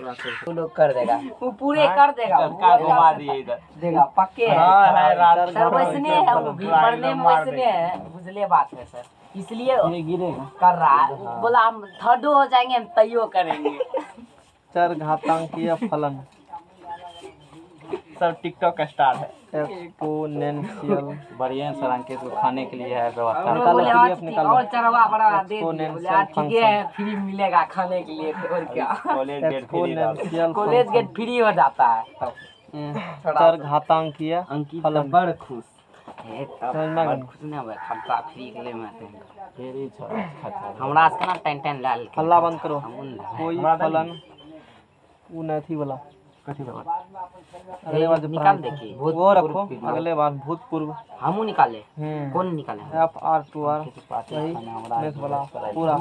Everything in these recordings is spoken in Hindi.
लोग कर देगा। वो पूरे कर देगा। घुमा दिए इधर। देगा पक्के है। हाँ है सर वैसने है वो भी पढ़ने में वैसने है बुझले बात है सर। इसलिए कर रहा है। बोला हम थर्डो हो जाएँगे हम तैयो करेंगे। चर घातांकीय फलन सब टिकटॉक स्टार है। एक्सपोनेंशियल बढ़िया सर अंकित को खाने के लिए है व्यवस्था। निकालो, निकालो। और चरवा बड़ा दे हाँ ठीक है फ्री मिलेगा खाने के लिए और क्या? College gate free college gate free हो जाता है। तब चर घातांकीय अंकित बड़ खुश। हे आ बड़? खुश ना भाई खर्चा फ्री के लिए मैं फ्री छोड़ा खाता हमरा ना टेन टेन लाल हल्ला बंद करो। कोई फलन उ नथी वाला। कथी अगले बार निकाल देखिए वो रखो अगले बार भूतपूर्व हम निकाले। हम्म। कौन निकाले एफ़ आर टू आर। वाला पूरा।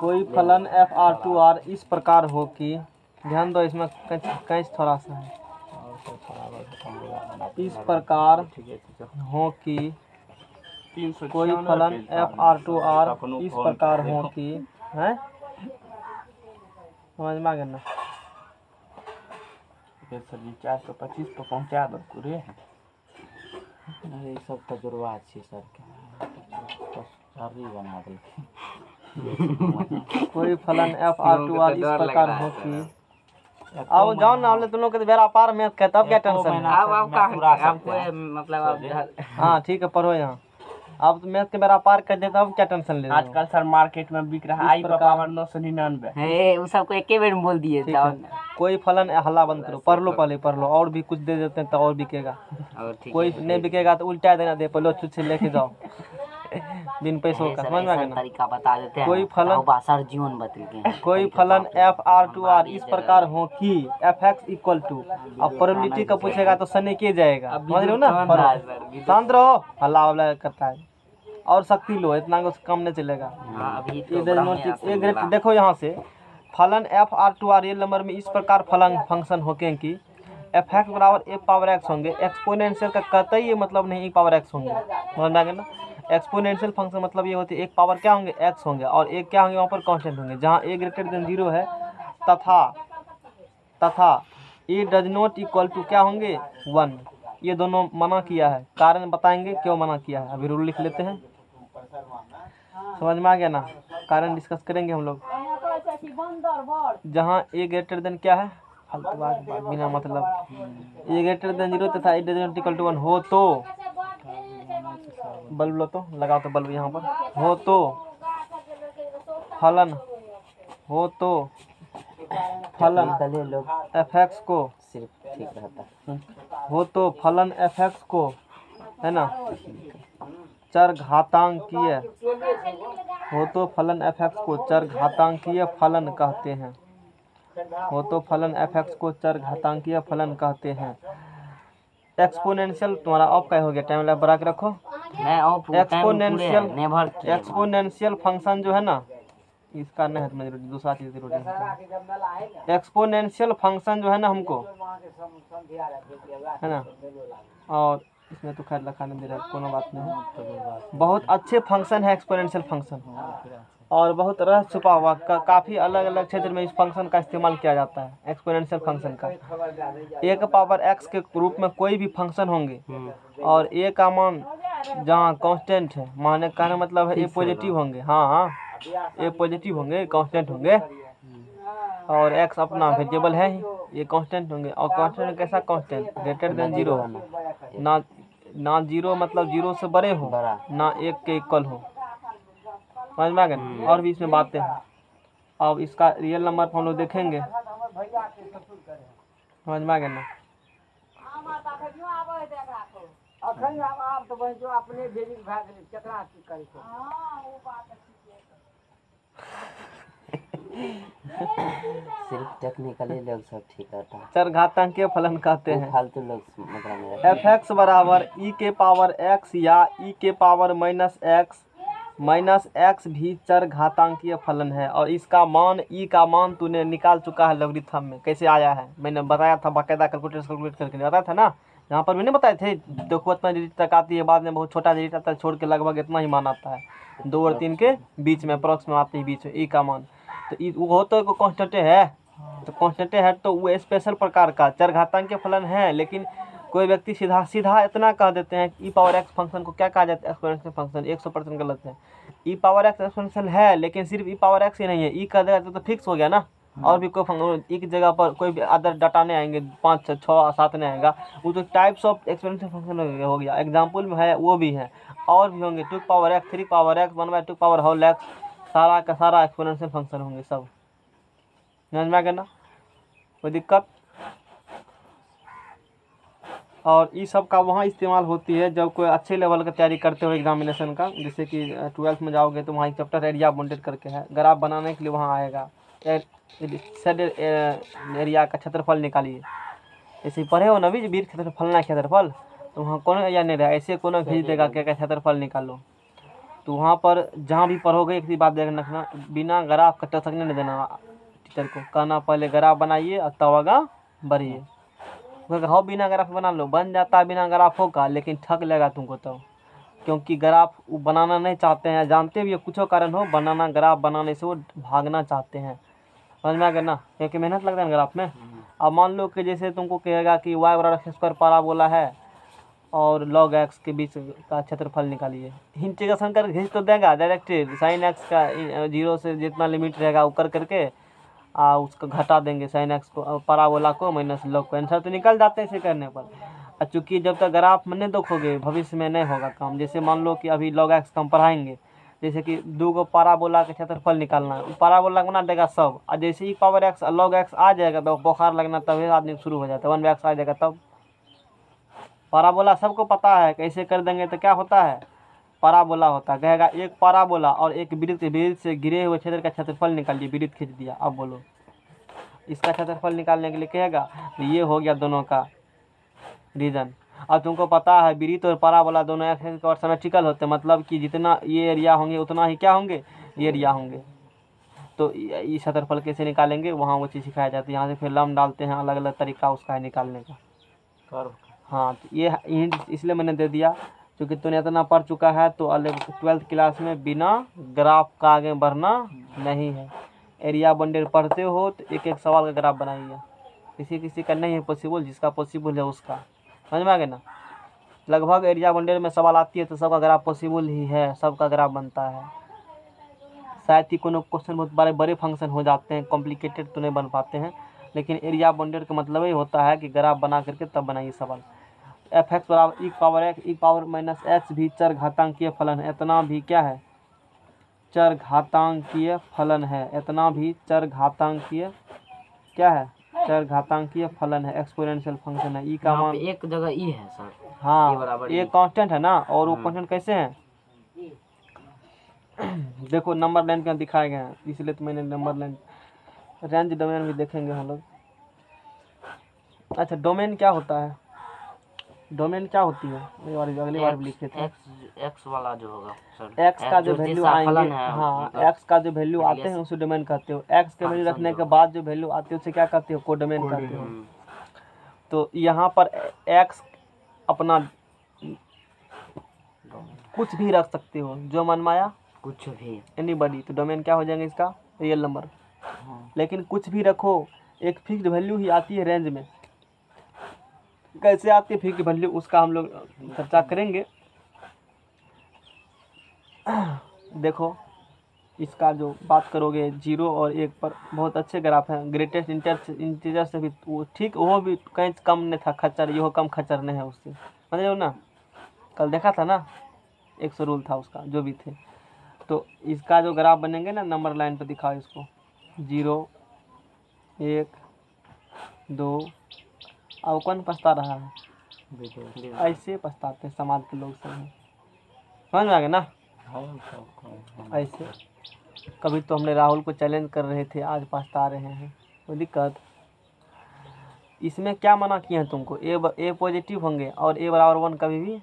कोई फलन एफ़ आर टू आर इस प्रकार हो कि ध्यान दो इसमें कैच कैच थोड़ा सा है। इस प्रकार हो कि कोई फलन एफ़ आर टू आर इस प्रकार हो कि है? समझ में आ गया ना? सर जी चार सौ पच्चीस पर पहुँचा दो पूरे। सब तजुर्बा अच्छी सर के बना कोई फलन एफ़ आर टू आर इस प्रकार हो। कि आओ जाओ ना हमने तुम लोग के बेरा पार में कहते अब क्या टेंशन है अब अब का मतलब अब हाँ ठीक है पढ़ो यहाँ अब तो मैथ के बेरा पार कर देता अब क्या टेंशन ले आजकल सर मार्केट में बिक रहा है आई पावर नौ सौ निन्यानवे वो सबको एके बेर में बोल दिए है। कोई फलन हल्ला बंद करो पढ़ लो पहले पढ़ लो और भी कुछ दे देते हैं तो और बिकेगा। कोई नहीं बिकेगा तो उल्टा देना दे पहले छुच्छे लेके जाओ। बिन पैसों का समझ में आ गया तरीका बता देते हैं कोई फलन- तो बासर जीवन बदल के कोई फलन एफ़ आर टू आर इस प्रकार हो कि एफ़ एक्स इक्वल टू अब प्रोबेबिलिटी का पूछेगा तो सने के जाएगा। समझ रहे हो ना? शांत रहा है। सर, शांत रहो हल्ला करता है। और शक्ति लो इतना कुछ कम नहीं चलेगा। हाँ, अभी तो ग्रेड देखो यहाँ से फलन f R to R real number में इस प्रकार फलन फ़ंक्शन होके कि एफ़ एक्स बराबर एक पावर एक्स होंगे। एक्सपोनेंशियल का कतई ये मतलब नहीं एक पावर एक्स होंगे। समझ में ना? एक्सपोनेंशियल फ़ंक्शन मतलब ये होती है एक पावर क्या होंगे? एक्स होंगे। और एक क्या होंगे? वहाँ पर कांस्टेंट होंगे। जहाँ ए ग्रेटर देन ज़ीरो है तथा तथा a does not equal to क्या होंगे? वन ये दोनों मना किया है। कारण बताएँगे क्यों मना किया है? अभी रूल लिख लेते हैं। समझ में आ गया ना? कारण डिस्कस करेंगे हम लोग। जहाँ ए ग्रेटर देन क्या है? फालतू बात बात बिना मतलब। ए ग्रेटर देन ज़ीरो तथा a not equal to one हो तो। बल्ब लो तो लगाओ तो बल्ब यहाँ पर। हो तो। फलन। हो तो। फलन। एफ़ एक्स को। सिर्फ़ ठीक रहता। है हो तो फलन एफ़ एक्स को। है ना? चर घातांकीय हो तो फलन एफ़ एक्स को चर घातांकीय फलन कहते हैं। हो तो फलन एफ़ एक्स को चर घातांकीय फलन कहते हैं। एक्सपोनेंशियल तुम्हारा ऑफ़ का हो गया। टाइम लैब बना के रखो। एक्सपोनेंशियल एक्सपोनेंशियल फ़ंक्शन जो है ना इसका नहीं है तुम्हें दूसरा चीज़ की ज़रूरत एक्सपोनेंशियल फ़ंक्शन जो है ना हमको है ना? और इसमें तो खैर लिखा नहीं दे रहा कोनो बात नहीं। बहुत अच्छे फ़ंक्शन है एक्सपोनेंशियल फ़ंक्शन और बहुत रह छुपा हुआ का, काफ़ी अलग अलग क्षेत्र में इस फ़ंक्शन का इस्तेमाल किया जाता है एक्सपोनेंशियल फ़ंक्शन का। एक पावर एक्स के रूप में कोई भी फ़ंक्शन होंगे और ए का मान जहाँ कांस्टेंट है माने कहने मतलब है ए पॉजिटिव होंगे। हाँ हाँ। ए पॉजिटिव होंगे कांस्टेंट होंगे। और एक्स अपना वेरिएबल है ही ये कांस्टेंट होंगे। और कांस्टेंट कैसा कांस्टेंट ग्रेटर देन ज़ीरो ना ना ज़ीरो मतलब ज़ीरो से बड़े हो ना एक के इक्वल हो। समझ में आ गया और भी इसमें बातें हैं। अब इसका रियल नंबर हम लोग देखेंगे। समझ में आ गया ना? सिर्फ़ टेक्निकली लोग सब ठीक रहता है। फलन कहते हैं। फालतू लोग मतलब एफ़ एक्स बराबर ई के पावर एक्स या ई के power minus x minus x भी चर घातांकीय फलन है और इसका मान ई का मान तूने निकाल चुका है लॉगरिथम में। कैसे आया है? मैंने बताया था बाकायदा कैलकुलेटर कैलकुलेट करके बताया था ना? यहाँ पर नहीं बताए थे? देखो इतना डिजिट तक आती है बाद में बहुत छोटा डिजिट आता है छोड़ के लगभग इतना ही मान आता है। दो और तीन के बीच में अप्रॉक्स में आते ही बीच में ई का मान। तो वो तो तो कांस्टेंट है। तो कॉन्स्टेंटे है तो वो स्पेशल प्रकार का चर घातांक फलन है लेकिन कोई व्यक्ति सीधा सीधा इतना कह देते हैं ई पावर एक्स फ़ंक्शन को क्या कहा जाता है? एक्सपोनेंशियल फ़ंक्शन एक सौ परसेंट गलत है। ई पावर एक्स एक्सपोनेंशियल है लेकिन सिर्फ़ ई पावर एक्स ही नहीं है। ई कह देगा तो, तो फिक्स हो गया ना। और भी कोई फ़ंक्शन एक जगह पर कोई भी अदर डाटा नहीं आएँगे पाँच छः छः सात नहीं आएगा। वो तो टाइप्स ऑफ़ एक्सपोनेंशियल फ़ंक्शन हो गया एग्ज़ाम्पल में है वो भी है। और भी होंगे two power x three power x one by two power whole x सारा का सारा एक्सपोनेंशियल फ़ंक्शन होंगे सब। समझ में आ गया ना? कोई दिक्कत? और ये सब का वहाँ इस्तेमाल होती है जब कोई अच्छे लेवल का तैयारी करते हो एग्जामिनेशन का जैसे कि ट्वेल्थ में जाओगे तो वहाँ एक चैप्टर एरिया बॉन्डेड करके है। ग्राफ बनाने के लिए वहाँ आएगा सेड एरिया का क्षेत्रफल निकालिए। ऐसे पढ़े हो ना भी वीर क्षेत्रफल ना क्षेत्रफल तो वहाँ कौन एरिया नहीं रहा ऐसे कौन भेज देगा क्या क्या क्षेत्रफल निकालो तो वहाँ पर जहाँ भी पढ़ोगे एक ही बात देखना रखना बिना ग्राफ का टसकने नहीं देना टीचर को। कहना पहले ग्राफ बनाइए और तब आगा बढ़िए हो बिना ग्राफ बना लो। बन जाता है बिना ग्राफ होगा लेकिन ठग लेगा तुमको तो क्योंकि ग्राफ वो बनाना नहीं चाहते हैं। जानते भी कुछ कारण हो बनाना ग्राफ बनाने से वो भागना चाहते हैं। समझ में आ गया ना? क्योंकि मेहनत लगता है ग्राफ में? अब मान लो कि जैसे तुमको कहेगा कि वाई बराबर एक्स स्क्वायर पारा बोला है और लॉग एक्स के बीच का क्षेत्रफल निकालिए। इंटीग्रेशन कर घिस तो देगा डायरेक्ट साइन एक्स का ज़ीरो से जितना लिमिट रहेगा कर करके, आ, उसको घटा देंगे साइन एक्स को पराबोला को माइनस लॉग को। आंसर तो निकल जाते हैं इसे करने पर। और चूँकि जब तक ग्राफ में नहीं देखोगे, भविष्य में नहीं होगा काम। जैसे मान लो कि अभी लॉग एक्स का हम पढ़ाएँगे, जैसे कि दो गो पाराबोला के क्षेत्रफल निकालना है पाराबोला बना देगा सब। और जैसे ही पावर एक्स लॉग एक्स आ जाएगा तो बुखार लगना तभी आदमी शुरू हो जाता है। वन एक्स आ जाएगा तब। पाराबोला सबको पता है कैसे कर देंगे तो क्या होता है? पाराबोला होता है। कहेगा, एक पाराबोला और एक वृत्त वृत्त से गिरे हुए क्षेत्र का क्षेत्रफल निकालिए वृत्त खींच दिया। अब बोलो, इसका क्षेत्रफल निकालने के लिए कहेगा तो ये हो गया दोनों का रीजन अब तुमको पता है वृत्त और पाराबोला दोनों एक और सिमेट्रिकल होते हैं। मतलब कि जितना ये एरिया होंगे, उतना ही क्या होंगे? ये एरिया होंगे। तो ये क्षेत्रफल कैसे निकालेंगे? वहाँ वो चीज़ सिखाया जाती है। यहाँ से फिर लम डालते हैं अलग अलग तरीका उसका है निकालने का। हाँ तो ये हिंट इसलिए मैंने दे दिया, क्योंकि तूने इतना पढ़ चुका है तो अलग ट्वेल्थ क्लास में बिना ग्राफ का आगे बढ़ना नहीं है। एरिया बंडेल पढ़ते हो तो एक एक सवाल का ग्राफ बनाइए। किसी किसी का नहीं है पॉसिबल जिसका पॉसिबल है उसका। समझ में आ गया ना? लगभग एरिया बंडेल में सवाल आती है तो सबका ग्राफ पॉसिबल ही है, सबका ग्राफ बनता है। शायद ही कोनो क्वेश्चन बहुत बड़े बड़े फ़ंक्शन हो जाते हैं कॉम्प्लिकेटेड तो नहीं बन पाते हैं। लेकिन एरिया बॉन्डेड का मतलब ही होता है कि ग्राफ बना करके तब बनाइए सवाल। एफ़ एक्स बराबर e power x e power minus x भी चर घातांकीय फलन है। इतना भी क्या है? चर घातांकीय फलन है। इतना भी चर घातांकीय क्या है? चर घातांकीय फलन है। एक्सपोनेंशियल फ़ंक्शन है। ई का मान एक जगह ई है सर। हाँ बराबर ये। कांस्टेंट है ना? और वो हाँ। कांस्टेंट कैसे हैं? देखो नंबर लाइन का दिखाए गए हैं। इसलिए तो मैंने नंबर लाइन रेंज डोमेन भी देखेंगे हम लोग। अच्छा डोमेन क्या होता है? डोमेन क्या होती है? ये बार अगली बार भी लिखे थे। एक्स एक्स वाला जो होगा सर एक्स का जो वैल्यू आएँगे है हाँ मतलब एक्स का जो वैल्यू आते हैं उसे डोमेन कहते हो। एक्स के हाँ, वैल्यू रखने के बाद जो वैल्यू आती है उसे क्या कहते हो? कोडोमेन कहते हो। तो यहाँ पर एक्स अपना कुछ भी रख सकते हो। जो मनमाया कुछ भी। एनी बडी तो डोमेन क्या हो जाएँगे इसका? रियल नंबर हाँ। लेकिन कुछ भी रखो एक फिक्स्ड वैल्यू ही आती है रेंज में। कैसे आती है फिक्स्ड वैल्यू उसका हम लोग चर्चा करेंगे। देखो, इसका जो बात करोगे, ज़ीरो और एक पर बहुत अच्छे ग्राफ हैं। ग्रेटेस्ट इंटर इंटीजर से भी वो ठीक, वो भी कहीं कम नहीं था, खच्चर, यो कम खच्चर नहीं है उससे। लो ना? कल देखा था ना? एक सौ रूल था उसका, जो भी थे। तो इसका जो ग्राफ बनेंगे ना नंबर लाइन पर दिखाओ इसको। ज़ीरो एक, दो अब कौन पछता रहा है? ऐसे पछताते हैं समाज के लोग सब। समझ में आ गया ना? ऐसे। कभी तो हमने राहुल को चैलेंज कर रहे थे आज पछता रहे हैं। कोई दिक्कत? इसमें क्या मना किए हैं तुमको? ए ब- ए पॉजिटिव होंगे और ए बराबर वन कभी भी?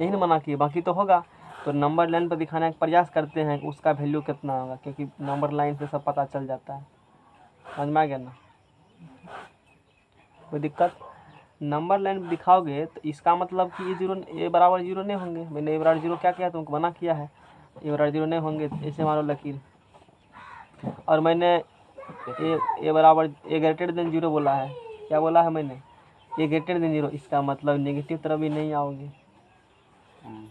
यही ना मना किए। बाकी तो होगा। तो नंबर लाइन पर दिखाने का प्रयास करते हैं उसका वैल्यू कितना होगा? क्योंकि नंबर लाइन से सब पता चल जाता है। समझ में आ गया ना? कोई दिक्कत? नंबर लाइन दिखाओगे तो इसका मतलब कि ये ज़ीरो ए बराबर ज़ीरो नहीं होंगे। मैंने ए बराबर ज़ीरो क्या किया? तुमको मना किया है। ए बराबर ज़ीरो नहीं होंगे ऐसे मारो लकीर। और मैंने ए ए बराबर ए ग्रेटर देन ज़ीरो बोला है। क्या बोला है मैंने? ए ग्रेटर देन ज़ीरो इसका मतलब नेगेटिव तरफ़ भी नहीं आओगे। हम्म,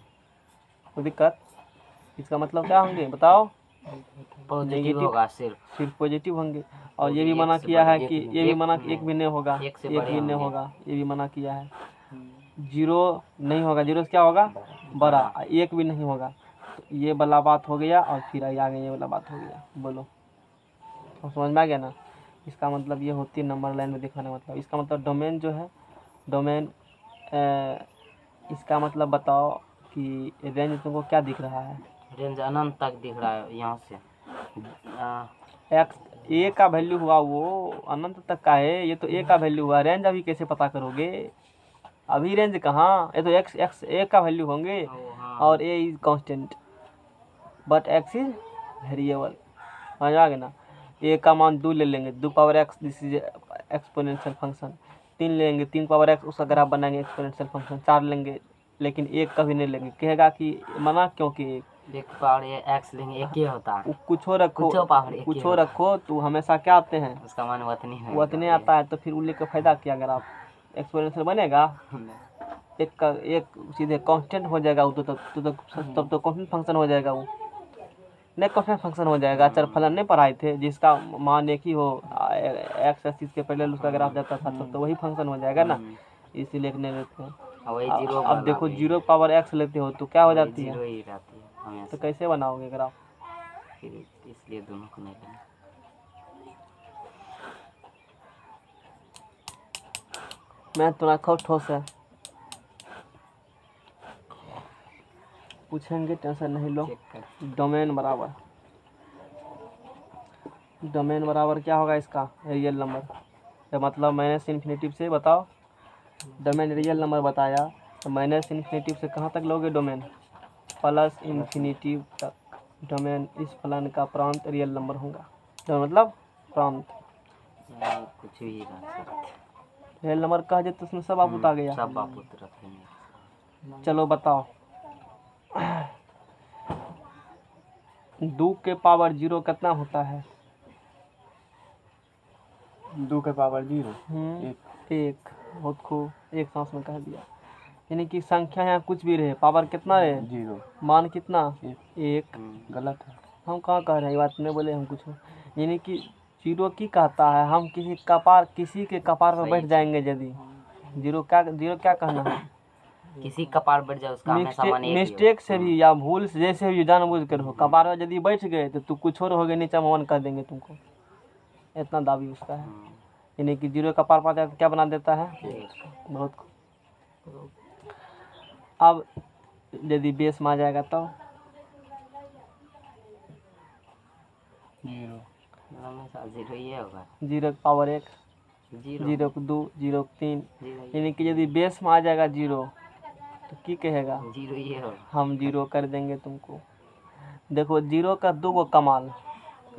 कोई दिक्कत? इसका मतलब क्या होंगे? बताओ। पॉजिटिव होगा सिर्फ़। सिर्फ़ पॉजिटिव होंगे। और ये भी मना किया है कि ये भी मना एक भी नहीं होगा एक भी नहीं होगा। ये भी मना किया है। ज़ीरो नहीं होगा ज़ीरो से क्या होगा? बड़ा एक भी नहीं होगा। तो ये वाला बात हो गया और फिर आगे ये वाला बात हो गया। बोलो। तो समझ में आ गया ना? इसका मतलब ये होती है नंबर लाइन में दिखाने मतलब। इसका मतलब डोमेन जो है डोमेन इसका मतलब बताओ कि रेंज तुमको क्या दिख रहा है। रेंज अनंत तक दिख रहा है यहाँ से। एक्स ए का वैल्यू हुआ वो अनंत तक का है ये तो ए का वैल्यू हुआ। रेंज अभी कैसे पता करोगे? अभी रेंज कहाँ? ये तो एक्स एक्स ए का वैल्यू होंगे हाँ और a is constant but x is variable समझ आ गया ना? ए का मान दो ले लेंगे दो power x this is exponential function तीन लेंगे तीन पावर एक्स उसका ग्राफ बनाएँगे एक्सपोनेंशियल फ़ंक्शन चार लेंगे लेकिन एक कभी नहीं लेंगे। कहेगा कि मना क्योंकि एक एक पावर ये एक्स लेंगे एक ही होता है। कुछ हो रखो। कुछो पावर ही कुछ हो। रखो तो हमेशा क्या आते हैं? उसका मान वतनी है वो इतने आता है तो फिर उल्ले का फ़ायदा क्या अगर आप एक्सपोनेंशियल बनेगा? एक का एक सीधे कांस्टेंट हो जाएगा वो तो तब तो, तो, तब तो कांस्टेंट फ़ंक्शन हो जाएगा वो। नहीं कांस्टेंट फ़ंक्शन हो जाएगा। अचर फलन नहीं पढ़ाए थे जिसका मान एक ही हो एक्स एक्सिस के पहले उसका ग्राफ जाता था तब तो वही फ़ंक्शन हो जाएगा ना। इसीलिए नहीं लेते हैं अब- देखो ज़ीरो पावर एक्स लेते हो तो क्या हो जाती है। ही तो कैसे बनाओगे ग्राफ फिर इसलिए दोनों को नहीं लेना। मैं थोड़ा खो ठोस है। पूछेंगे टेंशन नहीं लो। डोमेन बराबर। डोमेन बराबर क्या होगा इसका? Real number. तो मतलब माइनस इन्फिनेटिव से बताओ। डोमेन रियल नंबर बताया। तो माइनस इन्फिनेटिव से कहाँ तक लोगे डोमेन? प्लस इन्फिनेटिव तक। डोमेन इस फलन का प्रांत रियल नंबर होगा। तो मतलब प्रांत। कुछ भी रियल नंबर कह जाए तो उसमें सब आप उतार गया। सब तरफ़ है चलो बताओ। दो के पावर ज़ीरो कितना होता है? दो के पावर ज़ीरो? हम्म, एक। एक। बहुत खूब। एक सांस में कह दिया। यानी कि संख्या यहाँ कुछ भी रहे पावर कितना रहे? ज़ीरो मान कितना? एक। एक। गलत है। हम कहाँ कह रहे हैं? ये बात नहीं बोले हम कुछ यानी कि ज़ीरो की कहता है हम किसी कपार किसी के कपार पर बैठ जाएँगे यदि। ज़ीरो क्या ज़ीरो क्या कहना है? किसी कपार बैठ जाए उसका हो। मिस्टेक से भी या भूल से जैसे भी जानबूझ कर हो कपार में यदि बैठ गए तो तू कुछ और हो गए नीचे मन कर देंगे तुमको। इतना दावी उसका है। हम्म, यानी कि ज़ीरो कपार पार है तो क्या बना देता है? बहुत। अब यदि बेस में आ जाएगा तो? ज़ीरो। ज़ीरो होगा। ज़ीरो का पावर एक ज़ीरो। को दो ज़ीरो को तीन। यानी कि यदि बेस में आ जाएगा ज़ीरो तो की कहेगा? ज़ीरो ही होगा। हम ज़ीरो कर देंगे तुमको। देखो ज़ीरो का दो गो कमाल।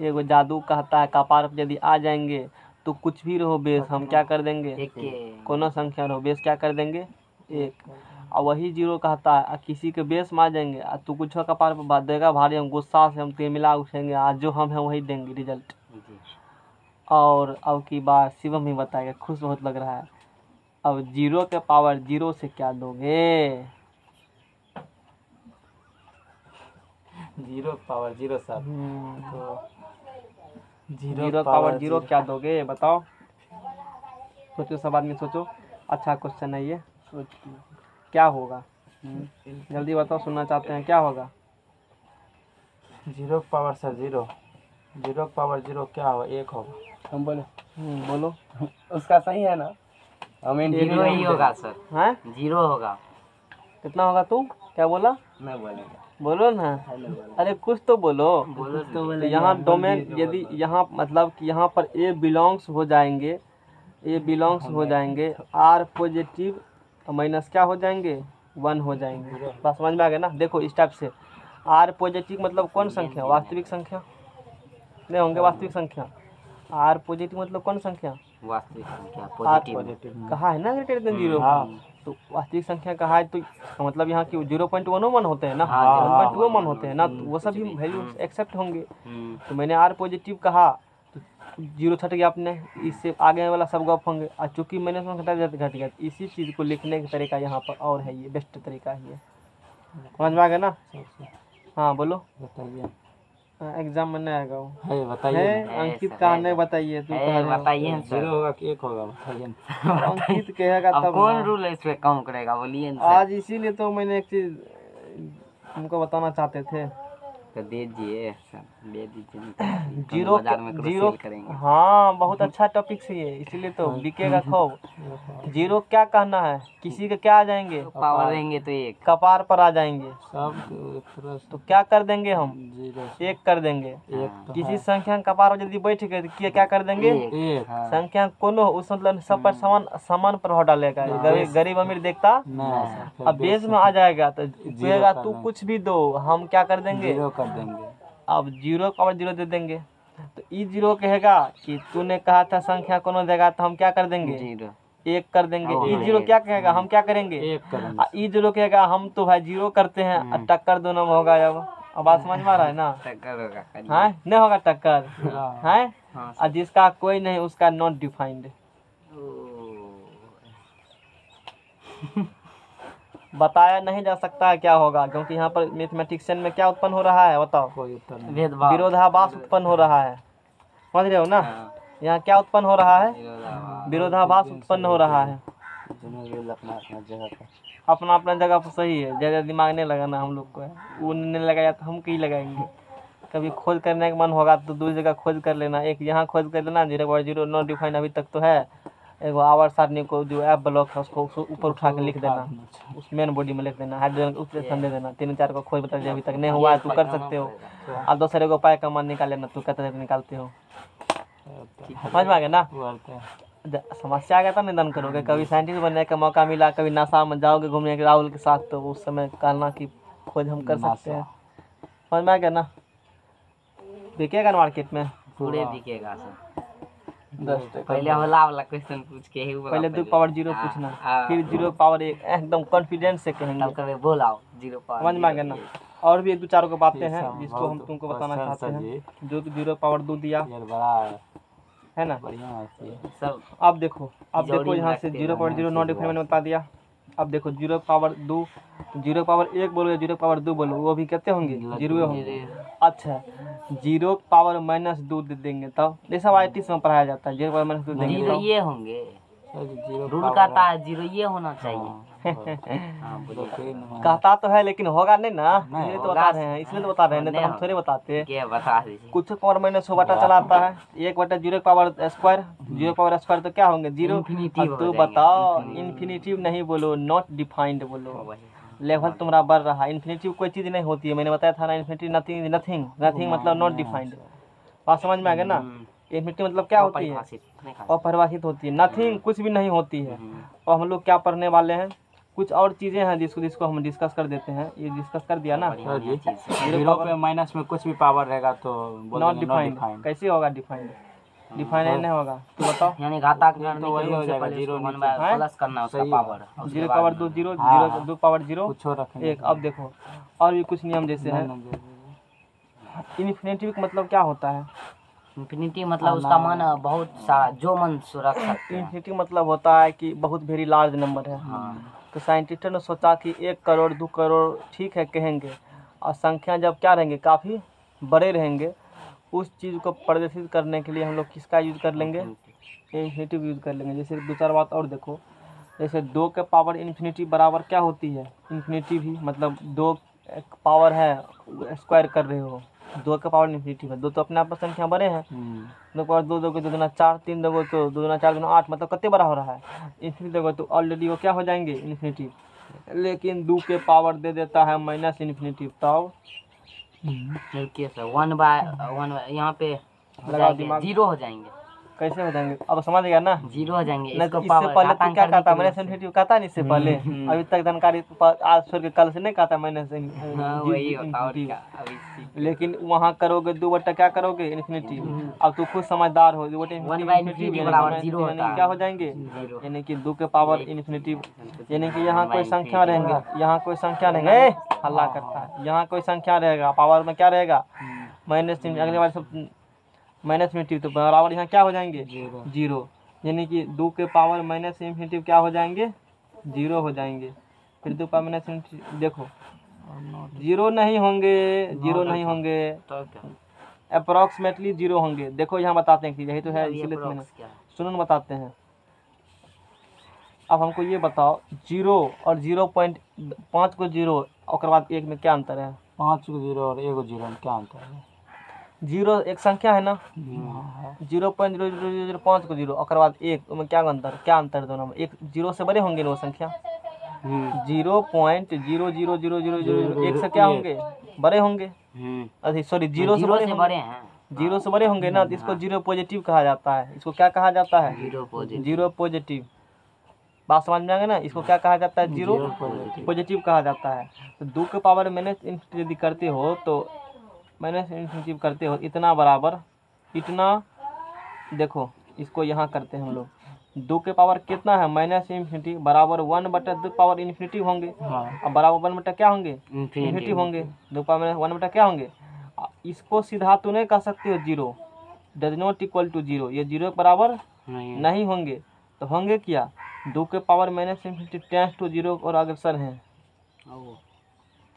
एगो जादू कहता है कपार यदि आ जाएँगे तो कुछ भी रहो बेस हम क्या कर देंगे? कोनो संख्या रहो। बेस क्या कर देंगे? एक। और वही ज़ीरो कहता है किसी के बेस मार जाएँगे आ तू कुछ कपार पे बात देगा भारी हम गुस्सा से हम ते मिला उठेंगे आज जो हम हैं वही देंगे रिज़ल्ट और अब की बात शिवम ही बताएगा खुश बहुत लग रहा है। अब ज़ीरो के पावर ज़ीरो से क्या दोगे? Zero power zero sir. हम्म, तो ज़ीरो पावर ज़ीरो क्या दोगे बताओ। सोचो सब आदमी सोचो। अच्छा क्वेश्चन है ये। क्या होगा? जल्दी बताओ सुनना चाहते हैं क्या होगा? Zero power sir zero. Zero power zero क्या हो एक होगा। हम बोले। हम्म, बोलो। उसका सही है ना? हमें ज़ीरो ही होगा सर। हैं? ज़ीरो होगा। कितना होगा तू? क्या बोला? मैं बोलेगा। बोलो ना। अरे कुछ तो बोलो। बोलो तो यहाँ डोमेन यदि यहाँ मतलब कि यहाँ पर ए बिलोंग्स हो जाएँगे। ए बिलोंग्स हो जाएँगे। आर पॉजिटिव तो माइनस क्या हो जाएँगे? वन हो जाएँगे। बस समझ में आ गया ना? देखो इस टाइप से। आर पॉजिटिव मतलब कौन संख्या? वास्तविक संख्या? नहीं होंगे वास्तविक संख्या। आर पॉजिटिव मतलब कौन संख्या? वास्तविक संख्या आर पॉजिटिव कहा है ना ग्रेटर देन ज़ीरो तो वास्तविक संख्या कहा है? तो मतलब यहाँ की ज़ीरो पॉइंट वन वन होते हैं ना? हाँ, वन हाँ, पॉइंट टू वन होते हैं ना? तो वो सभी वैल्यू एक्सेप्ट होंगे। हम्म, तो मैंने आर पॉजिटिव कहा। तो ज़ीरो छट गया अपने इससे आगे वाला सब गप होंगे। और चूँकि मैंने उसमें घटा घट गया इसी चीज़ को लिखने का तरीका यहाँ पर और है ये बेस्ट तरीका है ये समझ में आ गया ना? हाँ बोलो। बताइए। एग्ज़ाम में नहीं आएगा वो। है है बताइए अंकित कहा नहीं बताइए तू। बताइए ज़ीरो होगा कि एक होगा बताइए अंकित कहेगा तब कौन। रूल इस पे कम करेगा बोलिए आज इसीलिए तो मैंने एक चीज़ तुमको बताना चाहते थे। तो दे दीजिए सर। ज़ीरो ज़ीरो हाँ बहुत अच्छा टॉपिक से ये इसीलिए तो बिकेगा खूब ज़ीरो क्या कहना है? किसी के क्या आ जाएँगे? पावर देंगे तो एक। कपार पर आ जाएँगे। सब तो क्या कर देंगे हम? ज़ीरो एक कर देंगे। एक तो किसी संख्या कपार पर यदि बैठ गए तो क्या क्या कर देंगे? हाँ। संख्या कोनो उस मतलब सब पर समान समान प्रभाव डालेगा गरीब गरीब अमीर देखता? अब बेस में आ जाएगा तो तू कुछ भी दो हम क्या कर देंगे? कर देंगे। अब ज़ीरो का और ज़ीरो दे देंगे। तो ई ज़ीरो कहेगा कि तूने कहा था संख्या कोनो देगा तो हम क्या कर देंगे? ज़ीरो। एक कर देंगे। ई ज़ीरो क्या कहेगा? हम क्या करेंगे? एक करेंगे आ, ई ज़ीरो कहेगा हम तो भाई ज़ीरो करते हैं। टक्कर दोनों में होगा अब अब बात समझ में आ रहा है ना? टक्कर होगा हाँ नहीं होगा टक्कर। हाँ। है? हाँ और जिसका कोई नहीं उसका नॉट डिफाइंड बताया नहीं जा सकता है क्या होगा क्योंकि यहाँ पर मैथमेटिक्सियन में क्या उत्पन्न हो रहा है? बताओ। कोई उत्तर विरोधाभास उत्पन्न हो रहा है। समझ रहे हो ना? हाँ, यहाँ क्या उत्पन्न हो रहा है? विरोधाभास। विरोधाभास उत्पन्न हो रहा है। अपना अपना जगह पर अपना अपना जगह पर सही है। ज़्यादा दिमाग नहीं लगाना हम लोग को है। वो नहीं लगाया तो हम कहीं लगाएँगे। कभी खोज करने का मन होगा तो दूसरी जगह खोज कर लेना। एक यहाँ खोज कर लेना zero point zero not define अभी तक तो है। एगो आवर सारणी को जो ऐप ब्लॉक है उसको ऊपर उठा के लिख देना। उस मेन बॉडी में लिख देना हाइड्रोजन उत्प्रेषण दे देना तीन चार को खोज बता दिया अभी तक नहीं हुआ है तू कर सकते हो। और दूसरे को उपाय का मन निकाल लेना तू कहते निकालते हो। समझ में आ गया ना? हैं। द- समस्या आ गया था निदान करोगे कभी साइंटिस्ट बनने का मौका मिला कभी नासा में जाओगे घूमने के राहुल के साथ तो उस समय कहना कि खोज हम कर सकते हैं। समझ में आ गया ना? बिकेगा मार्केट में। पूरे दिखेगा सर। दस पहले होला वाला क्वेश्चन पूछ के ही पहले दो पावर ज़ीरो पूछना। हाँ। फिर ज़ीरो पावर एक एकदम कॉन्फिडेंस से कहेंगे। तब कभी ज़ीरो पावर समझ में आ गया ना? और भी एक दो चार को बातें हैं जिसको हम तुमको बताना चाहते हैं। जो। कि ज़ीरो पावर दो दिया है। ना? बढ़िया सब अब देखो अब देखो यहाँ से zero point zero not define मैंने बता दिया। अब देखो ज़ीरो पावर दो ज़ीरो पावर एक बोलो या ज़ीरो पावर दो बोलो वो भी कहते होंगे ज़ीरो होंगे। अच्छा ज़ीरो पावर माइनस दो दे देंगे तब ये सब आई टी में पढ़ाया जाता है ज़ीरो पावर माइनस दो देंगे ज़ीरो ये होंगे। ज़ीरो रूल कहता है ज़ीरो ये होना चाहिए। हाँ। कहता तो है लेकिन होगा नहीं ना। इसलिए तो बता रहे हैं इसलिए तो बता रहे हैं नहीं तो हम थोड़ी बताते क्या बता कुछ पावर माइनस सौ बटा चलाता है एक बटा zero power square zero power square तो क्या होंगे? ज़ीरो? हो तो बताओ। इन्फिनिटिव नहीं बोलो नॉट डिफाइंड बोलो। लेवल तुम्हारा बढ़ रहा है। इन्फिनिटिव कोई चीज़ नहीं होती है। मैंने बताया था ना इन्फिनिटिव नथिंग नथिंग नथिंग मतलब नॉट डिफाइंड बात समझ में आ गया ना? हम्म, इन्फिनिटिव मतलब क्या होती है? अपरिभाषित होती है। नथिंग कुछ भी नहीं होती है। हम्म, और हम लोग क्या पढ़ने वाले हैं? कुछ और चीज़ें हैं जिसको जिसको हम डिस्कस कर देते हैं। ये डिस्कस कर दिया ना? है। ज़ीरो पे माइनस में कुछ भी पावर रहेगा तो नॉट डिफाइंड कैसे होगा डिफाइंड डिफाइंड नहीं होगा। तू बताओ। यानी घातांक तो वही हो जाएगा, ज़ीरो वन बाय प्लस करना उसका पावर ज़ीरो पावर दो ज़ीरो हाँ, ज़ीरो हाँ। दो पावर ज़ीरो कुछ और रखेंगे। एक अब देखो। और भी कुछ नियम जैसे है। इन्फिनिटिव का मतलब क्या होता है? इंफिनिटी मतलब उसका मन बहुत सारा जो मन सो रख सकते इन्फिनिटी मतलब होता है कि बहुत वेरी लार्ज नंबर है। हाँ। तो साइंटिस्टों ने सोचा कि एक करोड़, दो करोड़ ठीक है कहेंगे। और संख्या जब क्या रहेंगे? काफ़ी बड़े रहेंगे। उस चीज़ को प्रदर्शित करने के लिए हम लोग किसका यूज़ कर लेंगे? इन्फिनिटिव यूज़ कर लेंगे। जैसे दो, चार बात और देखो। जैसे दो के पावर इन्फिनिटी बराबर क्या होती है? इन्फिनिटी भी मतलब दो पावर है स्क्वायर कर रहे हो। दो का पावर इन्फिनिटी है दो तो अपने आप में संख्या बड़े हैं। हम्म, दो पावर दो दोगे दो दुना चार तीन दोगे तो दो दुना चार दुना आठ मतलब कितने बड़ा हो रहा है? इन्फिनिटी दोगे तो ऑलरेडी वो क्या हो जाएँगे? इन्फिनिटी लेकिन दो के पावर दे देता है माइनस इन्फिनिटी तब देखिए सर वन बाय वन यहाँ पे। ज़ीरो हो जाएँगे। कैसे हो जाएँगे अब समझ गया ना? ज़ीरो हो जाएँगे इसको तो इससे पहले तो क्या कहता? माइनस रूल कहता नहीं इससे पहले। हम्म। अभी तक जानकारी आज छोड़ के कल से नहीं कहता माइनस हाँ वही होता और क्या अभी लेकिन वहाँ करोगे दो बट्टा क्या करोगे? इन्फिनिटी अब तू खुद समझदार हो है। क्या हो जाएँगे? यानी कि दो के पावर इन्फिनिटी यानी कि यहाँ कोई संख्या रहेंगे। यहाँ कोई संख्या रहेंगे। ए, हल्ला करता है। यहाँ कोई संख्या रहेगा पावर में क्या रहेगा? माइनस अगले बार सब माइनस इन्फिनिटिव तो बराबर यहाँ क्या हो जाएँगे? ज़ीरो। यानी कि दो के पावर माइनस इन्फिनिटिव क्या हो जाएँगे? ज़ीरो हो जाएँगे। फिर दो पावर माइनस इन्फिनिटिव देखो। ज़ीरो नहीं होंगे ज़ीरो नहीं होंगे। तो अप्रोक्सीमेटली ज़ीरो होंगे। देखो यहाँ बताते हैं कि यही तो है इसीलिए तो मैंने? सुनो बताते हैं। अब हमको ये बताओ ज़ीरो और ज़ीरो पॉइंट पाँच को ज़ीरो और बाद एक में क्या अंतर है? पाँच को ज़ीरो और एक को ज़ीरो में क्या अंतर है? ज़ीरो एक संख्या है ना? हाँ। Zero point zero zero zero zero पाँच को ज़ीरो। और बाद एक उसमें क्या अंतर? क्या अंतर दोनों में? एक ज़ीरो से बड़े होंगे ना वो संख्या? हम्म। Zero point zero zero zero zero zero एक से क्या होंगे? बड़े होंगे। हम्म। अरे सॉरी ज़ीरो से बड़े होंगे। बड़े हैं। ज़ीरो से बड़े होंगे ना तो इसको ज़ीरो पॉजिटिव कहा जाता है। इसको क्या कहा जाता है? Zero positive. बात समझ में आ गया ना? इसको क्या कहा जाता है? Zero positive. कहा जाता है। तो दो के पावर माइनस इन्फिनिटी यदि करते हो तो माइनस इन्फिनिटी करते हो इतना बराबर इतना देखो इसको यहाँ करते हैं हम लोग। दो के पावर कितना है? माइनस इन्फिनिटी बराबर वन बटा दो पावर इन्फिनिटी होंगे। हाँ। अब बराबर वन बटा क्या होंगे? इन्फिनिटी। इन्फिनिटी होंगे। दो पावर माइनस वन बटा क्या होंगे? इसको सीधा तो नहीं कह सकते हो zero. Does not equal to zero. ये ज़ीरो के बराबर नहीं। नहीं होंगे। तो होंगे क्या? दो के power minus infinity tends to zero और अग्रसर हैं।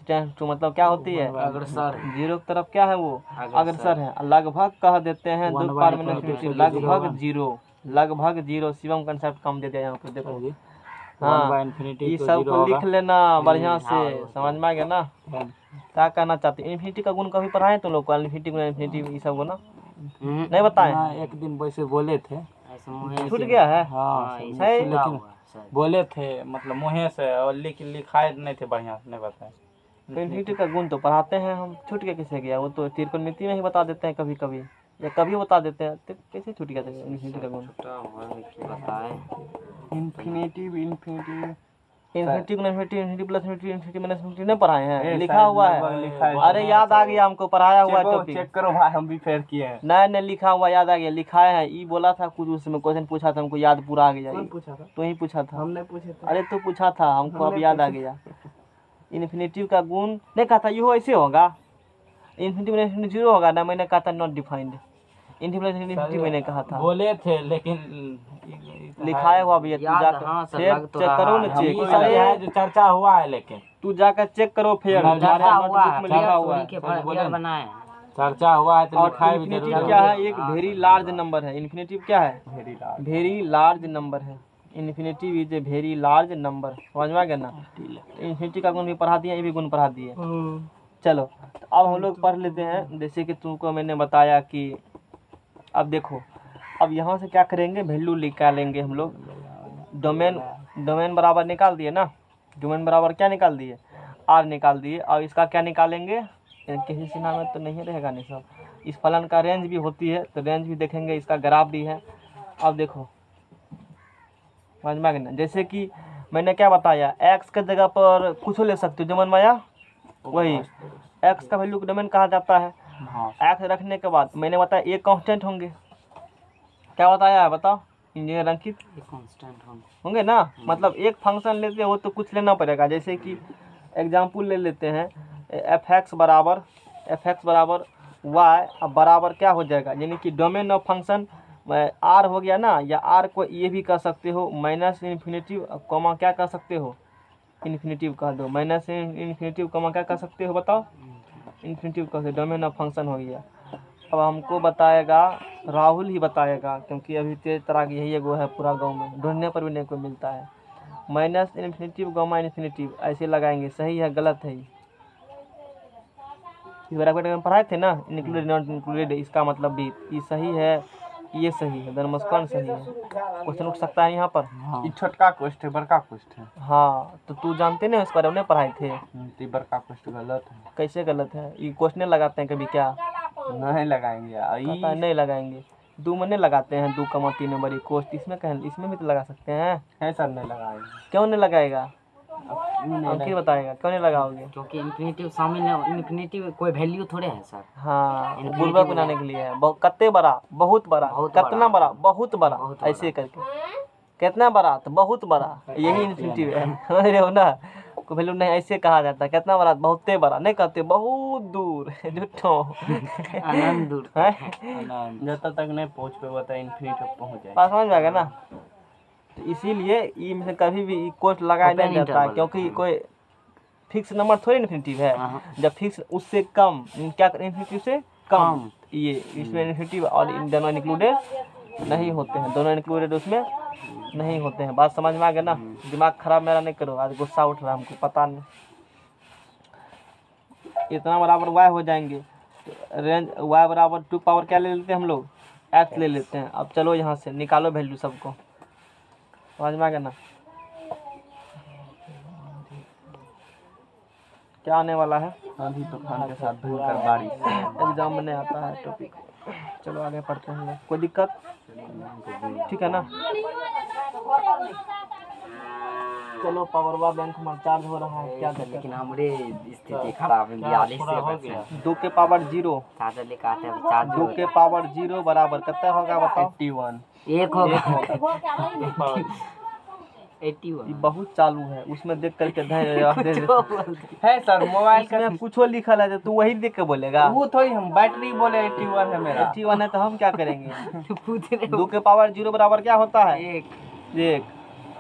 टेंस टू मतलब क्या होती है? अग्रसर ज़ीरो की तरफ़ क्या है वो? अग्रसर। है लगभग कह देते हैं दो zero, लगभग ज़ीरो लगभग ज़ीरो शिवम कंसेप्ट कम दे दिया यहाँ पे देखो। हाँ ये तो सबको लिख लेना बढ़िया हाँ, से समझ में आ गया ना? क्या कहना चाहते हैं? इन्फिनिटी का गुण कभी पढ़ाए तुम लोग इन्फिनिटी गुण इन्फिनिटी ये सबको ना हम्म, नहीं बताए। हाँ, एक दिन वैसे बोले थे। ऐसे छूट गया है? हाँ हाँ, है, लेकिन है। बोले थे मतलब मुँहे से और लिख लिखाए नहीं थे बढ़िया से नहीं बताए। तो इन्फिनिटी का गुण तो पढ़ाते हैं हम। छूट गया किसे गया? वो तो त्रिकोणमिति में ही बता देते हैं कभी कभी या कभी बता देते हैं। तो कैसे छूट गया था इन्फिनिटी का गुण? है कि बताए। Infinitive infinity infinity infinity plus infinity infinity minus infinity नहीं पढ़ाए हैं। लिखा हुआ है। अरे याद आ गया हमको पढ़ाया हुआ है टॉपिक चेक करो भाई हम भी फेर किए हैं। नहीं नहीं लिखा हुआ याद आ गया लिखा है। ई बोला था कुछ उसमें क्वेश्चन पूछा था हमको याद पूरा आ गया। पूछा था? तो ही पूछा था। हमने पूछे थे। अरे तू पूछा था हमको अब याद आ गया। इन्फिनिटिव का गुण नहीं कहा था यो ऐसे होगा इन्फिनिटी में ज़ीरो होगा ना मैंने कहा था नॉट डिफाइंड इन्फिनिटी इन्फिनिटी मैंने कहा था बोले थे लेकिन लिखाया हुआ भैया तू जाकर हाँ सर, तो चेक करो है। ना चेक है जो चर्चा हुआ है लेकिन तू जाकर चेक करो फिर हमारे चर्चा हुआ नोटबुक है में लिखा हुआ है चर्चा हुआ है तो और भी इन्फिनिटिव क्या है एक वेरी लार्ज नंबर है इन्फिनिटिव क्या है वेरी लार्ज नंबर है infinitive is a very large number समझ में आ गया ना? इन्फिनिटी का गुण भी पढ़ा दिया ये भी गुण पढ़ा दिए चलो तो अब हम लोग पढ़ लेते हैं। जैसे कि तुमको मैंने बताया कि अब देखो अब यहाँ से क्या करेंगे? वैल्यू निकालेंगे हम लोग। डोमेन डोमेन बराबर निकाल दिए ना? डोमेन बराबर क्या निकाल दिए? आर निकाल दिए। और इसका क्या निकालेंगे? किसी सीमा में तो नहीं रहेगा नहीं सब। इस फलन का रेंज भी होती है तो रेंज भी देखेंगे इसका ग्राफ भी है। अब देखो समझ में आ गया जैसे कि मैंने क्या बताया एक्स के जगह पर कुछ ले सकते हो जमन माया वही। एक्स का वैल्यू डोमेन कहा जाता है? हाँ। एक्स रखने के बाद मैंने बताया एक कांस्टेंट होंगे। क्या बताया है? बताओ। इंजीनियर अंकित। ये कांस्टेंट होंगे। ना? मतलब एक फ़ंक्शन लेते हो तो कुछ लेना पड़ेगा। जैसे कि एग्ज़ाम्पल ले लेते हैं। एफ़ एक्स बराबर एफ़ एक्स बराबर वाई अब बराबर क्या हो जाएगा? यानी कि डोमेन ऑफ़ फ़ंक्शन आर हो गया ना, या आर को ये भी कह सकते हो माइनस इन्फिनेटिव कॉमा क्या कह सकते हो? इन्फिनेटिव कह दो। माइनस इन्फिनेटिव कॉमा क्या कह सकते हो बताओ? इन्फिनेटिव कह दो। डोमेन ऑफ़ फ़ंक्शन हो गया। अब हमको बताएगा, राहुल ही बताएगा, क्योंकि अभी तेज तरह की यही एगो है पूरा गाँव में। ढूँढने पर भी नहीं कोई मिलता है। माइनस इन्फिनेटिव गामा इन्फिनेटिव ऐसे लगाएँगे। सही है, गलत है पढ़ाए थे ना इंक्लूडेड नॉट इंक्लूडेड इसका मतलब भी। ये सही है। ये सही है धर्मस सही है। क्वेश्चन उठ सकता है यहाँ पर। हाँ। छोटका क्वेश्चन है बड़का क्वेश्चन है। हाँ तो तू जानते नहीं उस बारे में? पढ़ाए थे। हम्म, तो ये बड़का क्वेश्चन गलत है। कैसे गलत है? ये क्वेश्चन लगाते हैं कभी क्या? नहीं लगाएँगे नहीं लगाएँगे। दो महीने लगाते हैं दो कमा तीन नंबर कोस्ट इसमें कहें इसमें भी तो लगा सकते हैं। है सर नहीं लगाएँगे। क्यों नहीं लगाएगा? अब क्यों बताएगा क्यों नहीं लगाओगे? क्योंकि इन्फिनिटिव शामिल है इन्फिनिटिव कोई वैल्यू थोड़े है सर। हाँ बनाने के लिए। है बहुत कत्ते बड़ा बहुत बड़ा कितना बड़ा। बहुत बड़ा ऐसे करके। कितना बड़ा तो बहुत बड़ा। यही इन्फिनिटिव है। समझ रहे हो ना? कोई वैल्यू नहीं ऐसे कहा जाता है। कितना बड़ा बहुते बड़ा। नहीं कहते बहुत दूर। झूठो। आनंद दूर। है? जब तक नहीं पहुँच पे बता इन्फिनिट तक पहुँच जाए समझ में आ गया ना? तो इसीलिए ई में कभी भी कोट लगाया नहीं जाता है क्योंकि कोई फिक्स नंबर थोड़ी इन्फिनेटिव है। हाँ। जब फिक्स उससे कम क्या इन्फिनिटिव से कम। ये इसमें इन्फिनिटिव और इन दोनों इंक्लूडेड नहीं होते हैं। दोनों इंक्लूडेड उसमें नहीं होते हैं। बात समझ में आ गया ना? दिमाग खराब मेरा नहीं करो। आज गुस्सा उठ रहा है हमको पता नहीं। इतना बराबर वाई हो जाएँगे। तो रेंज वाई बराबर टू पावर क्या ले लेते हैं हम लोग? एक्स ले लेते हैं। अब चलो यहाँ से निकालो वैल्यू सबको। समझ में आ गया ना क्या आने वाला है? आंधी तूफ़ान के साथ धूल कर बारिश। एग्ज़ाम में नहीं आता है टॉपिक। चलो आगे पढ़ते हैं कोई दिक्कत? ठीक है ना? चलो पावरवा बैंक हमारा चार्ज हो रहा है। क्या दिक्कत? लेकिन हमरे स्थिति खराब है बयालीस से दो के पावर ज़ीरो चार्जर लेकर आते हैं चार्ज दो के पावर ज़ीरो बराबर कितना होगा बताओ? एट्टी वन एक होगा एक होगा बहुत चालू है उसमें देख करके धैर्य दे दे। है सर मोबाइल का इसमें कुछ लिखल है तो तू वही देख के बोलेगा। वो थोड़ी हम बैटरी बोले एट्टी वन है मेरा। एट्टी वन है तो हम क्या करेंगे? दो के पावर ज़ीरो बराबर क्या होता है? एक। एक।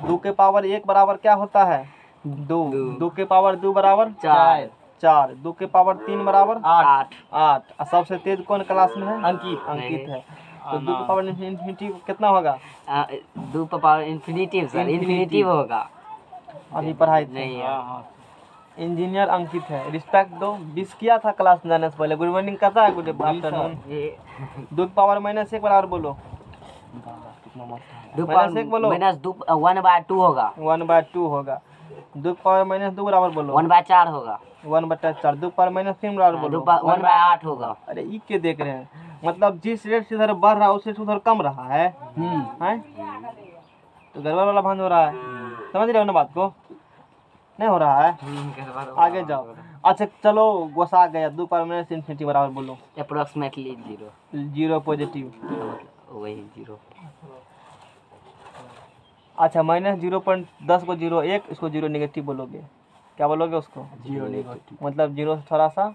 दो के पावर एक बराबर क्या होता है? दो। दो। के पावर दो बराबर? चार। चार। दो के पावर तीन बराबर? आठ। आठ। सबसे तेज कौन क्लास में है? अंकित। अंकित है। तो दो पावर इन्फिनिटी कितना होगा? दो पावर इन्फिनिटिव सर इन्फिनिटिव होगा। अभी पढ़ाई नहीं है। इंजीनियर अंकित है। रिस्पेक्ट दो। बीस किया था क्लास में जाने से पहले। गुड मॉर्निंग कहता है? Good afternoon. ये दो पावर माइनस एक बराबर बोलो। दो माइनस एक बोलो। माइनस दो वन बाय टू होगा। वन बाय टू होगा। दो पावर माइनस दो बराबर बोलो। वन बाय चार होगा। वन बटा चार दो पावर माइनस तीन बराबर बोलो। वन बाय आठ होगा। अरे ई के देख रहे हैं। मतलब जिस रेट से इधर बढ़ रहा है उस रेट से उधर कम रहा है। हैं? तो गड़बड़ वाला भांज हो रहा है। समझ रहे हो ना बात को? नहीं हो रहा है? आगे जाओ। अच्छा चलो गोसा गया। दो पर माइनस इन्फिनिटी बराबर बोलो। अप्रोक्सीमेटली ज़ीरो ज़ीरो पॉजिटिव वही ज़ीरो अच्छा माइनस ज़ीरो पॉइंट दस को ज़ीरो एक इसको ज़ीरो निगेटिव बोलोगे। क्या बोलोगे उसको? ज़ीरो नेगेटिव मतलब ज़ीरो से थोड़ा सा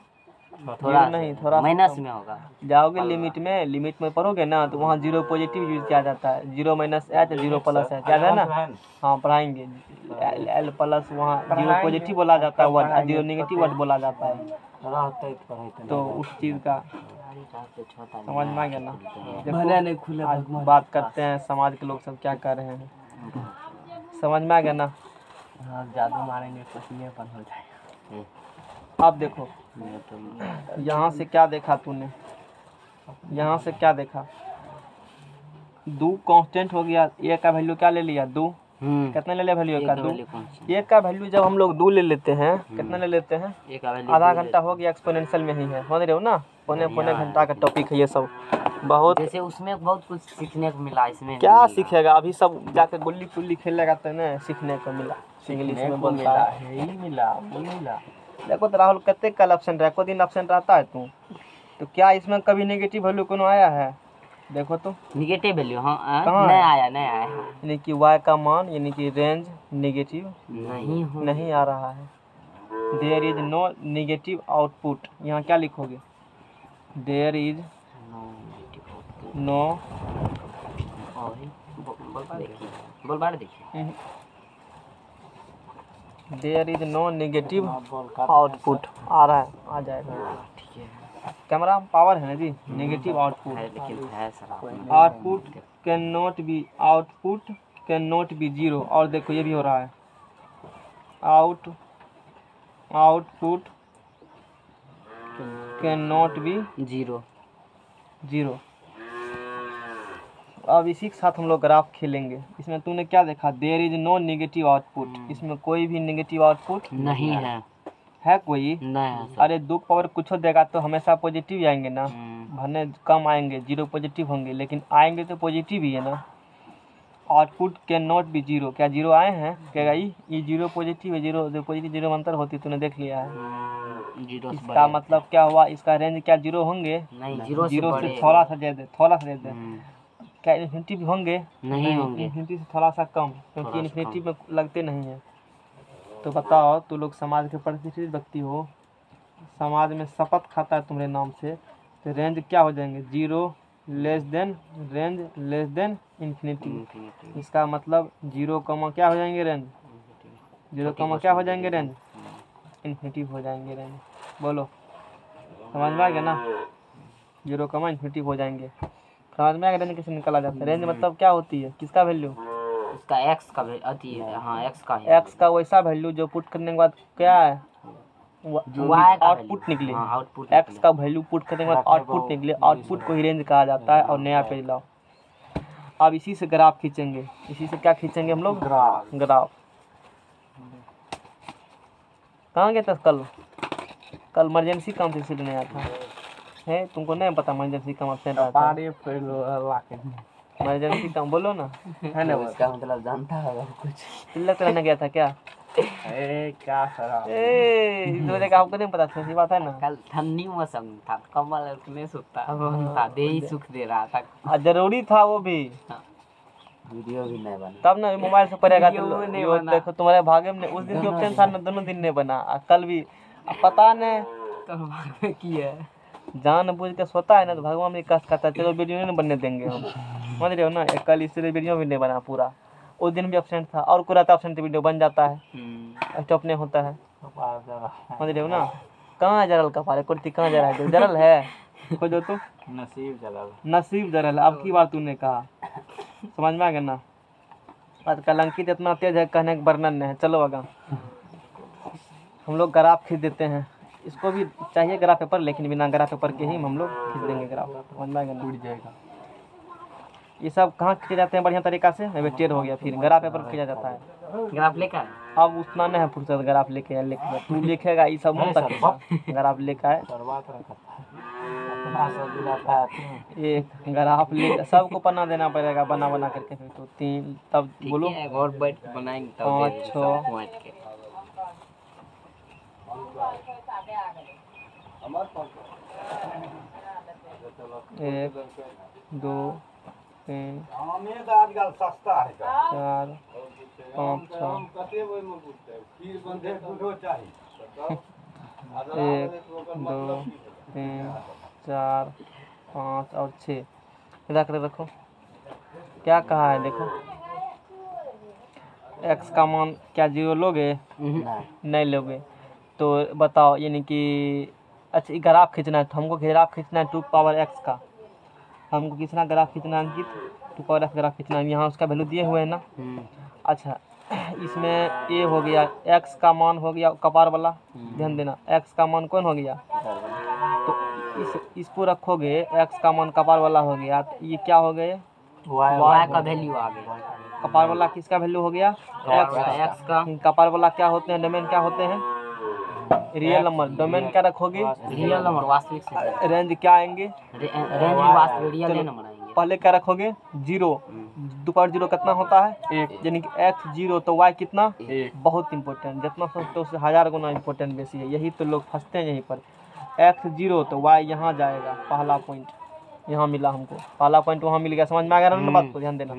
थोड़ा नहीं थोड़ा माइनस में होगा। जाओगे लिमिट में लिमिट में पढ़ोगे ना तो वहाँ ज़ीरो पॉजिटिव यूज़ किया जाता है। Zero minus H zero plus H याद है ना? हाँ पढ़ाएँगे। एल, एल प्लस वहाँ ज़ीरो पॉजिटिव बोला जाता है वर्ड ज़ीरो निगेटिव वर्ड बोला जाता है। तो उस चीज़ का समझ में आ गया ना? भले नहीं खुले बात करते हैं समाज के लोग सब क्या कर रहे हैं। समझ में आ गया ना? हाँ जादू मारेंगे पसीने पर हो जाएगा। अब देखो। यहाँ से क्या देखा तूने? यहाँ से क्या देखा? दो कांस्टेंट हो गया ए का वैल्यू क्या ले लिया? दो। हम्म। कितना ले लिया वैल्यू एक का? दो? एक का वैल्यू जब हम लोग दो ले लेते हैं कितना ले लेते हैं? एक आधा घंटा हो गया एक्सपोनेंशियल में ही है। समझ रहे हो ना? पौने पौने घंटा का टॉपिक है ये सब। बहुत जैसे उसमें बहुत कुछ सीखने को मिला इसमें क्या सीखेगा? अभी सब जाकर गुल्ली गुल्ली खेलेगा तो ना सीखने को मिला। इंग्लिश में बोलता है। यही मिला मिला। देखो तो राहुल कितने कल ऑप्शन रहा दिन ऑप्शन रहता है तू तो क्या इसमें कभी नेगेटिव वैल्यू कोनो आया है देखो तो निगेटिव वैल्यू हाँ हाँ, कहाँ नहीं आया नहीं आया यानी कि y का मान यानी कि रेंज नेगेटिव नहीं नहीं आ रहा है there is no negative output यहाँ क्या लिखोगे देयर इज़ नो बोल बार देखिए बोल बार देखिए there is no negative output आ रहा है आ जाएगा। ठीक है। कैमरा पावर है ना जी? नेगेटिव आउटपुट है लेकिन है sir output can not be output can not be zero और देखो ये भी हो रहा है। Out output can not be zero zero अब इसी के साथ हम लोग ग्राफ खेलेंगे। इसमें तूने क्या देखा? There is no negative output इसमें कोई भी नेगेटिव आउटपुट नहीं है। है। कोई? नहीं अरे दो पावर कुछ देगा तो हमेशा पॉजिटिव आएँगे ना। हम्म, भरने कम आएँगे ज़ीरो पॉजिटिव होंगे लेकिन आएँगे तो पॉजिटिव ही है ना। Output can not be zero क्या ज़ीरो आए हैं? क्या ये ये ज़ीरो पॉजिटिव है ज़ीरो पॉजिटिव ज़ीरो अंतर होती है तूने देख लिया है। हम्म, ज़ीरो इसका मतलब क्या हुआ? इसका रेंज क्या ज़ीरो होंगे? नहीं ज़ीरो से ज़ीरो से थोड़ा सा दे दे थोड़ा सा दे दे। हम्म, क्या इन्फिनिटी होंगे? नहीं होंगे। इन्फिनिटी से थोड़ा सा कम क्योंकि थोड़ा सा इन्फिनिटी में लगते नहीं है। तो बताओ तू लोग समाज के प्रतिष्ठित व्यक्ति हो। समाज में शपथ खाता है तुम्हारे नाम से। तो रेंज क्या हो जाएँगे? Zero less than range less than infinity इसका मतलब ज़ीरो कमा क्या हो जाएँगे रेंज ज़ीरो कमा क्या हो जाएँगे रेंज इन्फिनिटी हो जाएँगे रेंज बोलो। समझ में आ गया ना? ज़ीरो कमा इन्फिनिटी हो जाएँगे। समझ में आ गया रेंज कैसे निकाला जाता है? रेंज मतलब क्या होती है? किसका वैल्यू उसका एक्स का अति है हाँ एक्स का ही। एक्स का वैसा वैल्यू जो पुट करने के बाद क्या है? आउटपुट निकले। हाँ आउटपुट एक्स का वैल्यू पुट करने के बाद आउटपुट निकले। आउटपुट को ही रेंज कहा जाता है और नया पेज लाओ। अब इसी से ग्राफ खींचेंगे। इसी से क्या खींचेंगे हम लोग? ग्राफ ग्राफ कहाँ गए थे? कल। कल इमरजेंसी काम से इसलिए नहीं आया था? है तुमको नहीं पता इमरजेंसी काम absent आता है। फिर लाके। इमरजेंसी काम बोलो ना। है ना इसका मतलब जानता है कुछ। तिलक रहने गया था क्या? ए क्या सरा ए इस वजह का आपको नहीं पता था ऐसी बात है ना? कल ठंडी मौसम था कमल उतने सुखता था। दे ही सुख दे रहा था। ज़रूरी था वो भी। वीडियो भी नहीं बना। तब ना मोबाइल से पड़ेगा तो यो देखो तुम्हारे भाग्य में उस दिन भी ऑप्शन था ना दोनों दिन नहीं बना। कल भी। पता नहीं। तो में की है जान बुझ के सोता है ना तो भगवान भी कष्ट करता है। चलो वीडियो नहीं बनने देंगे हम। समझ रहे हो ना एक कल इसलिए वीडियो भी नहीं बना पूरा। उस दिन भी एबसेंट था और था एबसेंट वीडियो बन जाता है। हम्म, स्टॉप नहीं होता है। समझ रहे हो ना? कहाँ जरल का पारे? कुर्ती कहाँ जरा है? जरल है? खोजो तो। नसीब जला नसीब जरल। अब की बार तूने कहा? समझ में आ गया ना? आजकल अंकित इतना तेज है कहने का वर्णन नहीं है। चलो आगा। हम लोग ग्राफ खींच देते हैं। इसको भी चाहिए ग्राफ पेपर लेकिन बिना ग्राफ पेपर के ही हम लोग खींच देंगे ग्राफ समझ में टूट जाएगा। ये सब कहाँ खींचे जाते हैं बढ़िया तरीका से? अभी टेढ़ हो गया फिर ग्राफ पेपर खींचा जाता है। ग्राफ लेकर अब उतना नहीं है फुर्सत ग्राफ लेके या लिख तू लिखेगा ये सब मत तक ग्राफ लेके दिलाता है। एक ग्राफ ले सबको पन्ना देना पड़ेगा बना बना करके फिर तो तीन तब बोलो। और बैठ बनाएँगे तब पाँच, छः। एक दो तीन सस्ता है चार पाँच छः। एक दो तीन चार पाँच और छः। रख रखो। क्या कहा है देखो। एक्स का मान क्या ज़ीरो लोगे? नहीं लोगे। तो बताओ यानी कि अच्छा ये ग्राफ खींचना है तो हमको ग्राफ खींचना है टू पावर एक्स का। हमको कितना ग्राफ खींचना है Ankit? Two power X graph खींचना है। यहाँ उसका वैल्यू दिए हुए हैं ना? हम्म, अच्छा इसमें ये हो गया एक्स का मान हो गया कपार वाला। ध्यान देना एक्स का मान कौन हो गया? तो इस इसको रखोगे एक्स का मान कपार वाला हो गया तो ये क्या हो गए? वाई का वैल्यू आ गया। कपार वाला किसका वैल्यू हो गया? एक्स का। कपार वाला क्या होते हैं? डोमेन क्या होते हैं? रियल नंबर डोमेन क्या रखोगे? रियल नंबर वास्तविक से। रेंज क्या आएँगे? रेंज भी वास्तविक रियल नंबर आएँगे। पहले क्या रखोगे? ज़ीरो दो पावर ज़ीरो कितना होता है? एक। यानी कि एक्स ज़ीरो तो वाई कितना? एक। बहुत इंपॉर्टेंट जितना सोचते हो उससे हज़ार गुना इंपॉर्टेंट बेसी है। यही तो लोग फंसते हैं यहीं पर। एक्स ज़ीरो तो वाई यहाँ जाएगा पहला पॉइंट यहाँ मिला हमको। पहला पॉइंट वहाँ मिल गया। समझ में आ गया ना बात को? ध्यान देना।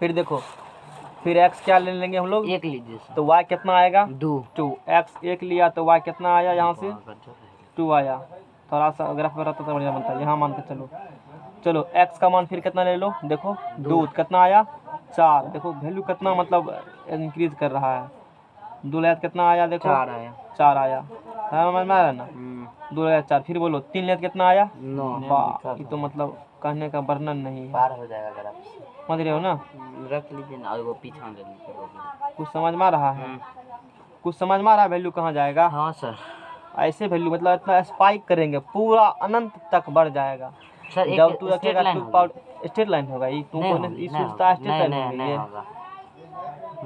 फिर देखो फिर एक्स क्या ले लेंगे हम लोग? एक लीजिए तो वाई कितना आएगा? दो। टू एक्स एक लिया तो वाई कितना आया यहाँ से? टू आया। थोड़ा सा ग्राफ में रहता तो बढ़िया बनता। है यहाँ मान के चलो। चलो एक्स का मान फिर कितना ले लो? देखो दो। कितना आया? चार। देखो वैल्यू कितना मतलब इंक्रीज कर रहा है। दो लाख कितना आया देखो? चार आया। चार आया। हाँ समझ में आ रहा ना? हम्म, दो लाख चार। फिर बोलो तीन लाख कितना आया? नौ। ये तो मतलब कहने का वर्णन नहीं है। पार हो जाएगा समझ रहे हो ना? रख लीजिए ना और वो पीछा कुछ समझ में आ रहा है? कुछ समझ में आ रहा है वैल्यू कहाँ जाएगा? हाँ सर ऐसे वैल्यू मतलब इतना स्पाइक करेंगे पूरा अनंत तक बढ़ जाएगा। सर जब तू रखेगा पावर स्ट्रेट लाइन होगा। ये तुमको इस सोचता होगा, स्ट्रेट लाइन नहीं होगी।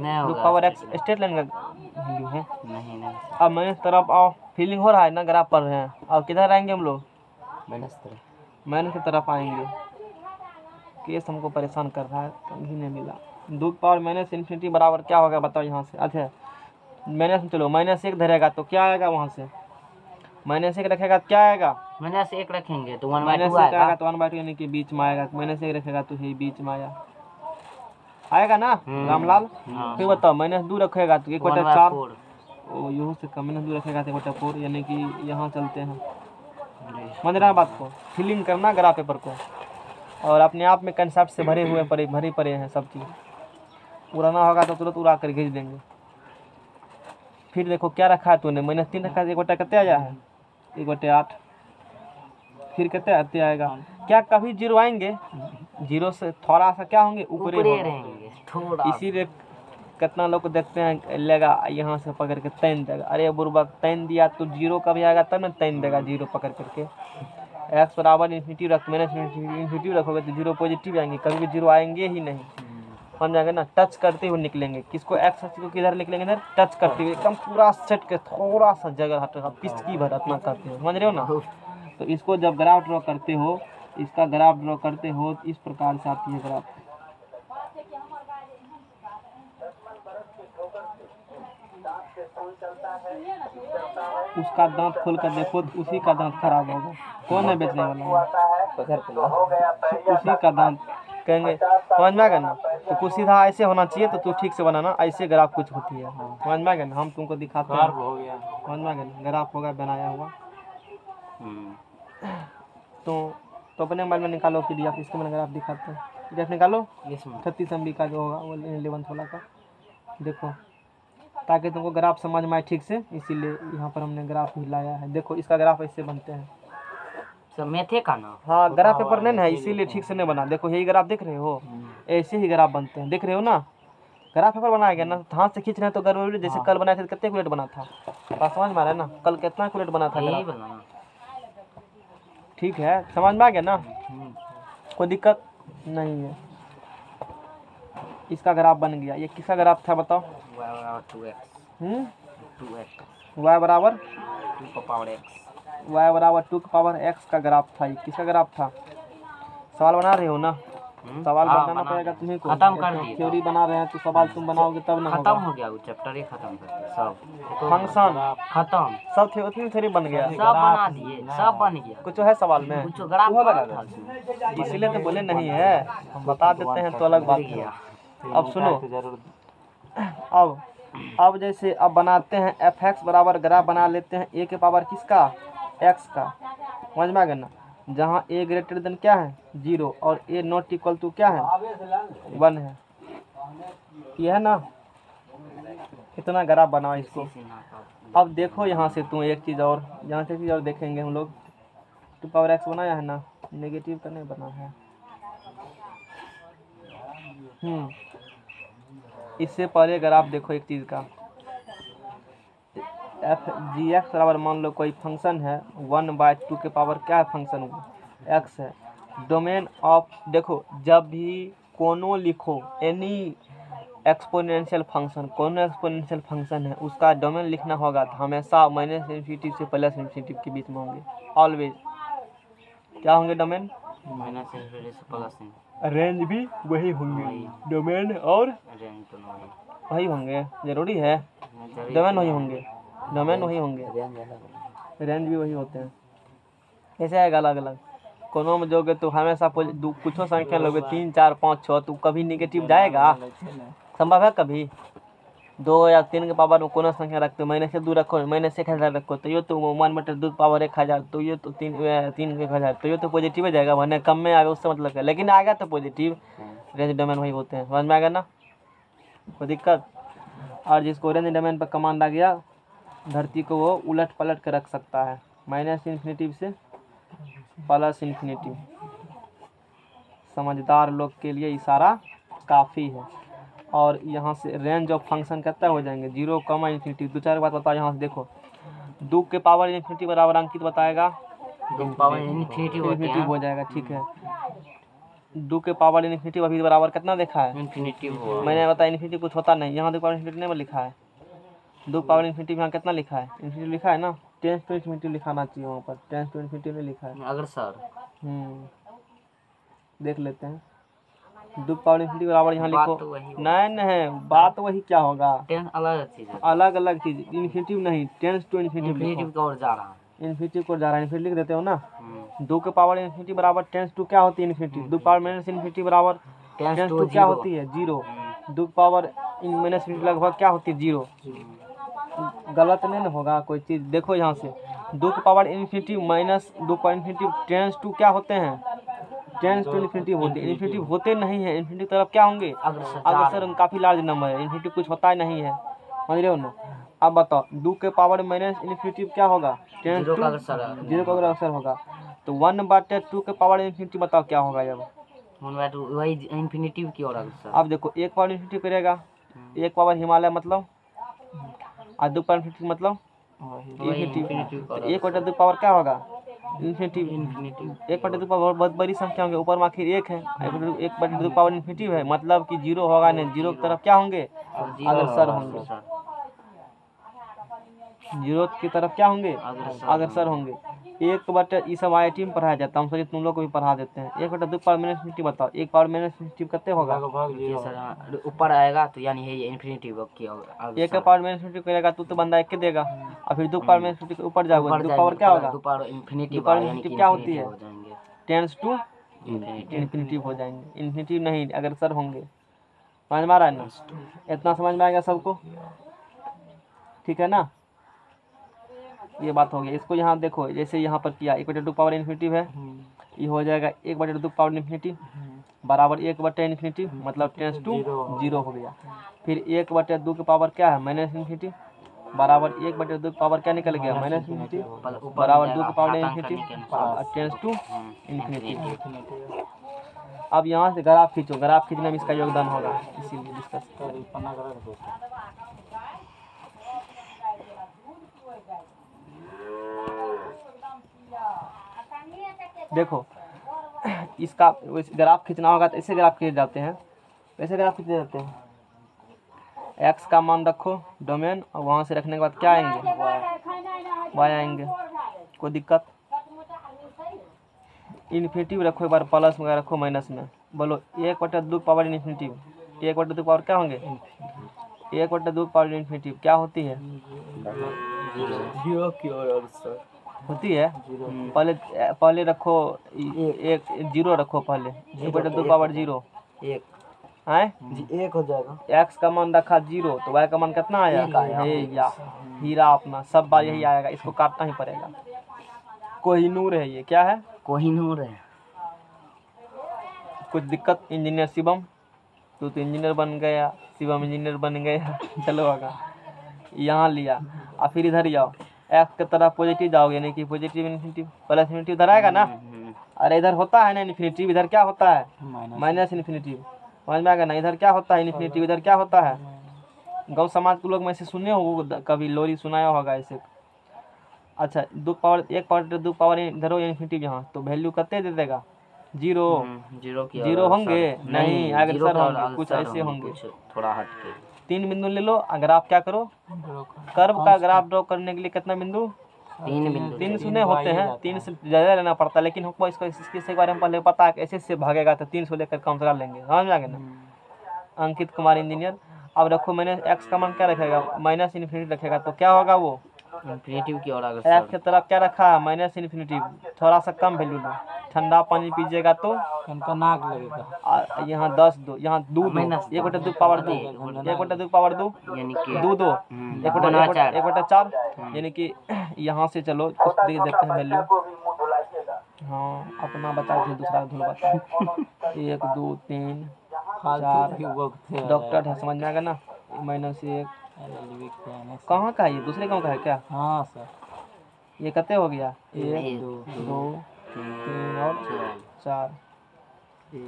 नहीं ये होगा पावर एक्स स्ट्रेट लाइन का वैल्यू है। नहीं नहीं। अब मैंने तरफ़ आओ फीलिंग हो रहा है ना ग्राफ पढ़ रहे हैं। और किधर आएँगे हम लोग? माइनस तरह मैंने की तरफ़ आएँगे। केस हमको परेशान कर रहा है कहीं नहीं मिला। दो पावर माइनस इन्फिनिटी बराबर क्या होगा बताओ यहाँ से। अच्छा माइनस चलो माइनस एक धरेगा तो क्या आएगा वहाँ से? माइनस एक रखेगा तो क्या आएगा? माइनस एक रखेंगे तो वन माइनस एक आएगा। तो वन बाई टू यानी कि बीच में आएगा। माइनस एक रखेगा तो यही बीच में आया। आएगा ना हम्म। रामलाल? हाँ। फिर बताओ माइनस दो रखेगा तो एक बटा चार। फोर ओ यूँ से कम माइनस दो रखेगा तो एक बटा फोर यानी कि यहाँ चलते हैं। रहे बात को? फीलिंग करना ग्राफ पेपर को। और अपने आप में कंसेप्ट से भरे हुए पड़े भरे पड़े हैं सब चीज़। उड़ाना होगा तो तुरंत उड़ा कर खींच देंगे। फिर देखो क्या रखा है तूने? माइनस तीन रखा है एक बटा कितने आया है? एक बटे आठ। फिर कितने आते आएगा? क्या कभी ज़ीरो आएँगे? ज़ीरो से थोड़ा सा क्या होंगे? ऊपरे ऊपरे रहेंगे थोड़ा इसीलिए कितना लोग देखते हैं लेगा यहाँ से पकड़ के तैन देगा। अरे बुरबक तैन दिया तो ज़ीरो कभी आएगा तब ना तैन देगा ज़ीरो पकड़ करके। एक्स बराबर इन्फिनिटी रख मैंने इन्फिनिटी रखोगे तो ज़ीरो पॉजिटिव आएँगे कभी भी ज़ीरो आएँगे ही नहीं। समझ जाएँगे ना टच करते हुए निकलेंगे। किसको एक्स को किधर निकलेंगे ना? टच करते हुए एकदम पूरा सेट के थोड़ा सा जगह हट पिचकी भर अपना करते हो। समझ रहे हो ना? तो इसको जब ग्राफ ड्रॉ करते हो इसका ग्राफ ड्रॉ करते हो इस प्रकार से आती है ग्राफ उसका दांत खोल कर देखो उसी का दांत खराब होगा। कौन है बेचने वाला? उसी का दांत। कहेंगे समझ में आ गया ना? तो कुछ सीधा ऐसे होना चाहिए तो तू ठीक से बनाना ऐसे ग्राफ कुछ होती है। समझ में आ गया ना? हम तुमको दिखाते हैं। हो समझ में आ गया ना? ग्राफ होगा बनाया हुआ। हम्म, तो तो अपने मोबाइल में निकालो पी डी एफ़ इसके मैंने ग्राफ दिखाते हैं। एफ़ निकालो। छत्तीस एम का जो होगा वो इलेवन सोलह का। देखो। ताकि तुमको ग्राफ समझ में आए ठीक से इसीलिए यहाँ पर हमने ग्राफ भी लाया है। देखो इसका ग्राफ ऐसे बनते हैं। सब मेथे का ना। हाँ ग्राफ पेपर नहीं ना है इसीलिए ठीक से नहीं बना। देखो यही ग्राफ देख रहे हो। ऐसे ही ग्राफ बनते हैं। देख रहे हो ना? ग्राफ पेपर बनाया गया ना तो हाथ से खींच रहे हैं तो गड़बड़ जैसे कल बनाए थे तो कितने कुलेट बना था? बात समझ में आ रहा है ना? कल कितना कुलेट बना था यही ठीक है समझ में आ गया ना? हम्म, कोई दिक्कत नहीं है। इसका ग्राफ बन गया। ये किसका ग्राफ था बताओ? हम्म वाई बराबर टू का पावर एक्स वाई बराबर टू का पावर एक्स का ग्राफ था ये किसका ग्राफ था सवाल बना रहे हो ना हम्म, सवाल हाँ, बनाना पड़ेगा तुम्ही को खत्म कर दिए थ्योरी बना रहे हैं तो सवाल तुम बनाओगे तब ना खत्म हो गया वो चैप्टर ही खत्म कर सब फ़ंक्शन खत्म सब थे उतनी थ्योरी बन गया सब बना दिए सब बन गया कुछ है सवाल में कुछ ग्राफ बना था इसीलिए तो बोले नहीं है हम बता देते हैं तो अलग बात है गया अब सुनो तो ज़रूर अब अब जैसे अब बनाते हैं एफ़ एक्स बराबर ग्राफ बना लेते हैं ए के पावर किसका? एक्स का। समझ में आ गया ना? जहाँ ए ग्रेटर देन क्या है? ज़ीरो और ए नॉट इक्वल टू क्या है? वन है। ये है ना? कितना ग्राफ बनाओ इसको। अब देखो यहाँ से तुम एक चीज़ और, यहाँ से चीज़ और देखेंगे हम लोग। टू पावर एक्स बनाया है ना? नेगेटिव का नहीं बना है। हम्म। इससे पहले अगर आप देखो एक चीज़ का एफ़ जी एक्स बराबर मान लो कोई फ़ंक्शन है वन बाय टू के पावर क्या है फ़ंक्शन एक्स है। डोमेन ऑफ़ देखो, जब भी कोनो लिखो एनी एक्सपोनेंशियल फ़ंक्शन कोनो एक्सपोनेंशियल फ़ंक्शन है, उसका डोमेन लिखना होगा तो हमेशा माइनस इन्फिनिटी से प्लस इन्फिनिटी के बीच में होंगे। ऑलवेज क्या होंगे डोमेन माइनस इन्फिनिटी से प्लस इन रेंज भी वही होंगे। डोमेन और वही होंगे। ज़रूरी है। डोमेन वही होंगे। डोमेन वही होंगे। रेंज भी वही होते हैं। कैसे आएगा अलग अलग कोनो में जोगे तो हमेशा कुछ संख्या लोगे, तीन, चार, पाँच छः तो कभी निगेटिव जाएगा। संभव है कभी? दो या तीन के पावर में कोनो संख्या रखते महीने से दो रखो महीने से एक हज़ार रखो तो ये तो वन बटे दो पावर एक हज़ार तो ये तो तीन तीन एक हज़ार तो ये तो पॉजिटिव ही जाएगा, वरना कम में आगे उससे मतलब है लेकिन आएगा तो पॉजिटिव रेंज डोमेन वही होते हैं। समझ में आ गया ना? कोई दिक्कत? और जिसको रेंज डोमेन पर कमांड आ गया, धरती को वो उलट पलट कर रख सकता है। माइनस इन्फिनेटिव से प्लस इन्फिनेटिव समझदार लोग के लिए इशारा काफ़ी है। और यहाँ से रेंज ऑफ़ फ़ंक्शन कितना हो जाएँगे? ज़ीरो कमा इन्फिनिटी दो चार बात बताओ यहाँ से देखो। दो के पावर इन्फिनिटी बराबर अंकित बताएगा। दो पावर इन्फिनिटी इन्फिनिटी हो जाएगा। ठीक है। दो के पावर इन्फिनिटी अभी बराबर कितना देखा है? इन्फिनिटी मैंने बताया इन्फिनिटी कुछ होता नहीं। यहाँ दो पावर इन्फिनिटी नहीं लिखा है। दो पावर इन्फिनिटी यहाँ कितना लिखा है? इन्फिनिटी लिखा है ना? टेंस टू इन्फिनिटी लिखाना चाहिए वहाँ पर। टेंस टू इन्फिनिटी नहीं लिखा है। अगर सर हम्म। देख लेते हैं। दो पावर इन्फिनिटी बराबर यहाँ लिखो। तो नहीं नहीं बात वही क्या होगा? टेन अलग चीज़ अलग अलग चीज़ इन्फिनिटिव नहीं टेंस टू इन्फिनिटिव इन्फिनिटी की ओर जा रहा है। इन्फिनिटिव को जा रहा है इन्फिनिटी लिख देते हो ना? हम्म। दो के पावर इन्फिनिटी बराबर टेंस टू क्या होती है इन्फिनिटी दो पावर माइनस इन्फिनिटी बराबर टेंस टेंस टू क्या होती है? Zero hmm. दो पावर इन माइनस लगभग क्या होती है? ज़ीरो गलत नहीं ना होगा कोई चीज़। देखो यहाँ से। दो की पावर इन्फिनिटी माइनस दो पावर इन्फिनिटी टेंस टू क्या होते हैं? टेंस टू इन्फिनिटी होते हैं इन्फिनिटी होते। नहीं है इन्फिनिटी तरफ़ क्या होंगे? अग्रसर काफ़ी लार्ज नंबर है इन्फिनिटी कुछ होता ही नहीं है। समझ रहे हो ना? अब बताओ दो के पावर माइनस इन्फिनिटी क्या होगा? Tense to. ज़ीरो का अग्रसर होगा। तो वन बटे टू के पावर इन्फिनिटी बताओ क्या होगा जब? वही इन्फिनिटी की ओर अग्रसर। अब देखो एक पावर इन्फिनिटी करेगा एक पावर हिमालय मतलब? और दो पावर इन्फिनिटी मतलब? एक दो पावर क्या होगा? इन्फिनिटी इन्फिनेटिव एक बटे दो पावर बहुत बड़ी संख्या होंगे ऊपर में आखिर एक है। एक बटे दो- पावर इन्फिनेटिव है। मतलब कि ज़ीरो होगा नहीं ज़ीरो की तरफ़ क्या होंगे? अगर सर अग्रसर होंगे। ज़ीरो की तरफ़ क्या होंगे? अग्रसर होंगे। एक बटे ये सब आई टी में पढ़ाया जाता है हम सोचे तुम लोग को भी पढ़ा देते हैं। एक बटे दो पावर माइनस इन्फिनिटी बताओ। एक पावर माइनस इन्फिनिटी कितने होगा? सर हाँ, ऊपर आएगा तो यानी है ये इन्फिनिटी एक का पावर माइनस इन्फिनिटी करेगा तो तो बंदा एक के देगा। और फिर दो पावर माइनस इन्फिनिटी के ऊपर जाओगे दो पावर क्या होगा? दो पावर इन्फिनिटी दो पावर इन्फिनिटी क्या होती है? टेंस टू इन्फिनिटी हो जाएँगे। इन्फिनिटी नहीं अग्रसर होंगे। समझ में आ रहा है ना? इतना समझ में आ गया सबको? ठीक है ना? ये बात हो गई। इसको यहाँ देखो जैसे यहाँ पर किया एक बटे टू पावर इन्फिनिटी है। ये हो जाएगा एक बटे दो पावर इन्फिनिटी बराबर एक बटे इन्फिनिटी मतलब टेंस टू ज़ीरो हो गया। फिर एक बटे दो के पावर क्या है? माइनस इन्फिनिटी बराबर एक बटे दो पावर क्या निकल गया? माइनस इन्फिनिटी बराबर दो के power infinity. Tends to infinity infinity अब यहाँ से ग्राफ खींचो। ग्राफ खींचने में इसका योगदान होगा। इसीलिए डिस्कस देखो, इसका ग्राफ खींचना होगा तो ऐसे ग्राफ खींच जाते हैं। ऐसे ग्राफ खींचे जाते हैं। एक्स का मान रखो डोमेन और वहाँ से रखने के बाद क्या आएँगे? वाई आएँगे। कोई दिक्कत? इन्फिनिटिव रखो एक बार प्लस में रखो माइनस में। बोलो, एक बटे दो पावर इन्फिनिटिव एक बटे दो पावर क्या होंगे? एक बटे दो पावर इन्फिनिटिव क्या होती है? होती है। पहले पहले रखो एक ज़ीरो रखो पहले। एक बटे दो पावर ज़ीरो। एक। है? एक हो जाएगा। एक्स का मान रखा ज़ीरो तो वाई का मान कितना आया? या। हीरा अपना सब बार यही आएगा इसको काटना ही पड़ेगा। कोहिनूर है ये क्या है? कोहिनूर है। कुछ दिक्कत? इंजीनियर शिवम? तू तो इंजीनियर बन गया शिवम इंजीनियर बन गया। चलो आगा। यहाँ लिया। और फिर इधर आओ। एक्स की तरफ़ पॉजिटिव जाओगे यानी कि पॉजिटिव इन्फिनिटिव प्लस इन्फिनिटिव इधर आएगा ना? हम्म, अरे इधर होता है ना इन्फिनिटिव इधर क्या होता है? माइनस इन्फिनिटिव समझ में आ गया ना? इधर क्या होता है इन्फिनिटिव इधर क्या होता है? गौ समाज के लोग में से सुने हो कभी लोरी सुनाया होगा ऐसे अच्छा दो पावर एक पावर दो पावर इधर हो इन्फिनिटिव यहाँ तो वैल्यू कितने दे देगा? ज़ीरो हम्म, ज़ीरो ज़ीरो होंगे? नहीं, की ओर होंगे, कुछ ऐसे होंगे। थोड़ा हट के तीन बिंदु ले लो अगर आप क्या करो? कर्व का ग्राफ ड्रॉ करने के लिए कितना बिंदु? तीन बिंदु। तीन सुने होते हैं तीन से ज़्यादा लेना पड़ता है लेकिन हमको इसको इसके इसके बारे में पहले पता है ऐसे से भागेगा तो तीन सौ लेकर कम से कम लेंगे। समझ में आ ना? अंकित कुमार इंजीनियर अब रखो मैंने एक्स का मान क्या रखेगा? माइनस इन्फिनिटी रखेगा तो क्या होगा वो? इन्फिनिटिव की ओर एक्स अग्रसर की तरफ़ क्या रखा है माइनस इन्फिनिटी थोड़ा सा कम वैल्यू लो। ठंडा पानी पीजिएगा तो? उनका नाक लगेगा। यहाँ दस दो यहाँ दो दो। माइनस एक बटे दो। पावर दो। एक बटे दो पावर दो। यानी कि दो दो। हम्म, एक बटे एक बटे- चार। एक बटे चार। यानी कि यहाँ से चलो देखते हैं वैल्यू हाँ अपना बता थे दूसरा धुल बता एक दो तीन चार। डॉक्टर है। समझ में आ गया ना? माइनस एक कहाँ का है ये? दूसरे गाँव का है क्या? हाँ सर। ये कितने हो गया? एक एक, दो तीन, और चार।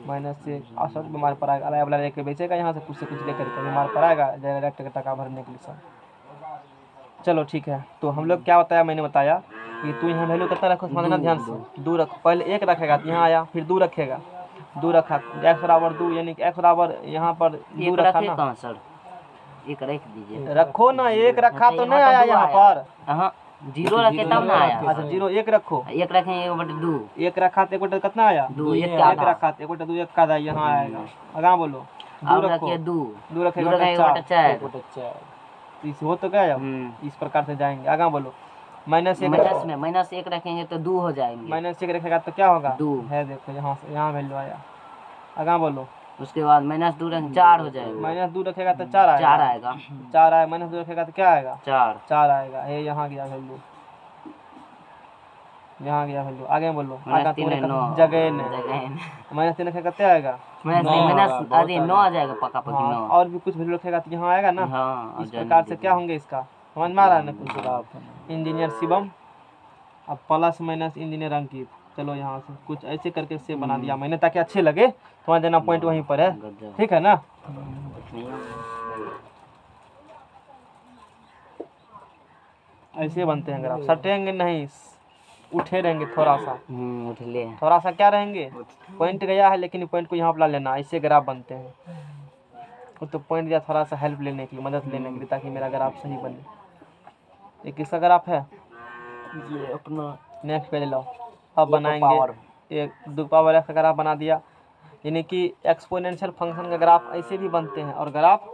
माइनस और सब बीमार पड़ाएगा अलाय वाला लेके बेचेगा यहाँ से कुछ से कुछ लेकर के। बीमार पड़ाएगा डायरेक्ट का टका भरने के लिए सब। चलो ठीक है। तो हम लोग क्या बताया? मैंने बताया कि तू यहाँ वैल्यू कितना रखो? समझना ध्यान से। दो रख। पहले एक रखेगा तो यहाँ आया फिर दो रखेगा। दो रखा। एक्स बराबर दो यानी कि एक्स बराबर यहाँ पर दो रखा ना। सर? एक रख दीजिए। रखो ना एक रखा तो नहीं आया यहाँ पर। हाँ ज़ीरो रखे तब ना आया। अच्छा ज़ीरो एक रखो। एक रखें एक बटे दो। एक रखा तो एक बटे कितना आया? दो एक एक रखा तो एक बटे दो एक का आधा यहाँ आएगा। अगा बोलो? दो रखो दो। दो रखे एक बटे एक बटे चार। तो इस हो तो गया हम्म। इस प्रकार से जाएँगे। आगा बोलो? माइनस एक माइनस में माइनस एक रखेंगे तो दो हो जाएँगे। माइनस एक रखेगा तो क्या होगा? दो। है देखो यहाँ से यहाँ वैल्यू आया। आगा बोलो? उसके बाद माइनस दो रंग चार हो जाएगा। माइनस दो रखेगा तो चार आएगा। चार आएगा। चार आएगा माइनस दो रखेगा तो क्या आएगा? चार। चार आएगा। ये यहाँ गया वैल्यू। यहाँ गया वैल्यू। आगे बोलो। माइनस तीन जगह है। माइनस तीन रखेगा क्या आएगा? माइनस अरे नौ आ जाएगा पक्का पक्की हाँ, नौ। और भी कुछ वैल्यू रखेगा तो यहाँ आएगा ना? हाँ इस प्रकार से क्या होंगे इसका? समझ में आ रहा है ना कुछ? इंजीनियर शिवम अब प्लस माइनस इंजीनियर अंकित। चलो यहाँ से कुछ ऐसे करके से बना दिया। मैंने ताकि अच्छे लगे। तुम्हारा देना पॉइंट वहीं पर है। ठीक है ना? ऐसे बनते हैं आप। सटेंगे नहीं उठे रहेंगे थोड़ा सा हम्म उठ ले। थोड़ा सा क्या रहेंगे? पॉइंट गया है लेकिन पॉइंट को यहाँ पर ला लेना। ऐसे ग्राफ बनते हैं। वो तो पॉइंट दिया थोड़ा सा हेल्प लेने के लिए मदद लेने के लिए ताकि मेरा ग्राफ सही बने। ये किसका ग्राफ है? ये अपना नेक्स्ट पे ले लो अब बनाएँगे। एक दो पावर एक्स का ग्राफ बना दिया यानी कि एक्सपोनेंशियल फ़ंक्शन का ग्राफ ऐसे भी बनते हैं और ग्राफ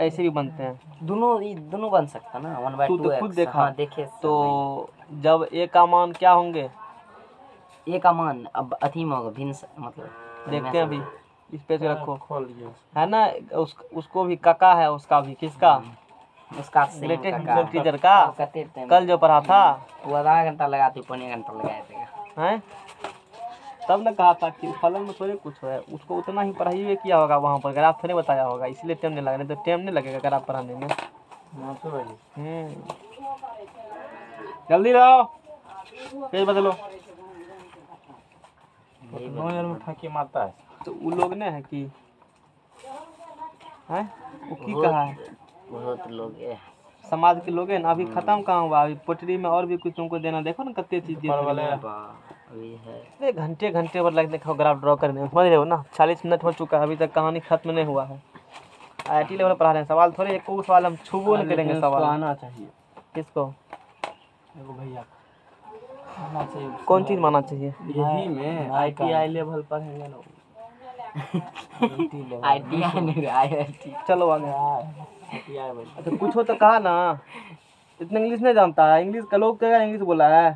ऐसे भी बनते हैं। दोनों ये दोनों बन सकता ना? वन बाई टू खुद देखा। हाँ देखे तो जब ए का मान क्या होंगे? ये का मान अब अथी होगा भिन्न मतलब। देखते हैं अभी। इस पे से रखो। खोलिए है ना? उस, उसको भी काका है उसका भी। किसका? उसका सेम ग्रेटेस्ट का। टीचर का कल जो पढ़ा था। वो आधा घंटा लगाती पौने घंटा लगाए थे। हैं? तब ने कहा था कि फलन में थोड़े कुछ है उसको उतना ही पढ़ाई किया होगा वहाँ पर ग्राफ थोड़े बताया होगा इसलिए टाइम नहीं लगा नहीं तो टाइम नहीं लगेगा ग्राफ पढ़ाने में। हम्म। जल्दी रहो पेज बदलो। में मारता है। तो वो लोग ने है कि हैं? वो की कहा है? बहुत लोग ये समाज के लोग हैं ना अभी खत्म कहाँ हुआ? अभी पोटरी में और भी कुछ तुमको देना देखो ना कितने चीज़ हैं। है। अरे घंटे घंटे पर लग देखो ग्राफ ड्रॉ करने में समझ रहे हो ना? चालीस मिनट हो चुका है अभी तक कहानी खत्म नहीं हुआ है। आई टी लेवल पढ़ा रहे हैं। सवाल थोड़े एक सवाल हम छुबो नहीं करेंगे सवाल। आना चाहिए। किसको? भैया कौन चीज़ माना चाहिए? यही में आई टी आई लेवल पढ़ेंगे ना नहीं चलो आगे बोल अच्छा कुछ हो तो कहा ना। इतना इंग्लिश नहीं जानता। है इंग्लिश का लोग क्या इंग्लिश बोला है?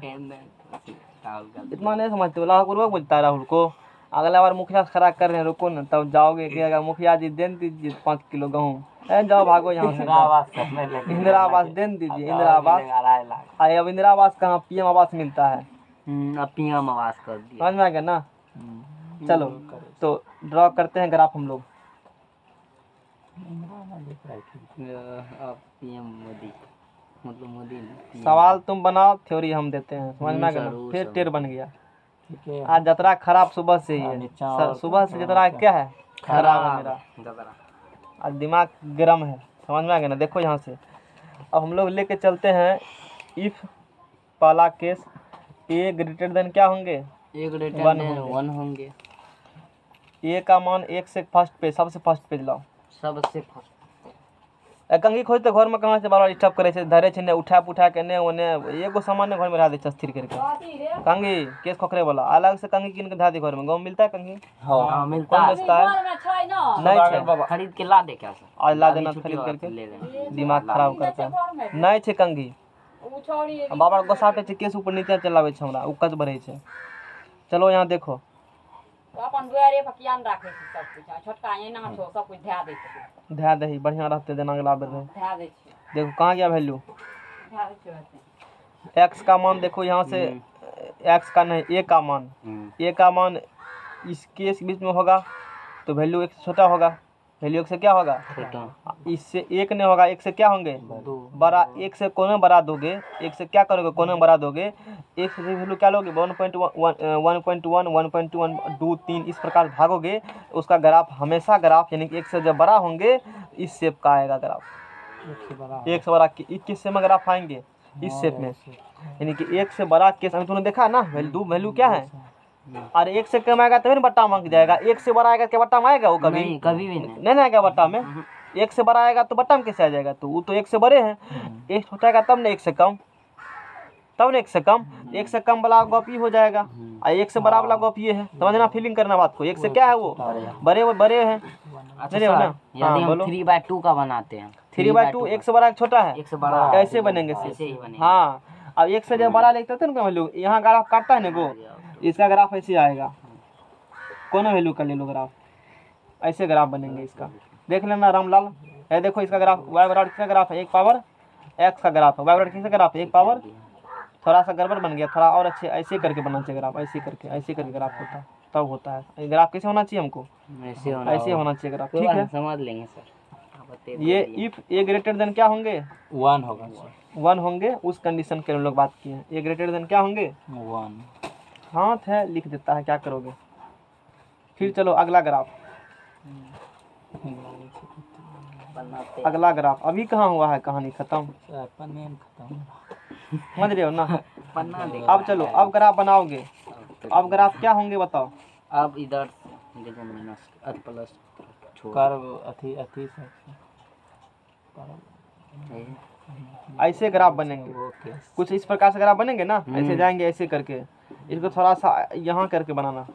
इतना नहीं समझते लाहौर बोलता है राहुल को। अगला बार मुखिया खड़ा कर रहे हैं रुको ना तब जाओगे मुखिया जी दे दीजिए पाँच किलो गेहूँ। जाओ भागो यहाँ से। इंदिरा आवास दे दीजिए इंदिरा आवास अरे अब इंदिरा आवास कहाँ पीएम आवास मिलता है। अब पीएम आवाज़ कर दिया। समझ में आ गया ना? चलो तो ड्रॉ करते हैं ग्राफ हम लोग। पीएम मोदी। मतलब मोदी सवाल तुम बनाओ थ्योरी हम देते हैं। समझ में आ गया फिर टेर बन गया। ठीक है। आज जतरा खराब सुबह से ही है। नीचा स- और सुबह से जतरा क्या है? खराब है मेरा। आज दिमाग गर्म है। समझ में आ गया ना? देखो यहाँ से। अब हम लोग लेके चलते हैं इफ़ पहला केस ए ग्रेटर देन क्या होंगे? एक वन रिटर्न वन होंगे। ए का मान एक से फ़र्स्ट पेज सबसे फ़र्स्ट पेज लाओ। सबसे फ़र्स्ट कंगी खोज तो घर में कहाँ से बार बार डिस्टर्ब करे छै? धरे छै ने उठा पुठा के ने ओने एगो सामान ने घर में रह दे छै स्थिर करके। कंगी केस खोखरे वाला अलग से कंगी किन के धा दे घर में गाँव मिलता है कंगी हाँ। मिलता है। बेचता है? नहीं छै। खरीद के ला दे क्या आज ला देना खरीद करके। दिमाग खराब करता है। नहीं छै कंगी बाबा गोसाटे छै केस ऊपर नीचे चलाबै छै हमरा। उकस बढ़ै छै। चलो यहाँ देखो। अपन दुआरे पर किया राखे छै सब कुछ आ छोटका एना छो सब कुछ ध्या दै छै ध्या दही बढ़िया रहते देना अगला बेर देखो कहाँ गया वैल्यू दै एक्स का मान देखो यहाँ से एक्स का नहीं ए का मान। हम्म, ए का मान इस केस बीच में होगा तो वैल्यू एक छोटा होगा। वैल्यू एक से क्या होगा? छोटा। इससे एक नहीं होगा एक से क्या होंगे? बड़ा एक से कोने बड़ा दोगे एक से क्या करोगे? कोने बड़ा दोगे। एक से वैल्यू क्या लोगे? One point one point one one point one दो तीन इस प्रकार भागोगे। उसका ग्राफ हमेशा ग्राफ यानी कि एक से जब बड़ा होंगे इस शेप का आएगा ग्राफ। एक से बड़ा किसमें ग्राफ आएँगे इस शेप में। यानी कि एक से बड़ा केस अभी तूने देखा ना? वैल्यू वैल्यू क्या है? और एक से कम आएगा तभी ना बट्टा मांग जाएगा एक से बड़ा आएगा क्या बट्टा में आएगा वो कभी नहीं कभी भी नहीं नहीं आएगा बट्टा में एक से बड़ा आएगा तो बट्टा में कैसे आ जाएगा तो वो तो एक से बड़े हैं एक छोटा आएगा तब ना एक से कम तब ना एक से कम एक से कम वाला गप ये हो जाएगा और एक से बड़ा वाला गप ये है समझना फीलिंग करना बात को एक से क्या है वो बड़े वो बड़े हैं अच्छा हाँ, हम। थ्री बाय टू का बनाते हैं थ्री बाय टू एक से बड़ा छोटा है एक से बड़ा कैसे बनेंगे ही हाँ अब एक से जब बड़ा लिखते थे ना वैल्यू यहाँ ग्राफ काटता है ना वो इसका ग्राफ ऐसे आएगा। कौन वैल्यू का ले लो ग्राफ ऐसे ग्राफ बनेंगे इसका। देख लेना रामलाल। ये देखो इसका ग्राफ वाई बराबर किसका ग्राफ है? एक पावर एक्स का ग्राफ है। वाई बराबर किसका ग्राफ है? एक पावर थोड़ा सा गड़बड़ बन गया थोड़ा और अच्छे ऐसे करके बनना चाहिए ग्राफ ऐसे करके ऐसे करके ग्राफ होता है तब होता है। ग्राफ कैसे होना चाहिए हमको? ऐसे होना ऐसे होना चाहिए ग्राफ ठीक है? समझ लेंगे सर। ये इफ़ ए ग्रेटर देन क्या होंगे? वन होगा वन होंगे उस कंडीशन के हम लोग बात किए ए ग्रेटर देन क्या होंगे? वन हाथ है लिख देता है क्या करोगे? फिर चलो अगला ग्राफ। अगला ग्राफ। अभी कहाँ हुआ है कहानी? खत्म। सर पन्ने खत्म समझ रहे हो ना? अब चलो अब ग्राफ बनाओगे। अब ग्राफ क्या होंगे बताओ। अब इधर देखो माइनस प्लस कर्व अथी अथी ऐसे ग्राफ बनेंगे। कुछ इस प्रकार से ग्राफ बनेंगे ना? ऐसे जाएँगे ऐसे करके। इसको थोड़ा सा यहाँ करके बनाना।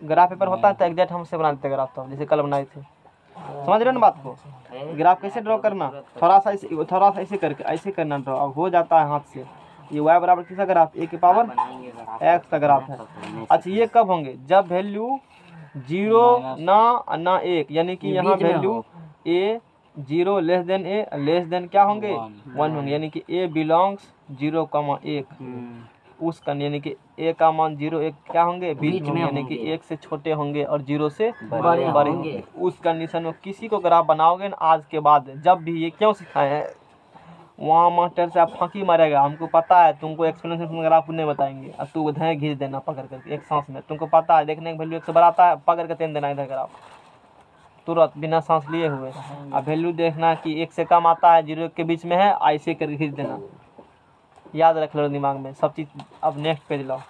ग्राफ पेपर होता है तो एग्जैक्ट हम हमसे बनाते ग्राफ तो जैसे कल बनाए थे। समझ रहे हो ना बात को? ग्राफ कैसे ड्रॉ करना? थोड़ा सा ऐसे थोड़ा सा ऐसे करके ऐसे करना ड्रॉ अब हो जाता है हाथ से। ये वाई बराबर किसका ग्राफ? ए के पावर एक्स का ग्राफ है। अच्छा ये कब होंगे? जब वैल्यू ज़ीरो ना ना एक यानी कि यहाँ value A zero less than A less than क्या होंगे? वन होंगे। यानी कि ए बिलोंग्स ज़ीरो कमा एक। हम्म, उस का यानी कि ए का मान ज़ीरो एक क्या होंगे? बीच में यानी कि एक से छोटे होंगे और ज़ीरो से बड़े बड़े होंगे। उस कंडीशन में किसी को ग्राफ बनाओगे ना आज के बाद जब भी ये क्यों सिखाए? हैं वहाँ मास्टर से आप फांकी मारेगा। हमको पता है तुमको एक्सप्लेनेशन ग्राफ नहीं बताएँगे अब तू उधर घिस देना पकड़ करके एक सांस में। तुमको पता है देखने का वैल्यू एक से बढ़ाता है पकड़ के तेन देना इधर ग्राफ तुरंत बिना सांस लिए हुए। अब वैल्यू देखना कि एक से कम आता है ज़ीरो के बीच में है ऐसे करके खींच देना। याद रख लो दिमाग में सब चीज़ अब नेक्स्ट पेज लाओ।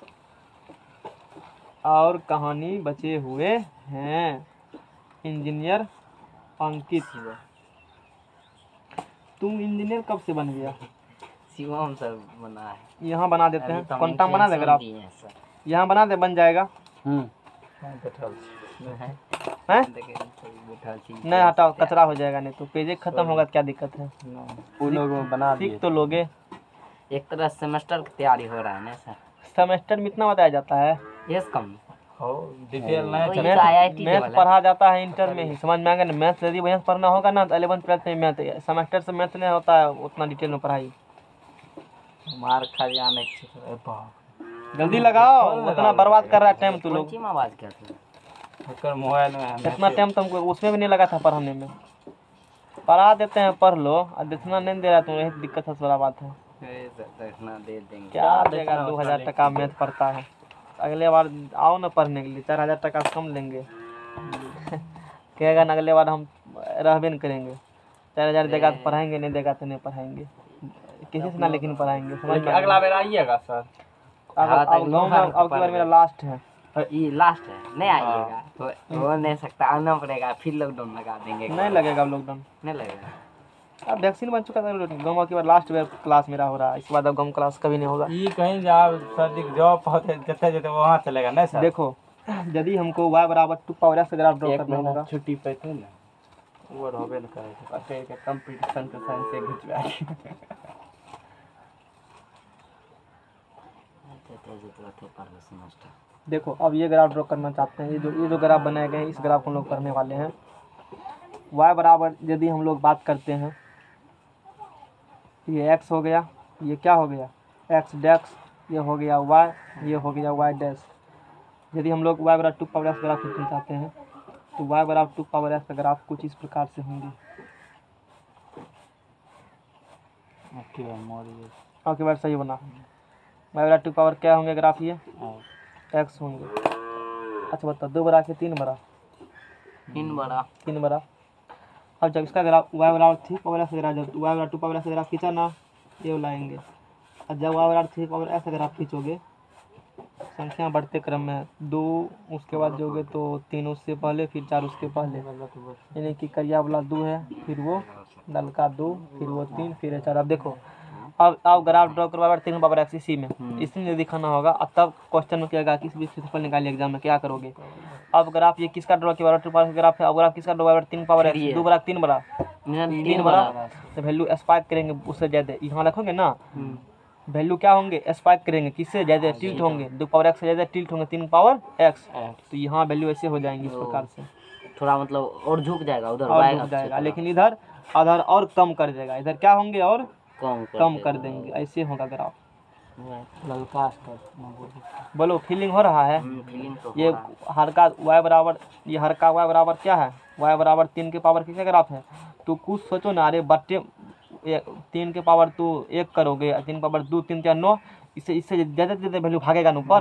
और कहानी बचे हुए हैं। इंजीनियर अंकित। तुम इंजीनियर कब से बन गया? शिवम सर बना है। यहाँ बना देते हैं तो कॉन्टा बना दे mention ग्राफ दिए हैं सर। यहाँ बना दे बन जाएगा। हैं। छी। नहीं हटाओ कचरा हो जाएगा नहीं तो पेजे खत्म होगा तो क्या दिक्कत है? वो लोग बना सीख तो लोगे। एक तरह सेमेस्टर की तैयारी हो रहा है ना सर। सेमेस्टर में इतना बताया जाता है? Yes come. हो डिटेल नहीं वही चले तो मैथ पढ़ा जाता है इंटर में ही समझ में आएगा ना? मैथ यदि से पढ़ना होगा ना तो एलेवन ट्वेल्थ में मैथ सेमेस्टर से मैथ नहीं होता है उतना डिटेल में पढ़ाई। मार खा जाने जल्दी लगाओ उतना बर्बाद कर रहा है टाइम तू लोग। आवाज़ क्या थी? मोबाइल में इतना टाइम तुमको उसमें भी नहीं लगा था पढ़ने में। पढ़ा देते हैं पढ़ लो और देखना नहीं दे रहा तुम यही दिक्कत है बड़ा बात है। क्या देगा? दो हज़ार टका मैथ पढ़ता है। अगले बार आओ ना पढ़ने के लिए चार हज़ार टका कम लेंगे। कहेगा ना अगले बार हम रहबे नहीं करेंगे। चार हज़ार देगा तो पढ़ाएँगे नहीं देगा तो नहीं पढ़ाएँगे। किसी से ना लेकिन पढ़ाएँगे समझ में अगला बार आइएगा सर। अब अब गाँव में अब की बार मेरा लास्ट है। और ये लास्ट है नहीं आइएगा। हो, हो नहीं सकता आना पड़ेगा फिर लॉकडाउन लगा देंगे। नहीं लगेगा लॉकडाउन नहीं लगेगा। अब वैक्सीन बन चुका था गाँव की बार लास्ट क्लास मेरा हो रहा है। इसके बाद अब गाँव क्लास कभी नहीं होगा। ये कहीं जाओ सर जी जॉब पहुँचे जते जते वहाँ चलेगा नहीं सर? देखो यदि हमको y बराबर two power X graph draw एक करना होगा। छुट्टी पे थे ना वो होबे न करे थे पते के कंपटीशन के साइन से घिचवा सेमेस्टर देखो अब ये ग्राफ ड्रॉ करना चाहते हैं। ये जो ये जो ग्राफ बनाए गए हैं इस ग्राफ को हम लोग करने वाले हैं। Y बराबर यदि हम लोग बात करते हैं ये x हो गया ये क्या हो गया? X डैक्स ये हो गया y ये हो गया y डैश यदि हम लोग y बराबर टू पावर एक्स ग्राफ खींचना चाहते हैं तो y बराबर टू पावर एक्स का ग्राफ कुछ इस प्रकार से होंगे। ओके बार सही बना। वाई बराबर टू पावर क्या होंगे ग्राफ ये? एक्स होंगे। अच्छा बताओ दो बड़ा के तीन बड़ा तीन बड़ा तीन बड़ा अब जब इसका ग्राफ वाई बराबर थ्री पावर एक्स ग्राफ जब वाई बराबर टू पावर एक्स ग्राफ खींचा ना, ये लाएँगे। और जब वाई वाला थ्री पावर एक्स ग्राफ खींचोगे संख्या बढ़ते क्रम में, दो, उसके बाद जोगे तो तीन उससे पहले, फिर चार उसके पहले। यानी कि करिया वाला दो है, फिर वो नलका दो, फिर वो तीन, फिर चार। अब देखो अब अब ग्राफ ड्रॉ करवा बार तीन पावर एक्स इसी में। इसमें दिखाना होगा। और तब क्वेश्चन में क्या किस भी क्षेत्रफल निकालिए एग्ज़ाम में क्या करोगे? अब ग्राफ ये किसका ड्रॉ किया? टू पावर ग्राफ है। अब ग्राफ किसका ड्रॉ तीन पावर एक्स दो बड़ा तीन बड़ा। तीन बड़ा। तो वैल्यू स्पाइक करेंगे उससे ज़्यादा। यहाँ रखोगे ना? वैल्यू क्या होंगे? स्पाइक करेंगे। किससे ज़्यादा? टिल्ट होंगे। दो पावर एक्स से ज़्यादा टिल्ट होंगे तीन पावर एक्स तो यहाँ वैल्यू ऐसे हो जाएँगी इस प्रकार से। थोड़ा मतलब और झुक जाएगा उधर और वाई जाएगा। लेकिन इधर आधार और कम कर देगा। इधर क्या होंगे और कम कर कम कर देंगे ऐसे होगा ग्राफ स्तर में बोली फीलिंग हो। रहा है? हम्म, तो ये हो रहा है। हर का वाई बराबर ये हर का वाई बराबर क्या है? वाई बराबर तीन के पावर किसका ग्राफ है? तो कुछ सोचो ना अरे बट्टे तीन के पावर तू एक करोगे तीन पावर दो तीन चार नौ इससे इससे ज़्यादा ज़्यादा वैल्यू भागेगा ना ऊपर?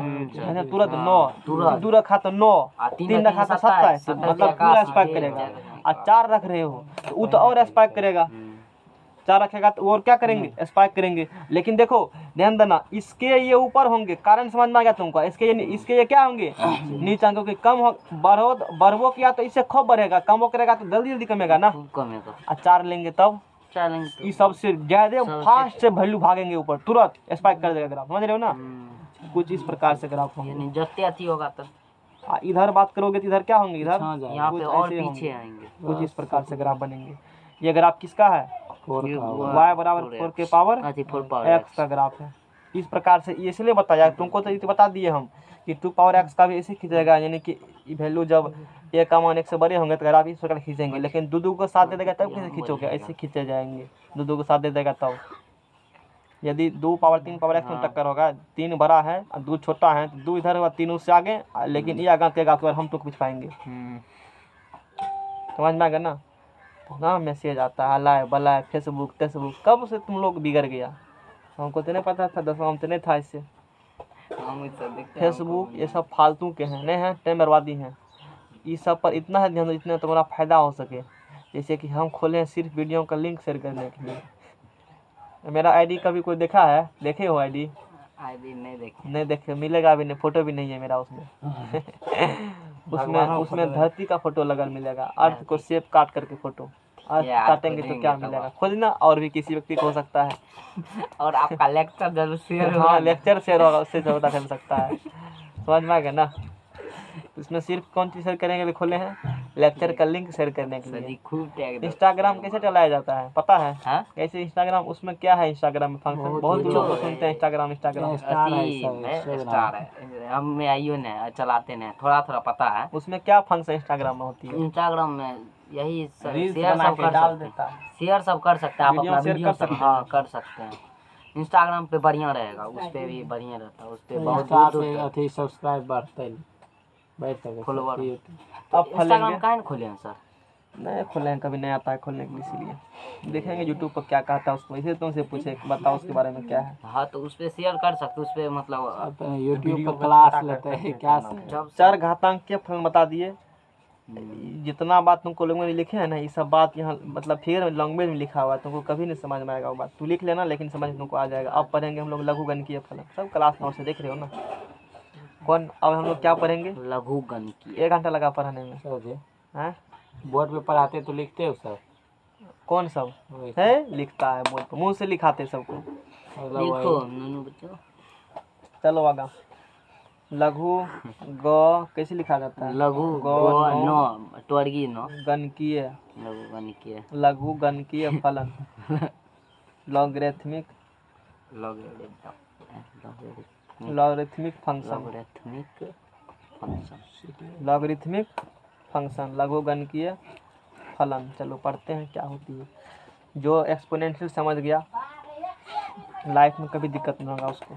तुरंत नौ दो रखा तो नौ तीन रखा तो सत्ताईस, मतलब पूरा स्पाइक करेगा। और चार रख रहे हो तो वो तो और स्पाइक करेगा। हम्म, चार रखेगा तो और क्या करेंगे? स्पाइक करेंगे। लेकिन देखो ध्यान देना इसके ये ऊपर होंगे। कारण समझ में आ गया तुमको? इसके ये इसके ये क्या होंगे? नीचा क्योंकि कम हो बढ़ो बढ़वो किया तो इससे खूब बढ़ेगा। कम हो करेगा तो जल्दी जल्दी कमेगा ना? कमेगा। और चार लेंगे तब? ये सबसे ज़्यादा फास्ट से वैल्यू भागेंगे ऊपर। तुरंत स्पाइक कर देगा ग्राफ समझ रहे हो ना? हम्म, कुछ इस प्रकार से ग्राफ होंगे। जत्ते अति होगा तब। इधर बात करोगे तो इधर क्या होंगे? इधर? हाँ यहाँ पे और पीछे आएँगे। कुछ इस प्रकार से ग्राफ बनेंगे। ये ग्राफ किसका है? Y बराबर फोर के पावर एक्स का ग्राफ है। इस प्रकार से इसलिए बताया तुमको तो ये बता दिए हम कि टू पावर एक्स का भी ऐसे खींचेगा यानी कि वैल्यू जब एक का मान एक से बड़े होंगे तो ग्राफ इस प्रकार खींचेंगे। लेकिन दो दो को साथ दे देगा तब कैसे खींचोगे? ऐसे खींचे जाएँगे। दो दो को साथ दे देगा तब। यदि दो पावर तीन पावर एक्स में हाँ। टक्कर होगा तीन बड़ा है और दो छोटा है तो दो इधर होगा तीन उससे आगे लेकिन ये आगे तेगा तो हम तो कुछ पाएँगे। हम्म, समझ में आ गया ना? ना मैसेज आता है अलाय बलाय फेसबुक फेसबुक कब से तुम लोग बिगड़ गया? हमको तो नहीं पता था दसवा में तो नहीं था इससे। हम हैं, फेसबुक ये सब फालतू के हैं नहीं हैं? टाइम बर्बादी हैं। इस सब पर इतना है ध्यान दो जितना तुम्हारा फ़ायदा हो सके। जैसे कि हम खोले हैं सिर्फ़ वीडियो का लिंक शेयर करने के लिए। मेरा आईडी कभी कोई देखा है? देखे हो आईडी आईडी नहीं देखे। नहीं देखे मिलेगा भी नहीं फ़ोटो भी नहीं है मेरा उसमें। उसमें उसमें धरती का फ़ोटो लगल मिलेगा अर्थ को सेप काट करके फ़ोटो क्या काटेंगे तो क्या मिलेगा? आप? खोजना और भी किसी व्यक्ति को हो सकता है। और आपका लेक्चर ज़रूर शेयर हाँ लेक्चर शेयर होगा उससे जो पता चल सकता है। समझ में आ गया ना? इसमें सिर्फ़ कौन चीज़ शेयर करेंगे भी खोले हैं? लेक्चर का लिंक शेयर करने के लिए। खूब टैग इंस्टाग्राम कैसे चलाया जाता है पता है? हाँ? कैसे इंस्टाग्राम उसमें क्या है इंस्टाग्राम में फ़ंक्शन बहुत लोग को सुनते हैं इंस्टाग्राम इंस्टाग्राम स्टार है अति सब, में Instagram। स्टार है। हम में आइयो ने चलाते ने थोड़ा थोड़ा पता है। उसमें क्या फ़ंक्शन इंस्टाग्राम में होती है? इंस्टाग्राम में यही शेयर सब कर डाल सकते देता हैं। शेयर सब कर सकते हैं आप अपना वीडियो सब हाँ। कर सकते हैं। इंस्टाग्राम पे बढ़िया रहेगा उस पर भी बढ़िया रहता है उस पे बहुत इंस्टा दूर पे दूर अथी सब्सक्राइब बढ़ते तक Follower। अब इंस्टाग्राम काहे खोले हैं सर? नहीं खोले हैं कभी नहीं आता है खोलने के लिए इसीलिए। देखेंगे यूट्यूब पर क्या कहता है उसको इसे तुमसे पूछे बताओ उसके बारे में क्या है। हाँ तो उस पे शेयर कर सकते उस पे मतलब यूट्यूब पर क्लास लेते हैं क्या चार घातांक के फल बता दिए। जितना बात तुमको लोगों ने लिखे है ना ये सब बात यहाँ मतलब फिगर में लैंग्वेज में लिखा हुआ है तुमको कभी नहीं समझ में आएगा वो बात। तू लिख लेना लेकिन समझ में तुमको आ जाएगा। अब पढ़ेंगे हम लोग लघु गण की फलन। सब क्लास नोट से देख रहे हो ना? कौन? अब हम लोग क्या पढ़ेंगे? लघु गण की। एक घंटा लगा पढ़ाने में। जी हैं। बोर्ड पे पढ़ाते तो लिखते हो सब? कौन सब? है? लिखता है बोल पे। मुँह से लिखाते सबको। चलो आगा। लघु ग कैसे लिखा जाता है? लघु गो, नो। ट्वर्गी नो। गणकीय। लघु गण की लघु गणकीय फलन। Logarithmic logarithmic function logarithmic function logarithmic function लघु गणकीय फलन। चलो पढ़ते हैं क्या होती है। जो एक्सपोनेंशियल समझ गया लाइफ में कभी दिक्कत नहीं होगा उसको।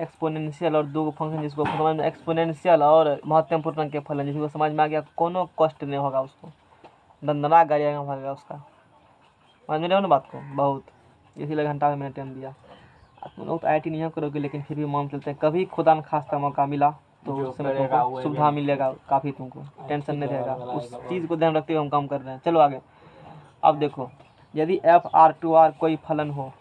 एक्सपोनेंशियल और दो फ़ंक्शन जिसको समझ में एक्सपोनेंशियल और महत्वपूर्ण के फलन जिसको समझ में आ गया कोनो कष्ट नहीं होगा उसको। दंदना गाड़िया भागेगा उसका। समझ में रहे ना बात को? बहुत। इसीलिए घंटा में मैंने टाइम दिया। तुम लोग तो आई नहीं करोगे लेकिन फिर भी मान चलते हैं। कभी खुदा न खास्ता मौका मिला तो तुमको सुविधा मिलेगा काफ़ी तुमको। टेंशन नहीं रहेगा। उस चीज़ को ध्यान रखते हुए हम काम कर रहे हैं। चलो आगे। अब देखो यदि एफ़ आर टू आर कोई फलन हो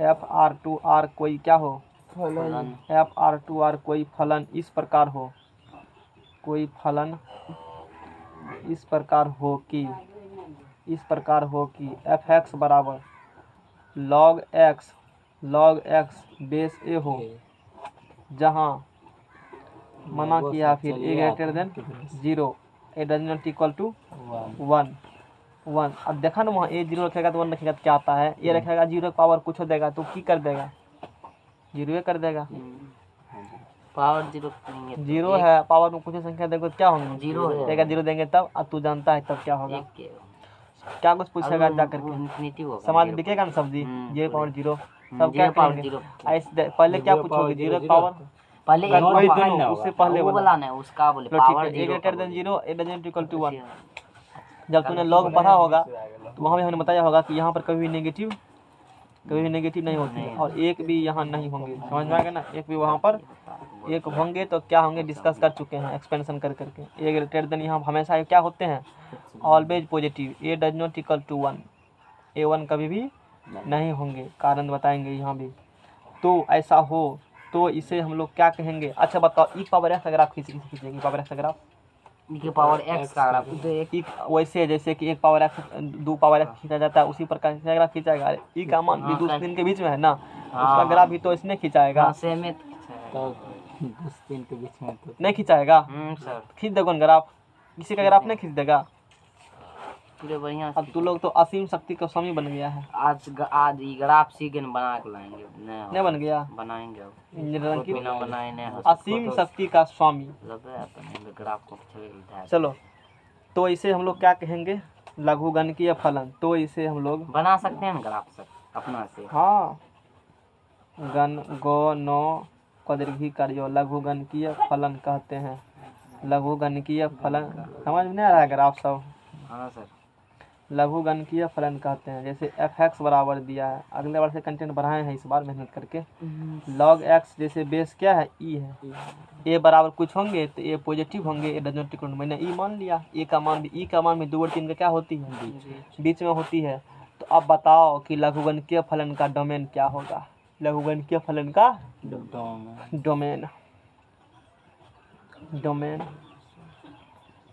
एफ़ आर टू आर कोई क्या हो? फलन एफ़ आर टू आर कोई फलन इस प्रकार हो। कोई फलन इस प्रकार हो कि इस प्रकार हो कि एफ़ एक्स बराबर log X log X base A हो। जहाँ मना किया फिर A greater than zero A does not equal to one one अब देखा ना वहाँ ए ज़ीरो रखेगा तो वन रखेगा तो क्या आता है? ए रखेगा ज़ीरो पावर कुछ हो देगा तो की कर देगा। ज़ीरो कर देगा। पावर ज़ीरो करेंगे तो ज़ीरो है पावर में कुछ संख्या देखो तो क्या होंगे? ज़ीरो है। देखा ज़ीरो देंगे तब अब तू जानता है तब क्या होगा। क्या कुछ पूछेगा जा करके समाज। दिखेगा ना सब्ज़ी? Zero power zero. सब क्या ज़ीरो पहले क्या पूछोगे? Zero power? पहले एक उससे पहले वो वाला वाला उसका बोले पावर है zero greater than zero A doesn't equal to one जब तूने लॉग पढ़ा होगा तो वहाँ भी हमने बताया होगा कि यहाँ पर कभी नेगेटिव कभी भी नेगेटिव नहीं होती। है और एक भी यहाँ नहीं होंगे। समझ में आ गया ना? एक भी वहाँ पर एक होंगे तो क्या होंगे? डिस्कस कर चुके हैं एक्सपेंशन कर करके। ए ग्रेटर देन यहाँ हमेशा क्या होते हैं? Always positive A does not equal to one A one कभी भी नहीं होंगे। कारण बताएँगे यहाँ भी। तो ऐसा हो तो इसे हम लोग क्या कहेंगे? अच्छा बताओ। ई पावर एक्स अगर आप खींच खींचेंगे पावर एक्स अगर आप। के पावर एक्स का ग्राफ तो एक वैसे जैसे कि एक पावर एक्स दो पावर एक्स खींचा जाता है उसी प्रकार से ग्राफ खींचाएगा अरे ई का मान भी हाँ, दो तीन के बीच में है ना उसका हाँ। ग्राफ भी तो इसने खींचाएगा। हाँ, सेम है तो दिन के बीच में तो नहीं खींचाएगा। हम्म सर खींच देगा ग्राफ किसी का ग्राफ नहीं खींच देगा। पूरे बढ़िया अब तू लोग तो असीम शक्ति का स्वामी बन गया है। आज आज ग्राफ सीगन बना के लाएँगे। नहीं बन गया? बनाएँगे अब। की बिना बनाए नहीं असीम शक्ति का स्वामी। ग्राफ को चलो तो इसे हम लोग क्या कहेंगे? लघु गणकीय फलन। तो इसे हम लोग बना सकते हैं ग्राफ सर अपना से। हाँ। गण गो नो कदर्घी कार्यो लघु गणकीय फलन कहते हैं। लघु गणकीय फलन। समझ में नहीं आ रहा है ग्राफ सब? हाँ सर। लघु गणकीय फलन कहते हैं। जैसे एफ़ एक्स बराबर दिया है। अगले बार से कंटेंट बढ़ाए हैं इस बार मेहनत करके। लॉग एक्स जैसे बेस क्या है? ई है। ए बराबर कुछ होंगे तो ए पॉजिटिव होंगे ए डज मैंने ई मान लिया। ए का मान भी ई का मान भी दो और तीन का क्या होती है? बीच बीच में होती है। तो अब बताओ कि के फलन का डोमेन क्या होगा? लघुगणकीय फलन का डोमेन डोमेन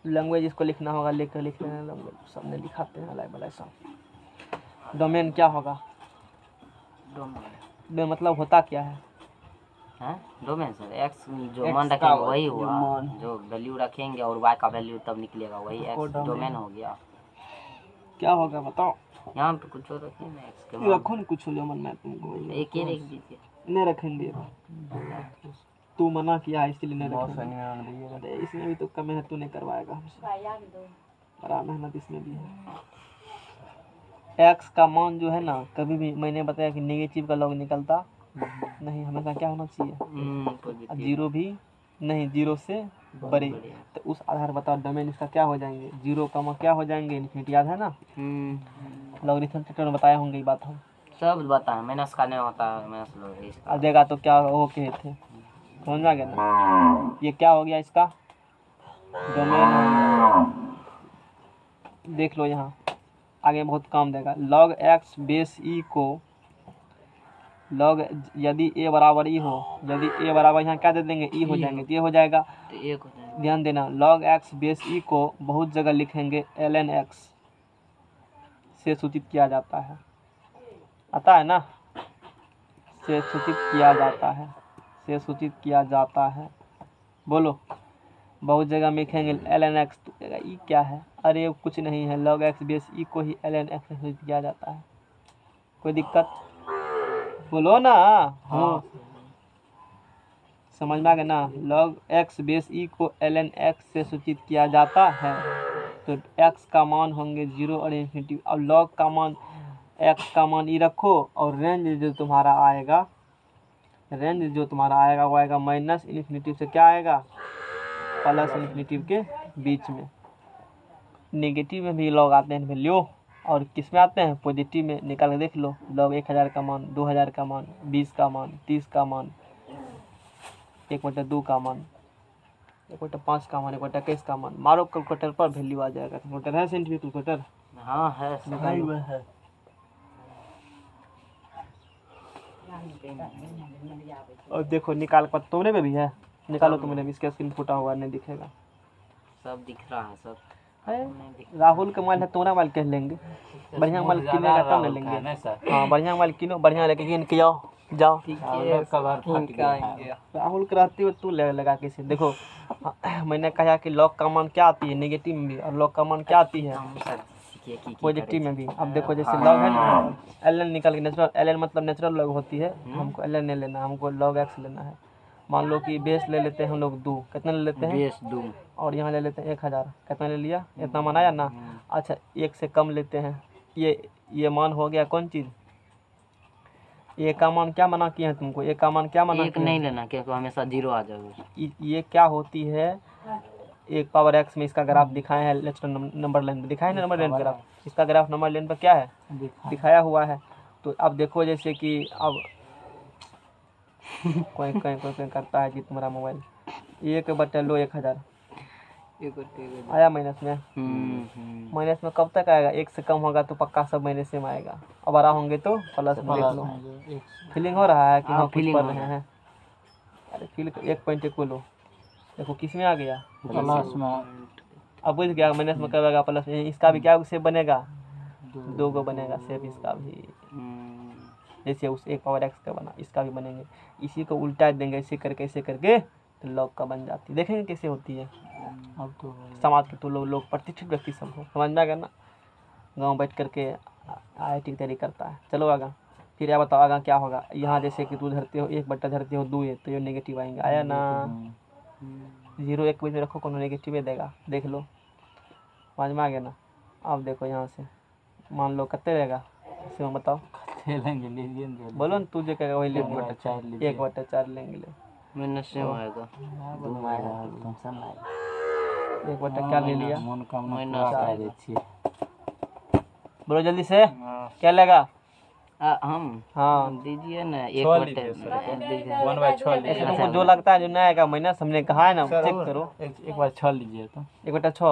लैंग्वेज इसको लिखना होगा लिख कर लिख रहे हैं सबने लिखाते हैं अलग अलग सब। डोमेन क्या होगा? डोमेन मतलब होता क्या है? डोमेन सर एक्स जो मान रखेंगे वही हुआ। जो वैल्यू रखेंगे और वाई का वैल्यू तब निकलेगा वही एक्स डोमेन हो गया। क्या होगा बताओ? यहाँ पे कुछ और रखिए ना एक्स के रखो ना कुछ जो मन में तुमको। एक ही रख दीजिए। नहीं रखेंगे। तू मना किया इसलिए नहीं है अरे इसमें भी तो कम मेहनत तू नहीं करवाएगा हमसे। बड़ा मेहनत इसमें भी है। एक्स का मान जो है ना कभी भी मैंने बताया कि नेगेटिव का लॉग निकलता नहीं हमेशा क्या होना चाहिए? हम्म। ज़ीरो भी नहीं ज़ीरो से बड़े। तो उस आधार बताओ डोमेन इसका क्या हो जाएँगे? ज़ीरो कमा क्या हो जाएँगे? इन्फिनिटी याद है ना? हम्म, लॉगरिथम चैप्टर में बताए होंगे ये बात। हम सब बताए माइनस का नहीं होता है माइनस लोग इसका। अब देगा तो क्या हो के थे? समझ में आ गया ना ये क्या हो गया इसका? डोमेन देख लो यहाँ। आगे बहुत काम देगा। Log एक्स बेस ई को log यदि ए बराबर ई हो यदि ए बराबर यहाँ क्या दे देंगे? ई हो जाएँगे। तो ये हो जाएगा। तो हो ध्यान देना। Log एक्स बेस ई को बहुत जगह लिखेंगे एल एन एक्स से सूचित किया जाता है। आता है ना? से सूचित किया जाता है। से सूचित किया जाता है। बोलो। बहुत जगह में लिखेंगे एल एन एक्स ई क्या है? अरे कुछ नहीं है। log एक्स बेस ई को ही एल एन एक्स से सूचित किया जाता है। कोई दिक्कत? बोलो ना। हाँ। समझ में आ गया ना? log एक्स बेस ई को एल एन एक्स से सूचित किया जाता है। तो एक्स का मान होंगे ज़ीरो और इन्फिनिटी अब log का मान एक्स का मान ई रखो और रेंज जो तुम्हारा आएगा रेंज जो तुम्हारा आएगा वो आएगा माइनस इन्फिनिटी से क्या आएगा? प्लस इन्फिनिटी के बीच में। नेगेटिव में भी लॉग आते हैं वैल्यू और किसमें आते हैं? पॉजिटिव में। निकाल के देख लो। लॉग एक हज़ार का मान दो हज़ार का मान बीस का मान तीस का मान एक बटा दो का मान एक बटा पाँच का मान एक बटा इक्कीस का मान। मारो कैलकुलेटर पर वैल्यू आ जाएगा। कैलकुलेटर है सेंटिफिक कैलकुलेटर हाँ है। निकालो और देखो निकाल पर तुमने में भी है। निकालो तुमने भी इसका स्क्रीन फूटा हुआ नहीं दिखेगा। सब दिख रहा है सब। है? राहुल का मोबाइल है तुम्हारा मोबाइल कह लेंगे। बढ़िया मोबाइल किनेगा तब न लेंगे। हाँ बढ़िया मोबाइल किनो बढ़िया लेके किन के जाओ। जाओ और कवर फट गया। राहुल के रहती हो तू ले लगा के से। देखो मैंने कहा कि लॉक का मान क्या आती है नेगेटिव में और लॉक का मान क्या आती है? पॉजिटिव में भी अब देखो जैसे लॉग है ना एल एन निकल के नेचुरल एल एन मतलब नेचुरल लॉग होती है। हमको एल एन नहीं लेना हमको लॉग एक्स लेना है। मान लो कि बेस ले लेते हैं हम लोग दो। कितना ले लेते हैं? बेस दो। और यहाँ ले लेते हैं एक हज़ार। कितना ले लिया? इतना मान आया ना? अच्छा एक से कम लेते हैं। ये ये मान हो गया कौन चीज़? ये का मान क्या मना किए हैं तुमको? ये का मान क्या मना एक नहीं लेना क्योंकि हमेशा ज़ीरो आ जाएगा। ये क्या होती है? एक पावर एक्स में इसका ग्राफ दिखाए हैं लेफ़्ट नंबर लाइन पे दिखाए ना नंबर लाइन ग्राफ इसका ग्राफ नंबर लाइन पर क्या है? दिखाया। हुआ है। तो अब देखो जैसे कि अब कोई कोई कोई कोई करता है कि तुम्हारा मोबाइल एक बटे लो एक हज़ार। आया माइनस में। हम्म, हम्म। माइनस में कब तक आएगा? एक से कम होगा तो पक्का सब माइनस में आएगा। अब बड़ा होंगे तो प्लस में लो। फीलिंग हो रहा है कि हाँ, हम पढ़ हो रहे हैं। अरे फील एक पॉइंट को लो। देखो किसमें आ गया? प्लस में अब बुझ गया माइनस में करेगा प्लस में इसका भी क्या सेप बनेगा? दो गो बनेगा सेप इसका भी। हम्म, जैसे उस एक पावर एक्स का बना इसका भी बनेंगे। इसी को उल्टा देंगे ऐसे करके ऐसे करके तो लॉग का बन जाती है। देखेंगे कैसे होती है। अब तो समाज के तो लोग लोग प्रतिष्ठित व्यक्ति सब हो। समझ में आ गया ना? गाँव बैठ करके आई आई की तैयारी करता है। चलो आगा। फिर यह बताओ आगा क्या होगा? यहाँ जैसे कि तू धरते हो एक बट्टा धरते हो दो है तो ये नेगेटिव आएँगे। आया ना? ज़ीरो एक बीच में रखो कौन नेगेटिव ही देगा। देख लो। समझ में आ गया ना? अब देखो यहाँ से। मान लो कितने रहेगा? इसे में बताओ खेलेंगे लीजिए ना बोलो ना तू जो कहेगा वही ले एक बटा चार लीजिए। एक बट्टा चार लेंगे। ले माइनस से आएगा। एक बट्टा क्या ले लिया? मनोकामना पूरा कर दै छियै बोलो जल्दी से। क्या लेगा? आ, हम। हाँ। दीजिए ना एक बटे। वन छः लीजिए। तुमको जो लगता है जो नया आएगा माइनस हमने कहा है ना चेक करो। एक एक बार छः लीजिए तो। एक बट्टा छः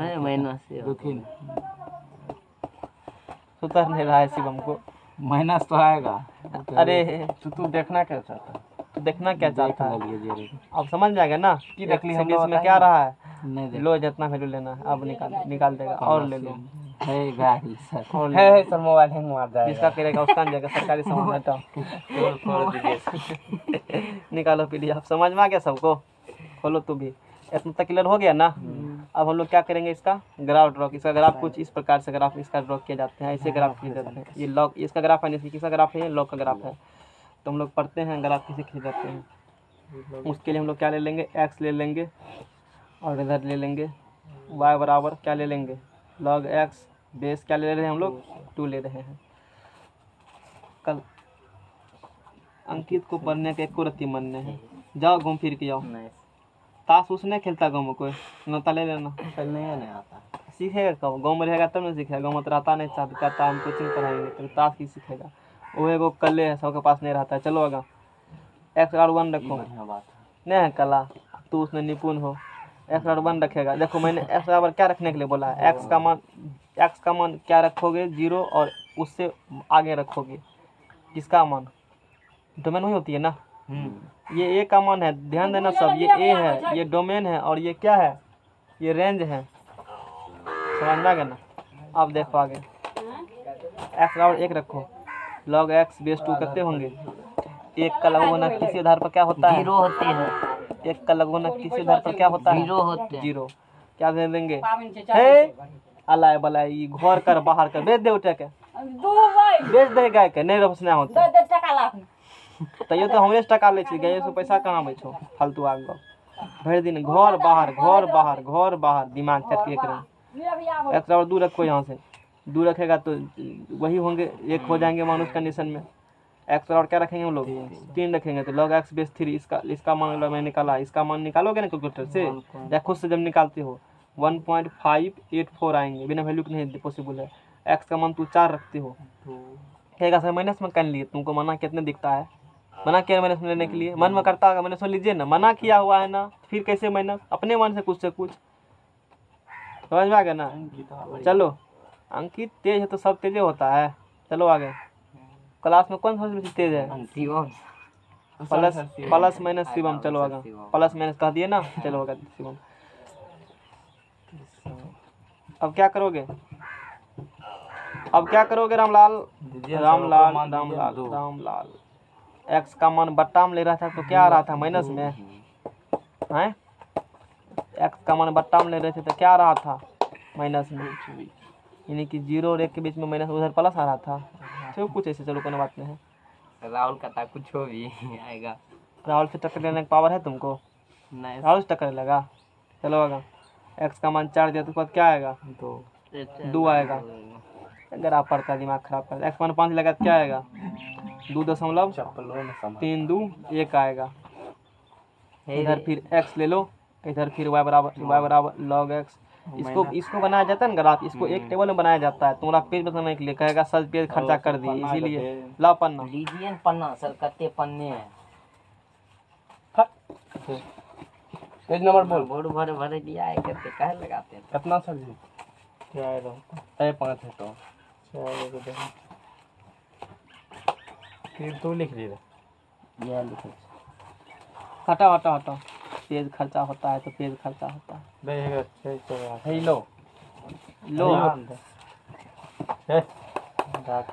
है माइनस से दुखी सुतर नहीं रहा है शिवम को माइनस तो आएगा। अरे। तो तू देखना क्या चाहता तू देखना क्या चाहता है? अब समझ में आ गया ना की देख ली एक हम से लोग बीस में बताएँगे। क्या रहा है? लो जितना वैल्यू लेना है अब निकाल निकाल देगा और ले लो। है गाड़ी सर और ले सर मोबाइल हैंग मार जिसका करेगा उसका नहीं जाएगा सरकारी सामान फोड़ दीजिए निकालो पीडी आप समझ में आ गया सबको खोलो तू भी इतना तक क्लियर हो गया ना अब हम लोग क्या करेंगे इसका ग्राफ ड्रॉ इसका ग्राफ कुछ इस प्रकार से ग्राफ इसका ड्रॉ किया जाते हैं ऐसे ग्राफ किए जाते हैं ये लॉक इसका ग्राफ है नहीं किसका ग्राफ है ये लॉग का ग्राफ है तो हम लोग पढ़ते हैं ग्राफ किसे खींच जाते हैं उसके लिए हम लोग क्या ले लेंगे एक्स ले लेंगे और इधर ले लेंगे वाई बराबर क्या ले लेंगे लॉग एक्स बेस क्या ले रहे हैं हम लोग? टू ले रहे हैं। कल अंकित को पढ़ने का एको रत्ती मन है। जाओ घूम फिर के जाओ। ताश उस नहीं खेलता गाँव में कोई। नौता ले लेना। खेलने नहीं आता। सीखेगा कब? गाँव में रहेगा तब ना सीखेगा। गाँव में तो रहता नहीं चाहता कहता हम कोचिंग पढ़ाएँगे तो ताश की सीखेगा। वो एगो कले है सबके पास नहीं रहता। है चलो आगा। एक्स आर वन रखो। बात नहीं है कला। तू उसमें निपुण हो। एक्स आर वन रखेगा। देखो मैंने एक्स बराबर क्या रखने के लिए बोला है? एक्स का मान एक्स का मान क्या रखोगे? ज़ीरो और उससे आगे रखोगे। किसका मान? डोमेन वही होती है ना? ये ए का मान है। ध्यान देना सब ये ए है ये डोमेन है और ये क्या है? ये रेंज है। समझ में आ गया ना? अब देखो आगे। एक्स बराबर एक रखो। लॉग एक्स बेस टू कितने होंगे। एक का लघु गुणक किसी आधार पर क्या होता है? ज़ीरो होते हैं। एक का लघु गुणक किसी आधार पर क्या होता है? ज़ीरो होते हैं। ज़ीरो क्या दे देंगे? हे? अलाय बलाय घर कर बाहर कर बेच दे उठे के बेच दे गाय के नहीं रोपसना होता तैयो तो हमरे टका ले छी गाय से पैसा कहाँ आबै छौ फालतू आग भरि दिन घर बाहर घर बाहर घर बाहर दिमाग चटके कर एक और दूर रखो यहाँ से दूर रखेगा तो वही होंगे एक हो जाएँगे मानुष कंडीशन में एक्स और क्या रखेंगे हम लोग तीन रखेंगे तो लॉग एक्स बेस थ्री इसका इसका मान लो मैं निकाला इसका मान निकालोगे ना कैलकुलेटर से या खुद से जब निकालते हो one point five eight four आएँगे बिना वैल्यू के नहीं पॉसिबल है। एक्स का मान तू चार रखते हो। कहेगा सर माइनस में कर लिए तुमको मना कितने दिखता है। मना किया माइनस में लेने के लिए। मन में करता होगा माइनस में लीजिए ना। मना किया हुआ है ना फिर कैसे माइनस अपने मन से कुछ से कुछ। समझ में आ गया ना? चलो। अंकित तेज है तो सब तेजे होता है। चलो आगे। क्लास में कौन सा सबसे तेज है? प्लस प्लस माइनस शिवम चलो आगे। प्लस माइनस कह दिए ना? चलो आगे शिवम। अब क्या करोगे? अब क्या करोगे रामलाल? रामलाल रामलाल रामलाल। एक्स का मान बट्टा में ले रहा था तो क्या आ रहा था माइनस में? हैं? एक्स का मान बट्टा में ले रहे थे तो क्या आ रहा था माइनस में? यानी कि ज़ीरो और एक के बीच में माइनस उधर प्लस आ रहा था। चलो कुछ ऐसे चलो कोई बात नहीं। है राहुल का था कुछ हो भी आएगा। राहुल से टक्कर लेने का पावर है तुमको? नहीं राहुल से टक्कर लेगा। चलो आगा। एक्स का मान चार दिया तो उसके बाद क्या आएगा? दो दो आएगा। अगर आप पढ़ता दिमाग खराब कर एक्स मान पाँच लगा तो क्या आएगा? दो दशमलव तीन दो एक आएगा। इधर फिर एक्स ले लो। इधर फिर वाई बराबर वाई बराबर लॉग एक्स इसको इसको बनाया जाता है ना ग्राफ इसको एक टेबल में बनाया जाता है। तुम्हारा पेज बताने के लिए कहेगा सर पेज खर्चा कर दिए इसीलिए। ला पन्ना। लीजिए पन्ना सर कत्ते पन्ने। हैं पेज नंबर बोल। बोर्ड भर भर दिया है करते कहे लगाते हैं? कितना सर जी? चार है पाँच है तो। फिर तू लिख ली यह लिखो हटा हटा हटा पेज खर्चा होता है तो पेज खर्चा होता है। देगा छः चौरासी है लो। लो। है। डाक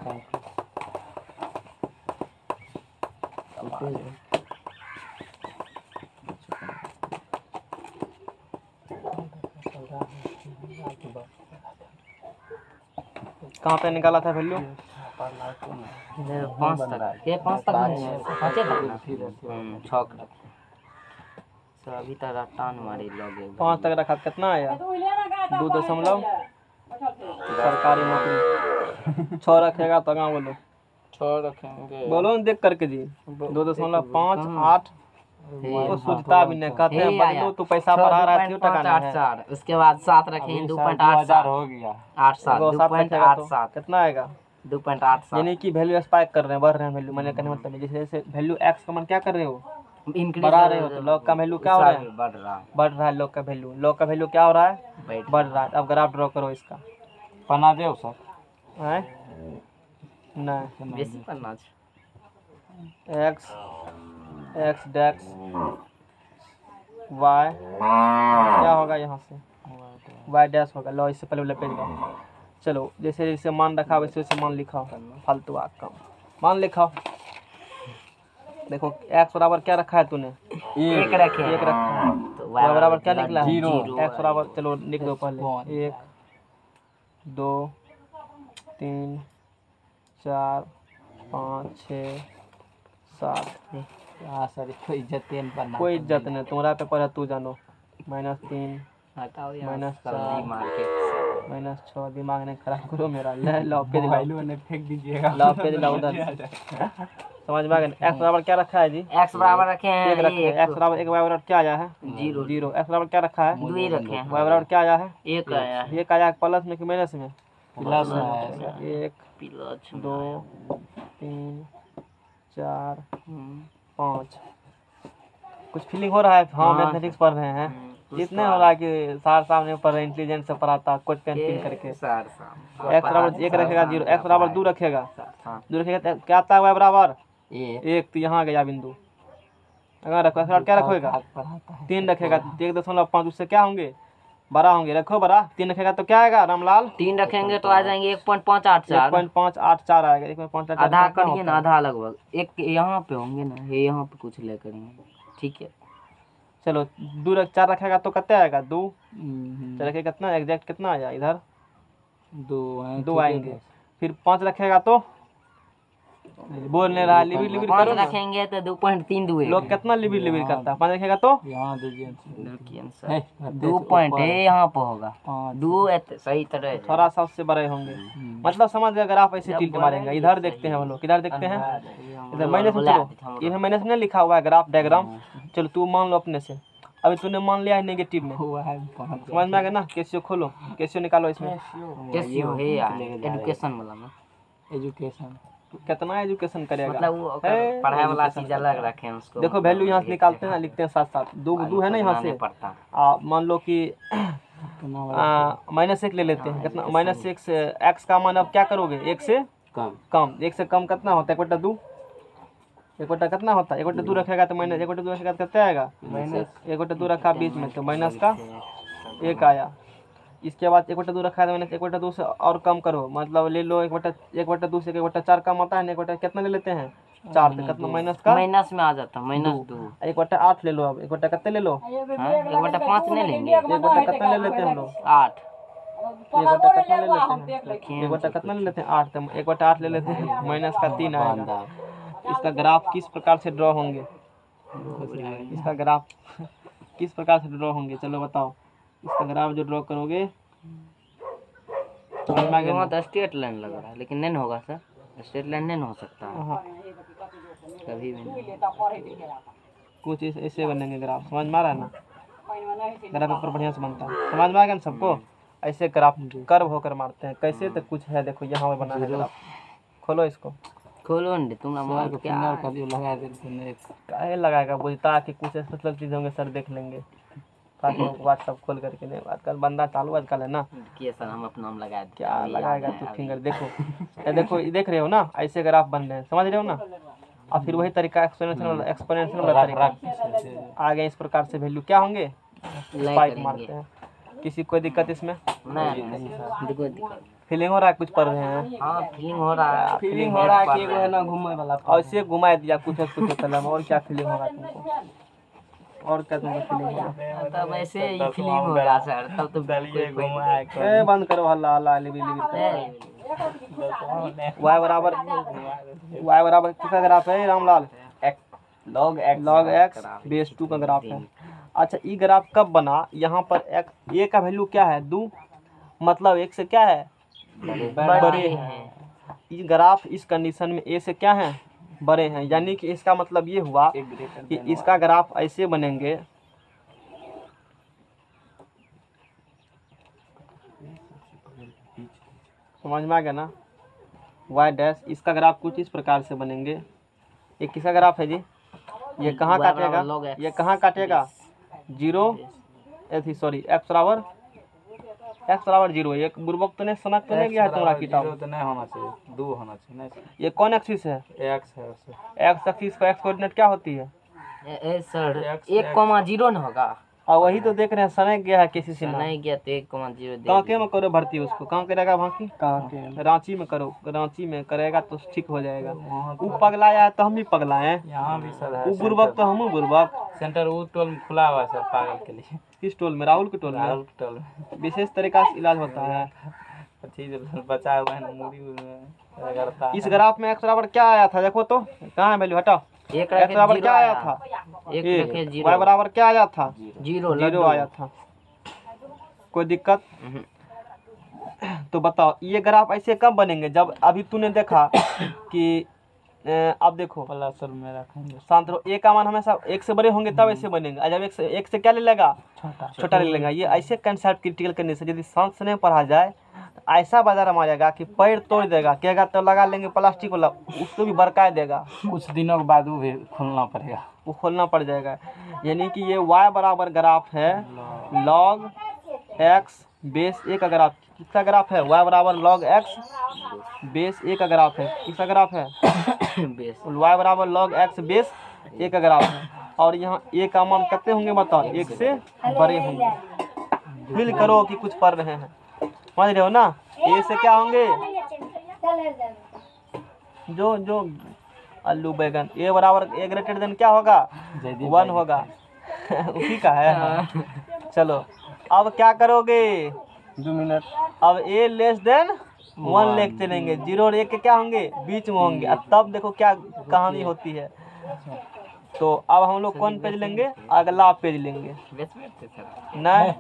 कंपनी कहाँ पे निकाला था वैल्यू पाँच तक ये पाँच तक नहीं है पाँचे तक हम्म, छः तक। सर अभी तक रट्टान मारी लगे पाँच तक रखा कितना आया? दो दशमलव? सरकारी नौकरी। छः रखेगा तो कहाँ बोलो? छः रखेंगे। बोलो ना देख करके जी। दो दशमलव पाँच आठ। तो सोचता भी नहीं कहते हैं हे बदलो तो पैसा बढ़ा रहा है क्यों टका आठ है? चार उसके बाद सात रखेंगे दो पॉइंट आठ सात हो गया। आठ सात दो पॉइंट आठ तो सात कितना आएगा? दो पॉइंट आठ सात यानी कि वैल्यू स्पाइक कर रहे हैं बढ़ रहे हैं वैल्यू मैंने कहने मतलब जैसे जैसे वैल्यू एक्स का मन क्या कर रहे हो? इंक्रीज बढ़ा रहे हो तो लॉग का वैल्यू क्या हो रहा है? बढ़ रहा है। बढ़ रहा है लॉग का वैल्यू लॉग का वैल्यू क्या हो रहा है? बढ़ रहा है। अब ग्राफ ड्रॉ करो इसका। बना दे सर। हैं? नहीं। बेसी पन्ना। एक्स एक्स डैक्स वाई क्या होगा यहाँ से? वाई डैश होगा। लो इससे पहले वाला पेज का चलो जैसे जैसे मान रखा वैसे वैसे मान लिखा। फालतू बात का। मान लिखा। देखो एक्स बराबर क्या रखा है तूने? एक रखे एक रखा। है। तो वाई बराबर क्या निकला है? ज़ीरो। एक्स बराबर चलो लिख दो पहले। एक दो तीन चार पाँच छः सात। हाँ सर कोई इज़्ज़त नहीं कोई इज़्ज़त नहीं तुम्हारा पेपर है तू जानो माइनस तीन माइनस चार। माइनस छः दिमाग नहीं खराब करो मेरा ले लो पेज ने फेंक दीजिएगा लाओ पेज उधर समझ में आ गया एक्स बराबर क्या रखा है जी एक्स बराबर रखे हैं एक रखे एक एक्स बराबर एक वाई बराबर क्या आया है ज़ीरो ज़ीरो एक्स बराबर क्या रखा है दो ही रखे हैं वाई बराबर क्या आया है एक आया है एक आया है प्लस में कि माइनस में प्लस है एक प्लस दो तीन चार हम्म, पाँच। कुछ फीलिंग हो रहा है। हाँ हाँ। मैथमेटिक्स पढ़ रहे हैं। हम्म, इतने हो रहा है कि सार सामने पढ़ रहे इंटेलिजेंट से पढ़ाता कोच पेन पिन करके। सार साम एक्स बराबर एक रखेगा ज़ीरो एक्स बराबर दो रखेगा। हाँ दो रखेगा तो क्या आता है बराबर? एक। तो यहाँ गया बिंदु। अगर रखो क्या रखोगा? तीन रखेगा तो एक दशमलव पाँच उससे क्या होंगे? बड़ा होंगे रखो बड़ा तीन रखेगा तो क्या आएगा रामलाल? तीन रखेंगे तो आ जाएँगे एक पॉइंट पाँच आठ चार। पॉइंट पाँच आठ चार आएगा एक पॉइंट पाँच आठ आधा करिए ना आधा लगभग एक यहाँ पे होंगे ना ये यहाँ पे कुछ ले करेंगे ठीक है। चलो दो रख चार रखेगा तो कितना आएगा? दो? चार रखेगा कितना? एग्जैक्ट कितना आया इधर? दो दो आएँगे। फिर पाँच रखेगा तो? बोल नहीं रहा लिबिर लिबिर पाँच करो ना। रखेंगे तो दो पॉइंट तीन दो लोग कितना लिबिर लिबिर करता है? पाँच रखेगा तो? यहाँ दीजिए दो पॉइंट है यहाँ पे होगा। दो है तो सही तरह थोड़ा सा उससे बड़े होंगे। मतलब समझ गए अगर आप ऐसे टिल्ट मारेंगे इधर देखते हैं हम लोग किधर देखते हैं। इधर माइनस में चलो ये माइनस में नहीं लिखा हुआ है ग्राफ डायग्राम चलो तू मान लो अपने से। अभी तूने मान लिया है नेगेटिव में। है समझ में आ गया ना? कैसियो खोलो। कैसियो निकालो इसमें। कैसी है यार एजुकेशन वाला में एजुकेशन कितना एजुकेशन करेगा? मतलब है, पढ़ाई वाला चीज़ अलग रखे हैं उसको देखो वैल्यू यहाँ से निकालते हैं ना लिखते हैं साथ साथ दो दो है ना यहाँ से? मान लो कि माइनस एक ले लेते हैं। कितना? माइनस एक से एक्स का मान अब क्या करोगे? एक से कम। कम। एक से कम कितना होता है? एक बटा दो। एक बटा कितना होता है? एक बटा दो रखेगा तो माइनस एक बटा दो रखेगा तो कितना आएगा? माइनस एक बटा दो रखा बीच में तो माइनस का एक आया। इसके बाद एक बटा दो रखा है तो माइनस एक बटा दो से और कम करो मतलब ले लो एक बटा एक बटा दो से एक बटा चार कम होता है एक बटा कितना ले लेते हैं चार तो कितना माइनस का माइनस में आ जाता है माइनस दो एक बटा आठ ले लो अब एक बटा कितने ले लो हाँ, एक बटा पाँच नहीं लेंगे एक बटा कितना ले लेते हैं हम लोग आठ एक बटा कितना ले लेते हैं एक बटा कितना ले लेते हैं आठ तो एक बटा आठ ले लेते हैं माइनस का तीन आएगा इसका ग्राफ किस प्रकार से ड्रॉ होंगे इसका ग्राफ किस प्रकार से ड्रॉ होंगे चलो बताओ इसका ग्राफ जो ड्रॉ करोगे आ वहाँ तो स्ट्रेट लाइन लग रहा है लेकिन नहीं होगा सर। स्ट्रेट लाइन नहीं हो सकता। है। हाँ कभी भी नहीं। कुछ ऐसे बनेंगे ग्राफ समझ में आ रहा है ना? ग्राफ पेपर बढ़िया से बनता है। समझ में आ गया ना सबको? ऐसे ग्राफ कर्व होकर मारते हैं। कैसे तो कुछ है देखो यहाँ पर बना है ग्राफ खोलो इसको। खोलो नहीं तुम मोबाइल क्या का लगा दे तूने काहे लगाएगा? बुझता कि कुछ स्पेशल चीज़ होंगे सर देख लेंगे। ताकि व्हाट्सअप खोल करके नहीं आजकल बंदा चालू आजकल है ना। किए सर हम अपना नाम लगा क्या लगाएगा तू फिंगर? देखो ये देखो ये देख रहे हो ना ऐसे ग्राफ बन रहे हैं समझ रहे हो ना? और फिर वही तरीका एक्सपोनेंशियल वाला एक्सपोनेंशियल वाला तरीका। आगे इस प्रकार से वैल्यू क्या होंगे? लाइक पाइप मारते हैं। किसी कोई दिक्कत इसमें? नहीं नहीं सर देखो फीलिंग हो रहा है कुछ पढ़ रहे हैं? हाँ फीलिंग हो रहा है। फीलिंग हो रहा है कि है ना घूमने वाला और इसे घुमा दिया कुछ कुछ कलम। और क्या फीलिंग होगा तुमको? और क्या तुमको फीलिंग होगा तब ऐसे ही फीलिंग होगा सर तब तो कोई- कोई- ए बंद करो हल्ला हल्ला लिबी ए, वाई बराबर वाई बराबर किसका ग्राफ है Ramlal? Log X log X base two का ग्राफ है। अच्छा ये ग्राफ कब बना? यहाँ पर एक्स ए का वैल्यू क्या है? दो। मतलब एक से क्या है? बड़े हैं। ये ग्राफ इस कंडीशन में ए से क्या है? बड़े हैं। यानी कि इसका मतलब ये हुआ कि इसका ग्राफ ऐसे बनेंगे। समझ में आ गया ना? वाई डैश इसका ग्राफ कुछ इस प्रकार से बनेंगे। ये किसका ग्राफ है जी? ये कहाँ काटेगा। ये कहाँ काटेगा? ज़ीरो सॉरी एक्स बराबर एक्स बराबर ज़ीरो ये बुर्बक तो नहीं सनक तो नहीं गया है तुम्हारा किताब। तो नहीं होना चाहिए। दो होना चाहिए नहीं ये कौन एक्सिस है? एक्स है उससे एक्स एक्सिस का एक्स कोऑर्डिनेट क्या होती है? ए, सर एक कॉमा ज़ीरो न होगा। और वही तो देख रहे हैं सनक गया है किसी से नहीं गया तो एक कॉमा ज़ीरो दे कहाँ के में करो भर्ती उसको। कहाँ करेगा बाकी कहाँ के रांची में करो। रांची में करेगा तो ठीक हो जाएगा। वो पगलाया है तो हम भी पगलाए हैं। यहाँ भी सर है वो बुर्बक तो हम बुर्बक। सेंटर वो टोल खुला हुआ है सर पागल के लिए। किस टोल में? राहुल के टोल में। राहुल के टोल में। विशेष तरीका से इलाज होता है। बचा हुआ है मूड़ी में करता इस ग्राफ में एक्स बराबर क्या आया था? देखो तो कहाँ है वैल्यू हटाओ। एक बराबर क्या आया था? एक ज़ीरो। बराबर क्या आया था? ज़ीरो ज़ीरो आया था। कोई दिक्कत? हम्म। तो बताओ ये ग्राफ ऐसे कब बनेंगे? जब अभी तूने देखा कि अब देखो प्लस में रखेंगे शांत रहो। ए का मान हमेशा एक से बड़े होंगे तब ऐसे बनेंगे। और जब एक से एक से क्या ले लेगा? छोटा। छोटा ले लेगा। ये ऐसे कंसेप्ट क्रिटिकल करने से यदि शांत से नहीं पढ़ा जाए तो ऐसा बाज़ार मारेगा कि पैर तोड़ देगा। कहेगा तो लगा लेंगे प्लास्टिक वाला। उसको भी बरका देगा। कुछ दिनों के बाद वो भी खोलना पड़ेगा। वो खोलना पड़ जाएगा। यानी कि ये वाई बराबर ग्राफ है। Log x बेस ए का ग्राफ किसका ग्राफ है? Y बराबर log x बेस ए का ग्राफ है। किसका ग्राफ है? बेस y बराबर log x बेस ए का ग्राफ है। और यहाँ ए का मान कितने होंगे बताओ? एक से बड़े होंगे। फील करो कि कुछ पढ़ रहे हैं। समझ रहे हो ना? ए से क्या होंगे? जो जो आलू बैगन। ए बराबर ए ग्रेटर देन क्या होगा? वन होगा। उसी का है। चलो। अब क्या करोगे? दो मिनट। अब ए लेस देन वन लेक चलेंगे ज़ीरो और एक के क्या होंगे? बीच में होंगे। अब तब देखो क्या कहानी होती है। तो अब हम लोग कौन पेज लेंगे? अगला पेज लेंगे। नहीं?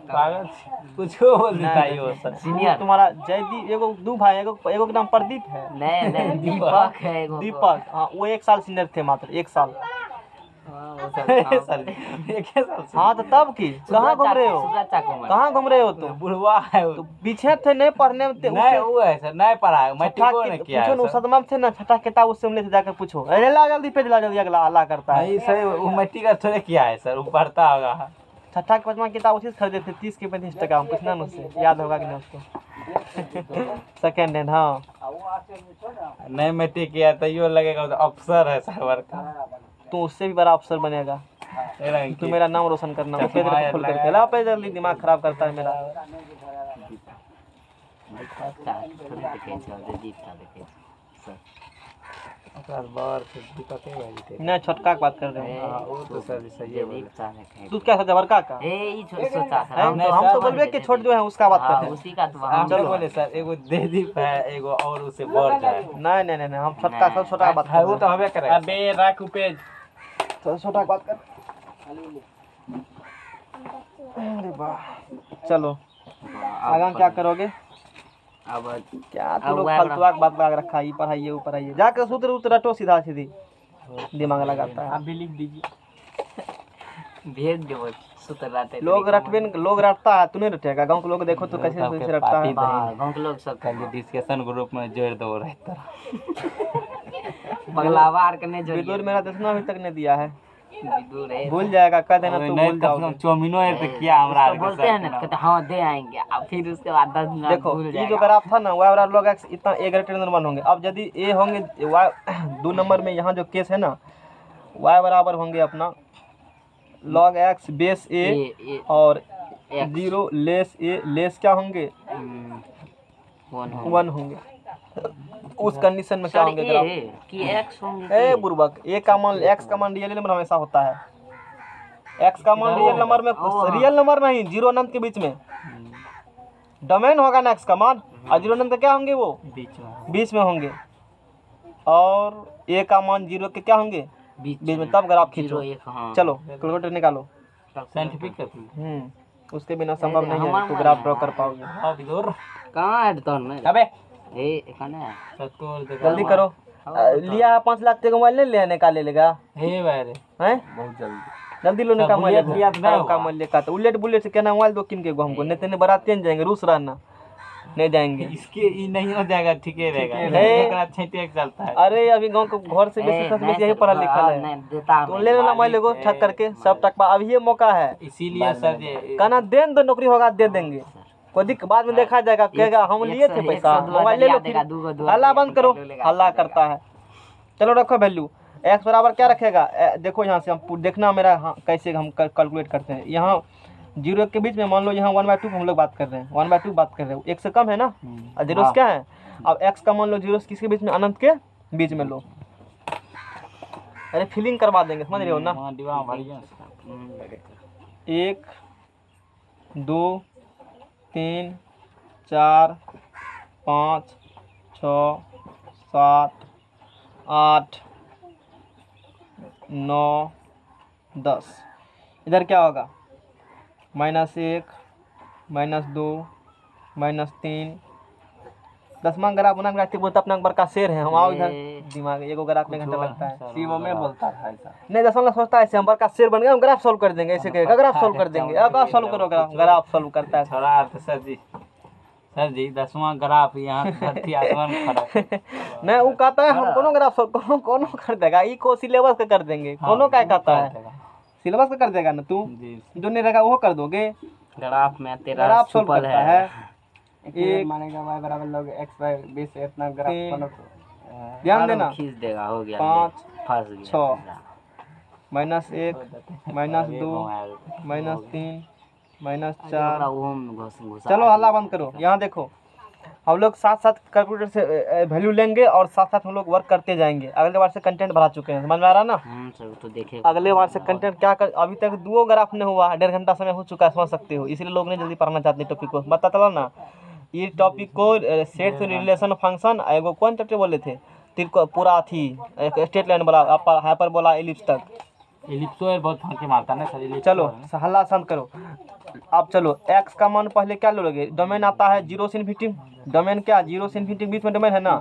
कुछ है तुम्हारा जयदीप एगो दो भाई एगो एगो के नाम प्रदीप है। नहीं नहीं दीपक। है दीपक हाँ वो एक साल सीनियर थे मात्र एक साल। हाँ, हाँ, ही हाँ तो तब की कहाँ घूम रहे हो? कहाँ घूम रहे हो तुम? बुढ़वा है वो। तो पीछे थे नहीं पढ़ने में नहीं वो है सर नहीं पढ़ा है। छठा मैट्रिको ने के- किया पूछो है ना सर। सदमा थे ना छठा किताब उससे मिले थे जाकर पूछो। अरे ला जल्दी पेज ला जल्दी अगला अल्लाह करता है। सर वो मैट्रिक का थोड़े किया है सर वो पढ़ता होगा। छठा के पांचवा किताब उसी से खरीदे थे तीस के पैंतीस टका में पूछना उससे याद होगा कि नहीं उसको। सेकेंड हैंड हाँ। नहीं मैट्रिक किया तैयो लगेगा तो अफसर है सर का। तू उससे भी बड़ा अफसर बनेगा। तू मेरा नाम रोशन करना खोल करके ला पेज जल्दी दिमाग खराब करता है मेरा। नहीं छोटका की बात कर रहे हैं। हाँ, वो तो है बोले तू क्या सोचा बड़का का हम तो हम तो बोलबे कि छोट जो है उसका बात हाँ, करते हैं। उसी का तो हम तो बोले सर एगो देदीप है एगो और उसे जाए नहीं नहीं नहीं हम छोटका सब छोटा बात है वो तो हमें करेगा। अबे रख पेज। चलो छोटा बात कर। अरे वाह। चलो आगे क्या करोगे? अब क्या तू लोग वह फालतू की बात लगा रखा है ऊपर है ये ऊपर आइए जाकर सूत्र उतर रटो सीधा सीधी। दिमाग लगाता है। आप भी लिख दीजिए। भेज दो लोग रटबे लोग रटता है तू नहीं रटेगा। गाँव के लोग देखो तो कैसे कैसे रटता। है। पार्टी गाँव के लोग सब कल डिस्कशन ग्रुप में जोड़ दो रहता पगलावार करने जो विदुर मेरा दसना अभी तक नहीं दिया है। भूल जाएगा कह देना तो भूल जाओगे। चौमिनो है तो क्या हमरा बोलते हैं ना कहते हाँ दे आएँगे। अब फिर उसके बाद दस मिनट देखो ये जो ग्राफ था ना वाई बराबर लॉग इतना ए ग्रेटर देन वन होंगे। अब यदि ए होंगे वाई दो नंबर में यहाँ जो केस है ना वाई बराबर होंगे अपना। लॉग एक्स बेस ए और ज़ीरो लेस ए लेस क्या होंगे? हम्म, वन वन होंगे। उस कंडीशन में क्या होंगे ए कि एक्स होंगे ए बुर्बक ए का मान एक्स का मान रियल नंबर हमेशा होता है। एक्स का मान रियल नंबर में रियल नंबर नहीं ज़ीरो अनंत के बीच में। डोमेन होगा ना एक्स का मान और ज़ीरो अनंत क्या होंगे वो? बीच में। बीच में होंगे। और ए का मान ज़ीरो के क्या होंगे? बीच में तब ग्राफ ज़ीरो खींचो हाँ। चलो कैलकुलेटर निकालो। साइंटिफिक हम्म उसके बिना संभव नहीं है तो ग्राफ ड्रॉ कर पाओगे। कहाँ है तो नहीं अबे। ए कहाँ है जल्दी करो। लिया है पाँच लाख के मोबाइल नहीं लिया निकाले लेगा। हे बारे हैं? बहुत जल्दी। जल्दी लो निकाल मोबाइल लिया तो का मोबाइल लेका तो उलेट बुलेट से कहना मोबाइल दो किन के हमको नहीं तो नहीं बराती जाएँगे? रूस रहना। नहीं जाएँगे। इसके ये नहीं हो जाएगा ठीक ही रहेगा। चलता है। अरे अभी गाँव के घर से बेसी यही पढ़ा लिखा है तो ले लेना मोबाइल एगो ठक करके सब टकपा अभी ये मौका है। इसीलिए सर जी कहना देन दो नौकरी होगा दे देंगे। कोई दिक्कत बाद में देखा जाएगा कहेगा हम लिए थे पैसा। मोबाइल ले लो दो हल्ला बंद करो। हल्ला करता है। चलो रखो वैल्यू एक्स बराबर क्या रखेगा? देखो यहाँ से हम देखना मेरा हाँ, कैसे हम कैलकुलेट करते हैं। यहाँ ज़ीरो के बीच में मान लो यहाँ वन बाय टू हम लोग बात कर रहे हैं। वन बाय टू बात कर रहे हैं। एक से कम है ना? और ज़ीरो क्या है? अब एक्स का मान लो ज़ीरो किसके बीच में? अनंत के बीच में लो। अरे फिलिंग करवा देंगे समझ रहे हो ना? हाँ। एक दो तीन चार पाँच छ सात आठ नौ दस। इधर क्या होगा? माइनस एक माइनस दो माइनस तीन। दसवां ग्राफ बना ग्राफ बोलता अपना बड़का शेर है। हम आओ इधर। दिमाग एगो ग्राफ में घंटा लगता है। शिव में बोलता था ऐसा। नहीं दस वाला सोचता है ऐसे हम बड़का शेर बन गए हम ग्राफ सॉल्व कर देंगे ऐसे कहेगा ग्राफ सॉल्व कर देंगे। अब ग्राफ सॉल्व करो ग्राफ ग्राफ सॉल्व करता है। थोड़ा अर्थ सर जी। सर जी दसवां ग्राफ यहाँ धरती आसमान खड़ा नहीं वो कहता है हम कोनो ग्राफ सॉल्व कोनो कोनो कर देगा? ई को सिलेबस का कर देंगे। कोनो क्या कहता है? सिलेबस का कर देगा ना तू? जो नहीं रहेगा वो कर दोगे। ग्राफ में तेरा ग्राफ सॉल्व करता है। है। एक मानेगा y बराबर log x by बीस इतना ग्राफ तो ध्यान देना। खींच देगा हो गया पाँच, फंस गया माइनस एक माइनस दो माइनस तीन माइनस चार। चलो हल्ला बंद करो। यहाँ देखो। हम लोग साथ साथ कैलकुलेटर से वैल्यू लेंगे और साथ साथ हम लोग वर्क करते जाएँगे। अगले बार से कंटेंट बढ़ा चुके हैं। समझ में आ रहा है ना? हम सब तो देखे। अगले बार से कंटेंट क्या कर अभी तक दो ग्राफ नहीं हुआ डेढ़ घंटा समय हो चुका है समझ सकते हो। इसलिए लोग नहीं जल्दी पढ़ना चाहते टॉपिक को। बता चला ना ये टॉपिक को सेट रिलेशन फ़ंक्शन एगो कौन चैप्टर बोले थे। पूरा थी स्टेट लाइन वाला हाइपर बोला एलिप्स तक। एलिप्सो बहुत फांके मारता है ना सर चलो हल्ला शांत करो। अब चलो x का मान पहले क्या लोगे? डोमेन आता है ज़ीरो से इन्फिनिटी डोमेन क्या? ज़ीरो से इन्फिनिटी बीच में डोमेन है ना?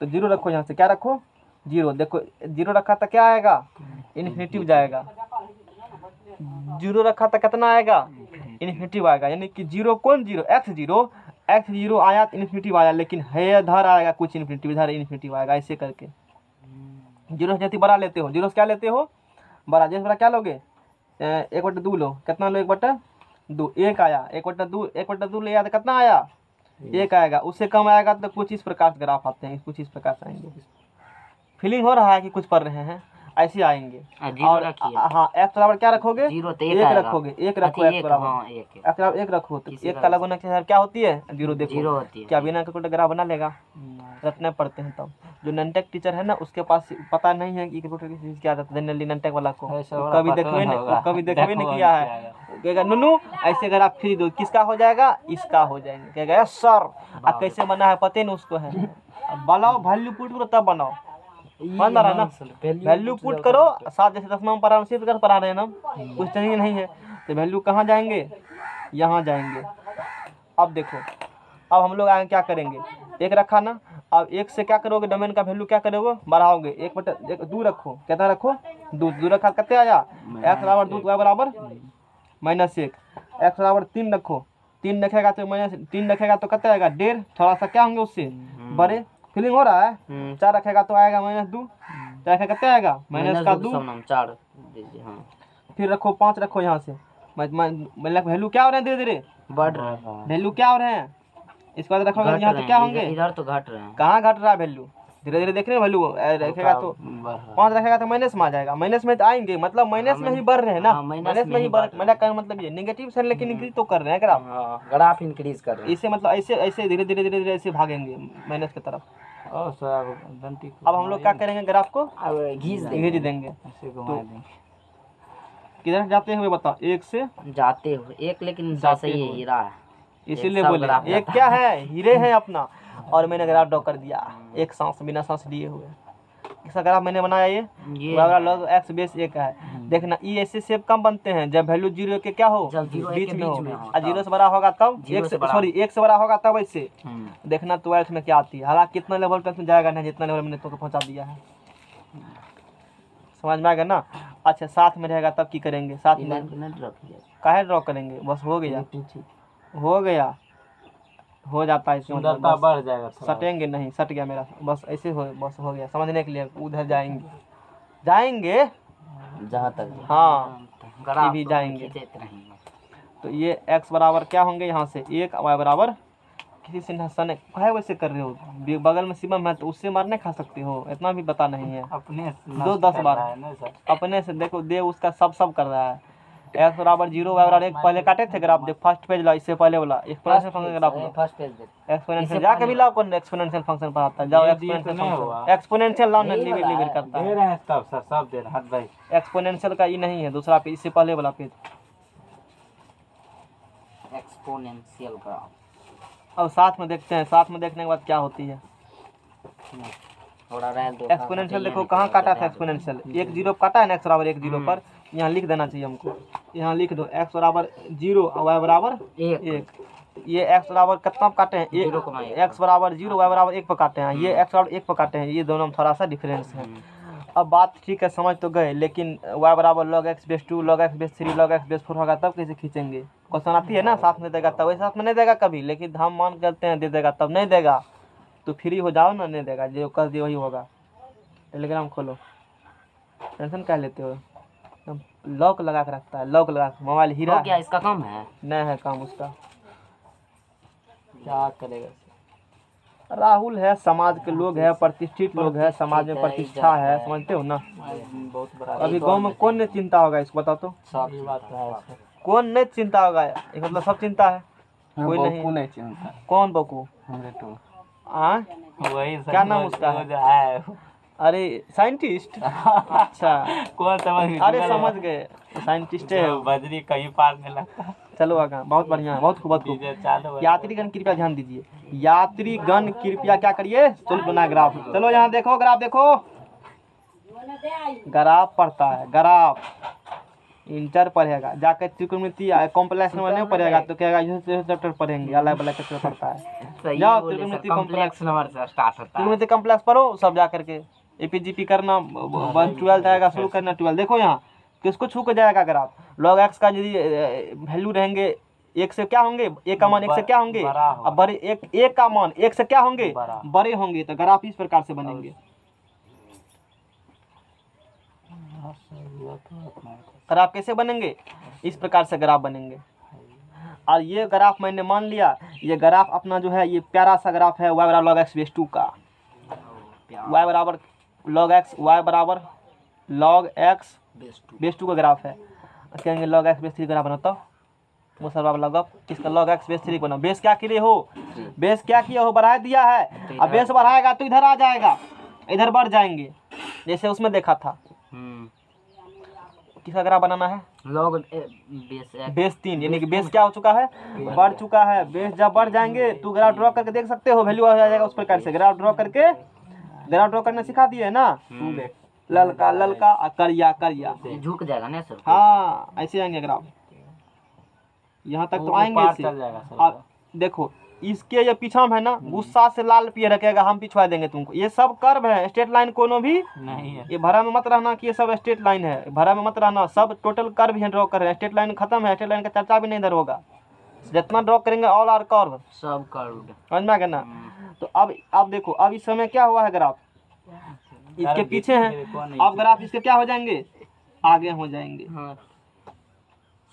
तो ज़ीरो रखो यहाँ से। क्या रखो? ज़ीरो देखो ज़ीरो रखा था क्या आएगा? इन्फिनिटी जाएगा। ज़ीरो रखा था कितना आएगा? इन्फिनिटी आएगा। यानी कि ज़ीरो कौन zero X zero X zero आया तो इन्फिनिटी आया लेकिन है इधर आएगा कुछ इन्फिनिटी इधर इन्फिनिटी आएगा ऐसे करके। ज़ीरो से जैसे बड़ा लेते हो। ज़ीरो से क्या लेते हो? बड़ा जैसे बड़ा क्या लोगे? एक बटा दो लो। कितना लो एक बटे दो? एक आया। एक बटा दो एक बट्टा दो ले आया तो कितना आया? एक। आएगा। उससे कम आएगा तो कुछ इस प्रकार से ग्राफ आते हैं कुछ इस प्रकार से आएँगे। फीलिंग हो रहा है कि कुछ पढ़ रहे हैं? ऐसे आएँगे। और हाँ। एक्स बराबर क्या रखोगे? ज़ीरो तो एक रखोगे एक रखो एक्स एक, बराबर। हाँ एक एक। एक्स बराबर एक रखो तो एक का लगोना के क्या होती है? ज़ीरो देखो। है। क्या बिना कैलकुलेटर ग्राफ बना लेगा? रटने पड़ते हैं तब। जो ननटेक टीचर है ना उसके पास पता नहीं है कि कैलकुलेटर की चीज़ क्या आता है जनरली ननटेक वाला को। कभी देखबे नहीं कभी देखबे नहीं किया है। है। कहेगा नुनू ऐसे अगर आप फ्री दो किसका हो जाएगा? इसका हो जाएगा। कहेगा सर। अब कैसे बना है? पता ही नहीं उसको है। बनाओ वैल्यू पुट करो तब बनाओ। समझ में आ रहा है ना वैल्यू पुट करो सात जैसे दसवा में पढ़ा उसी प्रकार पढ़ा रहे हैं ना हम कुछ चाहिए नहीं है। तो वैल्यू कहाँ जाएँगे? यहाँ जाएँगे। अब देखो अब हम लोग आगे क्या करेंगे? एक रखा ना अब एक से क्या करोगे? डोमेन का वैल्यू क्या करोगे? बढ़ाओगे। एक बटा एक दो रखो। कितना रखो? दो। दो रखा कितने आया एक्स बराबर दो वाई बराबर माइनस एक। एक्स बराबर तीन रखो। तीन रखेगा तो माइनस तीन रखेगा तो कितना आएगा? डेढ़। थोड़ा सा क्या होंगे उससे? बड़े फीलिंग हो रहा है? चार रखेगा तो आएगा माइनस दो। चार रखेगा कितना आएगा। माइनस का दो। चार। हाँ। फिर रखो पाँच रखो यहाँ से। मतलब वैल्यू क्या हो रहे हैं धीरे धीरे? बढ़ रहे हैं। वैल्यू क्या हो रहे हैं? इसके बाद रखोगे यहाँ रहे तो क्या होंगे? इधर- तो घट रहे हैं। कहाँ घट रहा है वैल्यू धीरे धीरे देख रहे हैं वैल्यू रखेगा तो पाँच रखेगा तो माइनस में आ जाएगा। माइनस में तो आएँगे मतलब माइनस में ही बढ़ रहे हैं ना। हाँ, माइनस में ही ही बढ़ मेरा कहने का मतलब ये? नेगेटिव से लेकिन इंक्रीज तो कर रहे हैं ग्राफ हाँ ग्राफ इंक्रीज कर रहे हैं। इसे मतलब ऐसे ऐसे धीरे धीरे धीरे धीरे ऐसे भागेंगे माइनस की तरफ़। अब हम लोग क्या करेंगे ग्राफ को? घीस ऐसे घुमा देंगे। किधर जाते हुए बताओ? एक से? जाते हुए। एक लेकिन सही है हीरा है। इसीलिए बोले। एक क्या है? हीरे है अपना। और मैंने ग्राफ ड्रॉ कर दिया। एक सांस बिना सांस लिए हुए। इसका ग्राफ मैंने बनाया ये। बराबर लॉग एक्स बेस एक है। देखना ई ऐसे शेप कम बनते हैं जब वैल्यू ज़ीरो के क्या हो? बीच में हो। और ज़ीरो से बड़ा होगा तब? एक सॉरी एक से बड़ा होगा तब ऐसे। हम्म, देखना ट्वेल्थ में क्या आती है। हालाँकि कितना लेवल तक में जाएगा नहीं जितना लेवल मैंने तुमको पहुँचा दिया है। समझ में आएगा ना? अच्छा साथ में रहेगा तब की करेंगे? साथ में काहे ड्रॉ करेंगे? बस हो गया। हो गया। हो जाता है इसमें सुंदरता बढ़ जाएगा सटेंगे नहीं सट गया मेरा बस ऐसे हो बस हो गया समझने के लिए उधर जाएँगे। जाएँगे? जहाँ तक हाँ। भी तो जाएँगे। तो ये x बराबर क्या होंगे यहाँ से? एक वाई बराबर किसी से हंसन काहे वैसे कर रहे हो? बगल में शिवम है तो उससे मारने खा सकते हो इतना भी पता नहीं है। अपने दो दस बार। ना सर। अपने से देखो दे उसका सब सब कर रहा है। X बराबर ज़ीरो y बराबर एक पहले काटे थे ग्राफ देख फ़र्स्ट पेज ला इससे पहले वाला exponential function graph first page देख। एक्सपोनेंशियल जाके भी लाओ कौन एक्सपोनेंशियल फ़ंक्शन पढ़ाता है? जाओ एक्सपोनेंशियल नहीं फ़ंक्शन। एक्सपोनेंशियल लाओ ना यही लिविर वाला लिविर है। करता दे है रहे हैं सब सर सब दे रहे हैं हट भाई। एक्सपोनेंशियल का ये नहीं है दूसरा पेज इससे पहले वाला पेज एक्सपोनेंशियल ग्राफ अब साथ में देखते हैं साथ में देखने के बाद क्या होती है? थोड़ा रहल दो एक्सपोनेंशियल देखो कहाँ काटा था एक्सपोनेंशियल एक ज़ीरो काटा है ना एक्स बराबर एक ज़ीरो पर। यहाँ लिख देना चाहिए हमको। यहाँ लिख दो एक्स बराबर ज़ीरो और वाई बराबर एक। एक। ये एक्स बराबर कितना पर काटे हैं? एक। एक्स बराबर ज़ीरो वाई बराबर एक पर काटे हैं। ये एक्स बराबर एक पर काटे हैं। ये दोनों में थोड़ा सा डिफरेंस है। अब बात ठीक है समझ तो गए लेकिन वाई बराबर log X base two log X base three log X base four होगा तब कैसे खींचेंगे? क्वेश्चन आती है ना साथ में देगा तब। वैसे साथ में नहीं देगा कभी लेकिन हम मान करते हैं दे देगा तब। नहीं देगा तो फ्री हो जाओ ना नहीं देगा। जो कर दिए वही होगा। टेलीग्राम खोलो। टेंशन क्या लेते हो? लॉक लगा के रखता है लॉक लगा के मोबाइल हीरा हो गया है। इसका कम है। नहीं है काम उसका। क्या करेगा राहुल है समाज के लोग है प्रतिष्ठित लोग है समाज में प्रतिष्ठा है समझते हो ना? बहुत बड़ा अभी गाँव में कौन नहीं चिंता होगा इसको बता तो? है कौन नहीं चिंता होगा? एक मतलब सब चिंता है? कोई नहीं। नहीं चिंता। कौन बकू तो। आ वही क्या नाम उसका है? अरे साइंटिस्ट अच्छा। कौन समझ? अरे समझ गए। साइंटिस्ट है। बजरी कहीं पार में लगता। चलो आगे बहुत बढ़िया बहुत खूब खूब। यात्रीगण कृपया ध्यान दीजिए। यात्रीगण कृपया क्या करिए? चलो बना ग्राफ चलो यहाँ देखो ग्राफ देखो। ग्राफ पढ़ता है ग्राफ इंटर पढ़ेगा। जाकर त्रिकोणमिति कॉम्प्लेक्स नंबर नहीं पढ़ेगा तो कहेगा यह चैप्टर पढ़ेंगे। अलग अलग चैप्टर पढ़ता है। सही जाओ, त्रिकोणमिति कॉम्प्लेक्स नंबर से स्टार्ट होता है। त्रिकोणमिति कॉम्प्लेक्स पढ़ो सब जा करके एपीजीपी करना वन ट्वेल्थ आएगा शुरू करना ट्वेल्थ देखो यहाँ किसको छू के जाएगा ग्राफ लॉग एक्स का यदि वैल्यू रहेंगे एक से क्या होंगे? एक का मान एक से क्या होंगे? अब बड़े एक एक का मान एक से क्या होंगे? बड़े। होंगे तो ग्राफ इस प्रकार से बनेंगे। ग्राफ कैसे बनेंगे? इस प्रकार से ग्राफ बनेंगे। और ये ग्राफ मैंने मान लिया ये ग्राफ अपना जो है ये प्यारा सा ग्राफ है वाई बराबर लॉग एक्स बेस टू का। वाई बराबर लॉग एक्स वाई बराबर लॉग एक्स बेस टू। का ग्राफ है। कहेंगे log X base three graph बनाता वो सर बाबा लॉग इसका लॉग एक्स बेस थ्री बना बेस क्या किए हो? बेस क्या किया हो? बढ़ा दिया है। अब बेस बढ़ाएगा तो इधर आ जाएगा। इधर बढ़ जाएँगे। जैसे उसमें देखा था। हम्म। किसका ग्राफ बनाना है? लॉग बेस बेस तीन यानी कि बेस क्या हो चुका है? बढ़ चुका है। बेस जब बढ़ जाएँगे तो ग्राफ ड्रॉ करके देख सकते हो। वैल्यू आ जाएगा उस प्रकार से। ग्राफ ड्रॉ करके ग्राफ ड्रॉ करना सिखा दिए ना? ललका ललका करिया करिया। झुक जाएगा ना सर हाँ ऐसे आएँगे ग्राफ यहाँ तक तो आएँगे अब देखो इसके ये पीछा में है ना गुस्सा से लाल पिए रखेगा हम पिछवा देंगे तुमको। ये सब कर्व है स्ट्रेट लाइन कोनो भी। नहीं है। ये भरा में मत रहना कि ये सब स्ट्रेट लाइन है। भरा में मत रहना सब टोटल कर्व ही ड्रॉ कर रहे हैं। स्ट्रेट लाइन खत्म है स्ट्रेट लाइन का चर्चा भी नहीं इधर होगा। जितना ड्रॉ करेंगे ऑल आर कर्व सब करोड़ समझ में आ गया ना? तो अब अब देखो अब इस समय क्या हुआ है ग्राफ? इसके पीछे हैं। अब ग्राफ इसके क्या हो जाएँगे? आगे हो जाएँगे। हाँ।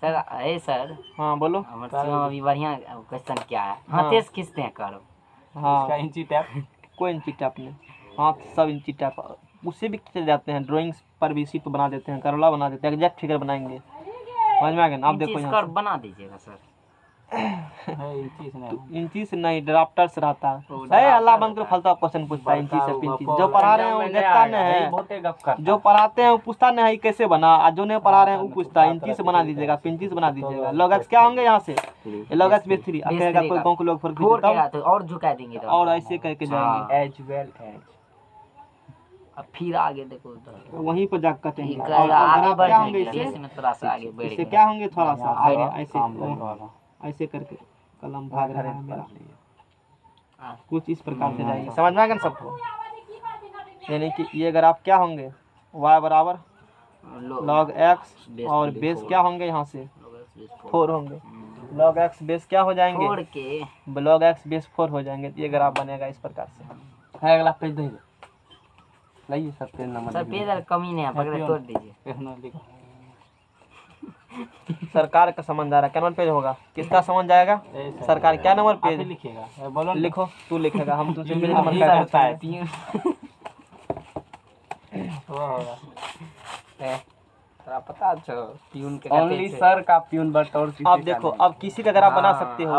Sir A sir. हाँ बोलो। अभी बढ़िया क्वेश्चन क्या है। हाँ। हाँ तेज खींचते हैं करो? हाँ। इसका इंची टैप। कोई इंची टैप नहीं। हाथ सब इंची टैप। उससे भी खींचे जाते हैं। ड्राइंग्स पर भी सीट बना देते हैं। करला बना देते हैं। एग्जैक्ट फिगर बनाएँगे। समझ में आ गया आप देखो बना दीजिएगा सर। है इंची से नहीं से। इंची से नहीं ड्राफ्टर से रहता है अल्लाह बंद कर फलता क्वेश्चन पूछता है इंची से बड़का जो पढ़ा रहे हैं वो देखता नहीं है। जो पढ़ाते हैं वो पूछता नहीं है कैसे बना? और जो नहीं पढ़ा रहे हैं वो पूछता है इंची से बना दीजिएगा पिंची से बना दीजिएगा। लॉग क्या होंगे यहाँ से? ये लॉग एक्स थ्री अब बेस कहेगा थ्री कोई गाँव के लोग और झुका देंगे तो। और ऐसे करके जाएँगे। एज वेल एज अब फिर आगे देखो वहीं पर जाकर कटेंगे आगे बढ़ क्या होंगे जाएँगे इससे थोड़ा सा आगे बढ़ इससे क्या होंगे थोड़ा सा? आगे ऐसे। ऐसे करके कलम भाग रहा है मेरा। हाँ। कुछ इस प्रकार से जाएगी। समझ में आ गया ना सबको यानी कि ये ग्राफ क्या होंगे? y बराबर। Log x और बेस क्या होंगे यहाँ से? फोर। होंगे। Log x बेस क्या हो जाएँगे? Log x बेस फोर हो जाएँगे। तो ये ग्राफ बनेगा इस प्रकार से। है अगला पेज दे लाइए सब पेज नंबर सर पेज अगर कमी नहीं है पकड़े तोड़ दीजिए। सरकार का समन जा रहा है। क्या नंबर पेज होगा? किसका समन जाएगा? सरकार क्या नंबर आप पेज? लिखिएगा ए, बोलो लिखो तू लिखेगा हम पेज ये नंबर सर क्या है। तीन होगा। पता छो प्यून के ओनली सर का प्यून बट और का देखो अब किसी का ग्राफ बना हाँ, सकते हो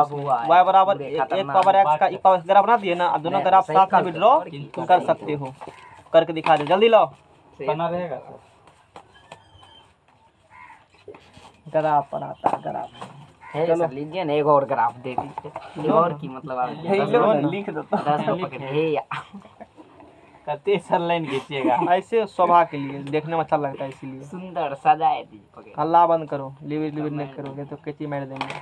y बराबर एक पावर x का एक पावर ग्राफ बना दिए ना अब दोनों ग्राफ साथ में ड्रॉ कर सकते हो। करके दिखा दो जल्दी लो बना रहेगा सर ग्राफ बनाता ग्राफ। है सर लीजिए ना एक और ग्राफ दे दीजिए। और की मतलब आप लिख दो तो दस को पकड़े हे सर लाइन खींचिएगा। ऐसे शोभा के लिए देखने में अच्छा लगता है इसीलिए। सुंदर सजाए दीजिए हल्ला बंद करो लिविट लिविट नहीं करोगे तो कैची मार देंगे।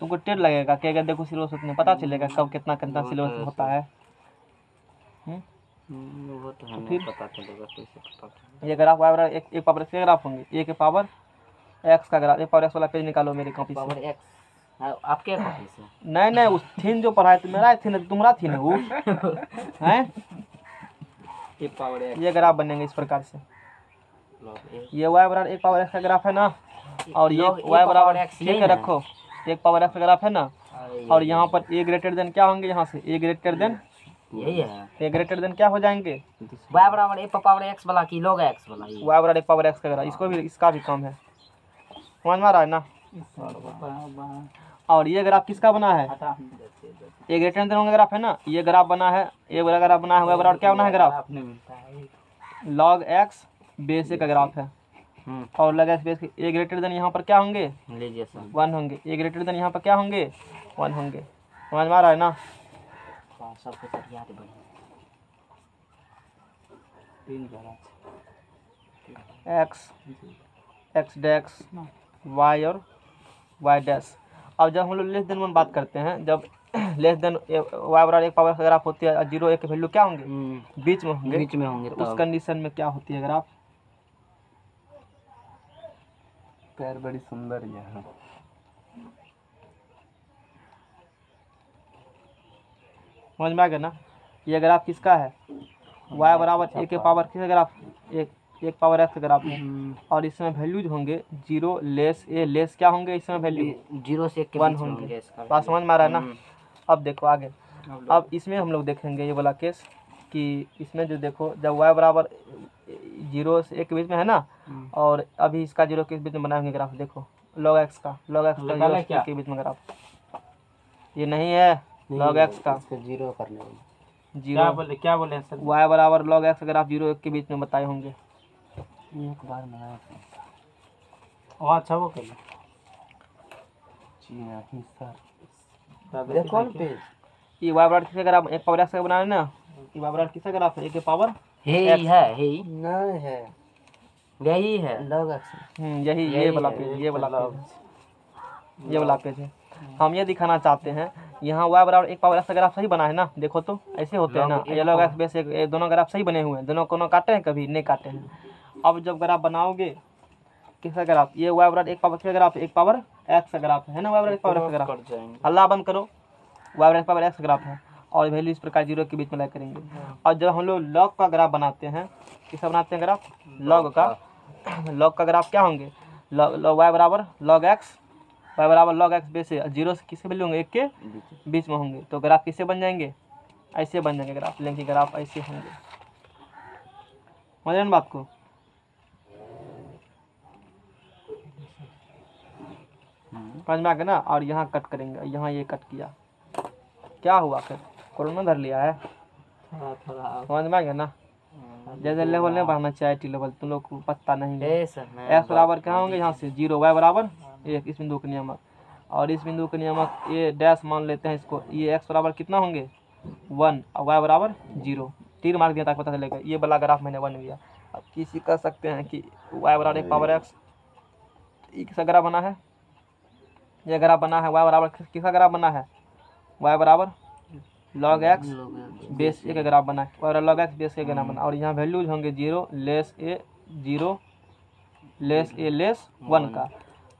तुमको टेढ़ लगेगा कि अगर देखो सिलेबस उतने पता चलेगा कब कितना कितना सिलेबस होता है। वो तो हमें पता चलेगा कैसे पता चलेगा। ये ग्राफ बराबर एक एक पावर x के ग्राफ होंगे। ए के पावर x का ग्राफ एक पावर x वाला पेज निकालो मेरी कॉपी से। पावर एक्स आपके कॉपी से? नहीं नहीं उस थीन जो पढ़ाए तो मेरा थीन तुम्हारा थीन है वो। हैं? ये पावर एक्स ये ग्राफ बनेंगे इस प्रकार से। ये y बराबर एक पावर x का ग्राफ है ना? और ये एक पावर बराबर x ठीक है रखो। एक पावर एक्स का ग्राफ है ना? और यहाँ पर ए ग्रेटर देन क्या होंगे यहाँ से? A ग्रेटर देन यही है। ग्रेटर देन क्या हो जाएँगे? बराबर ए पावर एक्स वाला की लोग एक्स ये। बराबर पावर का इसको भी इसका भी कम है। समझ में आ रहा है ना? और ये ग्राफ किसका बना है? ए ग्रेटर देन होंगे ग्राफ है ना? ये ग्राफ बना है ये वाला ग्राफ बना है y बराबर क्या बना है ग्राफ है। Log बेस का ग्राफ है। हम्म। और x base A greater than यहाँ पर क्या होंगे? लीजिए सर। वन होंगे। ए ग्रेटर देन यहाँ पर क्या होंगे? वन होंगे। समझ में आ रहा है ना? सबको सर याद बढ़िया तीन करा एक्स एक्स डैक्स वाई और वाई डैश अब जब हम लोग लेस देन वन बात करते हैं जब लेस देन वाई बराबर एक पावर ग्राफ होती है ज़ीरो एक वैल्यू क्या होंगे? हम्म, बीच में होंगे। बीच में होंगे उस कंडीशन में क्या होती है ग्राफ पैर बड़ी सुंदर है समझ में आ गया ना? ये ग्राफ किसका है? वाई बराबर एक के पावर किसका ग्राफ एक एक पावर एक्स का ग्राफ है और इसमें वैल्यूज़ होंगे ज़ीरो लेस ए लेस क्या होंगे इसमें वैल्यू ज़ीरो से एक वन होंगे। बात समझ में आ रहा है ना? हम्म, अब देखो आगे। अब इसमें हम लोग देखेंगे ये वाला केस कि इसमें जो देखो जब वाई बराबर ज़ीरो से एक के बीच में है ना हम्म, और अभी इसका ज़ीरो के बीच में बनाए होंगे ग्राफ देखो? लॉग एक्स का। लॉग एक्स का के बीच में ग्राफ ये नहीं है। लॉग एक्स का। इसको ज़ीरो करने वाली। क्या बोले क्या बोले सर वाई बराबर लॉग एक्स का ग्राफ ज़ीरो एक के बीच में बताए होंगे। एक बार बनाया था। वहाँ अच्छा वो कर लो। जी नहीं सर तब देखो ना पेज। ये वाई बराबर किसका ग्राफ एक पावर एक्स का बनाए ना ये वाई बराबर किसका ग्राफ है ए के पावर हे ही है हे ही नहीं है। यही है। लॉग एक्स हम्म, यही ये वाला पेज ये वाला पेज ये वाला पेज है। हम ये दिखाना चाहते हैं यहाँ वाई बराबर एक पावर एक्स ग्राफ सही बना है ना? देखो तो ऐसे होते हैं ना। Log ये लॉग एक्स बेस एक दोनों ग्राफ सही बने हुए हैं। दोनों कोनो काटे हैं कभी? नहीं काटे हैं। अब जब ग्राफ बनाओगे किसका ग्राफ ये वाई बराबर एक पावर ग्राफ एक पावर एक्स का ग्राफ है ना? वाई बराबर एक पावर एक्स ग्राफ अल्लाह बंद करो। वाई बराबर एक पावर एक्स ग्राफ है। और वैल्यू इस प्रकार ज़ीरो के बीच में लाइक करेंगे। और जब हम लोग लॉग का ग्राफ बनाते हैं किसका बनाते हैं ग्राफ लॉग का। लॉग का ग्राफ क्या होंगे? लॉग वाई बराबर लॉग एक्स वाई बराबर लॉग एक्स बेस से ज़ीरो से किसके वैल्यू होंगे? एक के बीच। में होंगे। तो ग्राफ किससे बन जाएँगे? ऐसे बन जाएँगे ग्राफ लेंगे ग्राफ ऐसे होंगे। ना बात को। समझ में आ गया ना? और यहाँ कट करेंगे। यहाँ ये कट किया। क्या हुआ फिर? कोरोना धर लिया है। थोड़ा समझ में आ गया ना? जैसे लेवल नहीं बढ़ना चाहिए टी लेवल तुम लोग को पता नहीं है। एक्स बराबर क्या होंगे? यहाँ से ज़ीरो वाई बराबर? एक इस बिंदु के नियमक। और इस बिंदु के नियमक, ये डैश मान लेते हैं इसको। ये एक्स बराबर कितना होंगे? वन। और वाई बराबर ज़ीरो तीन मार्क दिया ताकि पता चलेगा ये वाला ग्राफ मैंने बन गया अब किसी कह सकते हैं कि वाई बराबर एक पावर एक्स किसका ग्राफ बना है? ये ग्राफ बना है। वाई बराबर किसका ग्राफ बना है? वाई बराबर लॉग एक्स बेस ए का ग्राफ बना है। और लॉग एक्स बेस ए का ग्राफ बना और यहाँ वैल्यूज़ होंगे zero less A zero less A less one का।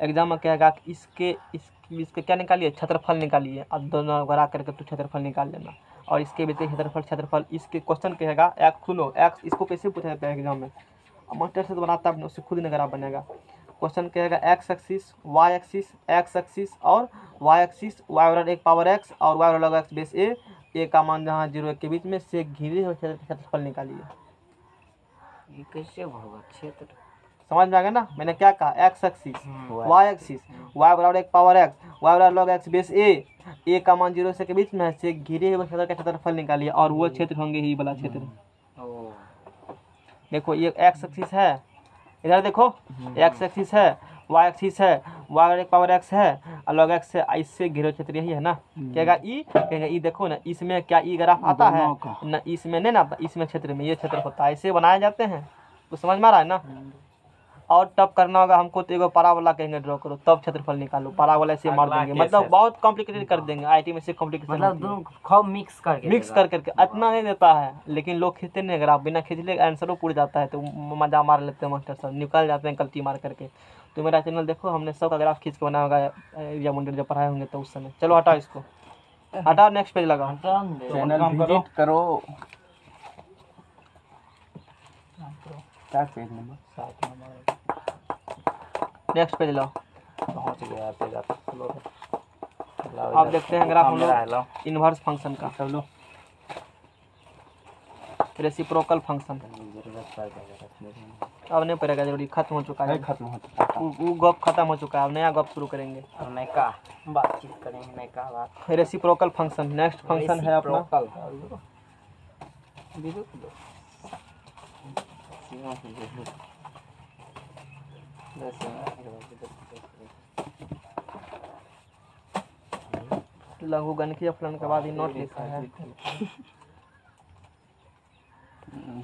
एग्ज़ाम में कहेगा कि इसके इस इसके क्या निकालिए? क्षेत्रफल निकालिए। अब दोनों बड़ा करके तो क्षेत्रफल निकाल लेना। और इसके बीच क्षेत्रफल क्षेत्रफल, इसके क्वेश्चन कहेगा एक्स सुनो एक्स इसको कैसे पूछा जाता है एग्ज़ाम में? मास्टर से तो बनाता है उससे खुद ग्राफ बनेगा। क्वेश्चन कहेगा x axis y axis x axis और वाई एक्सिस वाई बराबर एक पावर एक्स और वाई बराबर एक्स बेस ए ए का मान जहाँ ज़ीरो के बीच में, से घिरे हुए क्षेत्र, क्षेत्रफल निकालिए। ये कैसे होगा? क्षेत्र समझ में आ गया ना? मैंने क्या कहा? X axis y axis y बराबर एक पावर एक्स वाई बराबर log x base A A का मान ज़ीरो से के बीच में से घिरे हुए क्षेत्र का क्षेत्रफल निकालिए और वो क्षेत्र होंगे ही वाला क्षेत्र। देखो ये एक्स एक्सिस है। इधर देखो एक्स एक्सिस है वाई एक्सिस है वाई बराबर एक पावर एक्स है और लॉग एक्स से इससे घिरे क्षेत्र यही है ना? कहेगा ई कहेगा ई देखो ना इसमें क्या ई ग्राफ आता है? ना इसमें नहीं ना आता इसमें क्षेत्र में ये क्षेत्र होता है ऐसे बनाए जाते हैं। तो समझ में आ रहा है ना? और तब करना होगा हमको तो एगो पारावाला कहेंगे ड्रॉ करो। तब क्षेत्रफल निकालो पारावाला से मार देंगे। मतलब बहुत कॉम्प्लिकेटेड कर देंगे आईटी में से कॉम्प्लिकेशन मतलब दोनों खूब मिक्स करके मिक्स कर करके इतना नहीं देता है लेकिन लोग खींचते नहीं अगर आप बिना खींच ले आंसरों पूछ जाता है तो मज़ा मार लेते हैं मास्टर साहब निकल जाते हैं गलती मार करके। तो मेरा चैनल देखो हमने सब का ग्राफ खींच के बनाया होगा या मुंडे जब पढ़ाए होंगे तो उस समय। चलो हटाओ इसको। हटाओ नेक्स्ट पेज लगाओ। दे। चैनल करो। विज़िट करो। क्या पेज नंबर सात नंबर। नेक्स्ट पेज लाओ पहुँच गया पेज आप लो आप देखते हैं ग्राफ हम लोग इनवर्स फ़ंक्शन का। सब लो रेसिप्रोकल फ़ंक्शन ज़रूरत पड़ जाएगा रखने में। अब नहीं पड़ेगा ज़रूरी खत्म हो चुका है। खत्म हो चुका वो वो गप खत्म हो चुका है। अब नया गप शुरू करेंगे। और मैं का बातचीत करेंगे मैं का बात। रेसिप्रोकल फ़ंक्शन नेक्स्ट फ़ंक्शन है अपना। लघु गणकीय फलन के बाद ही नोट लिखा है।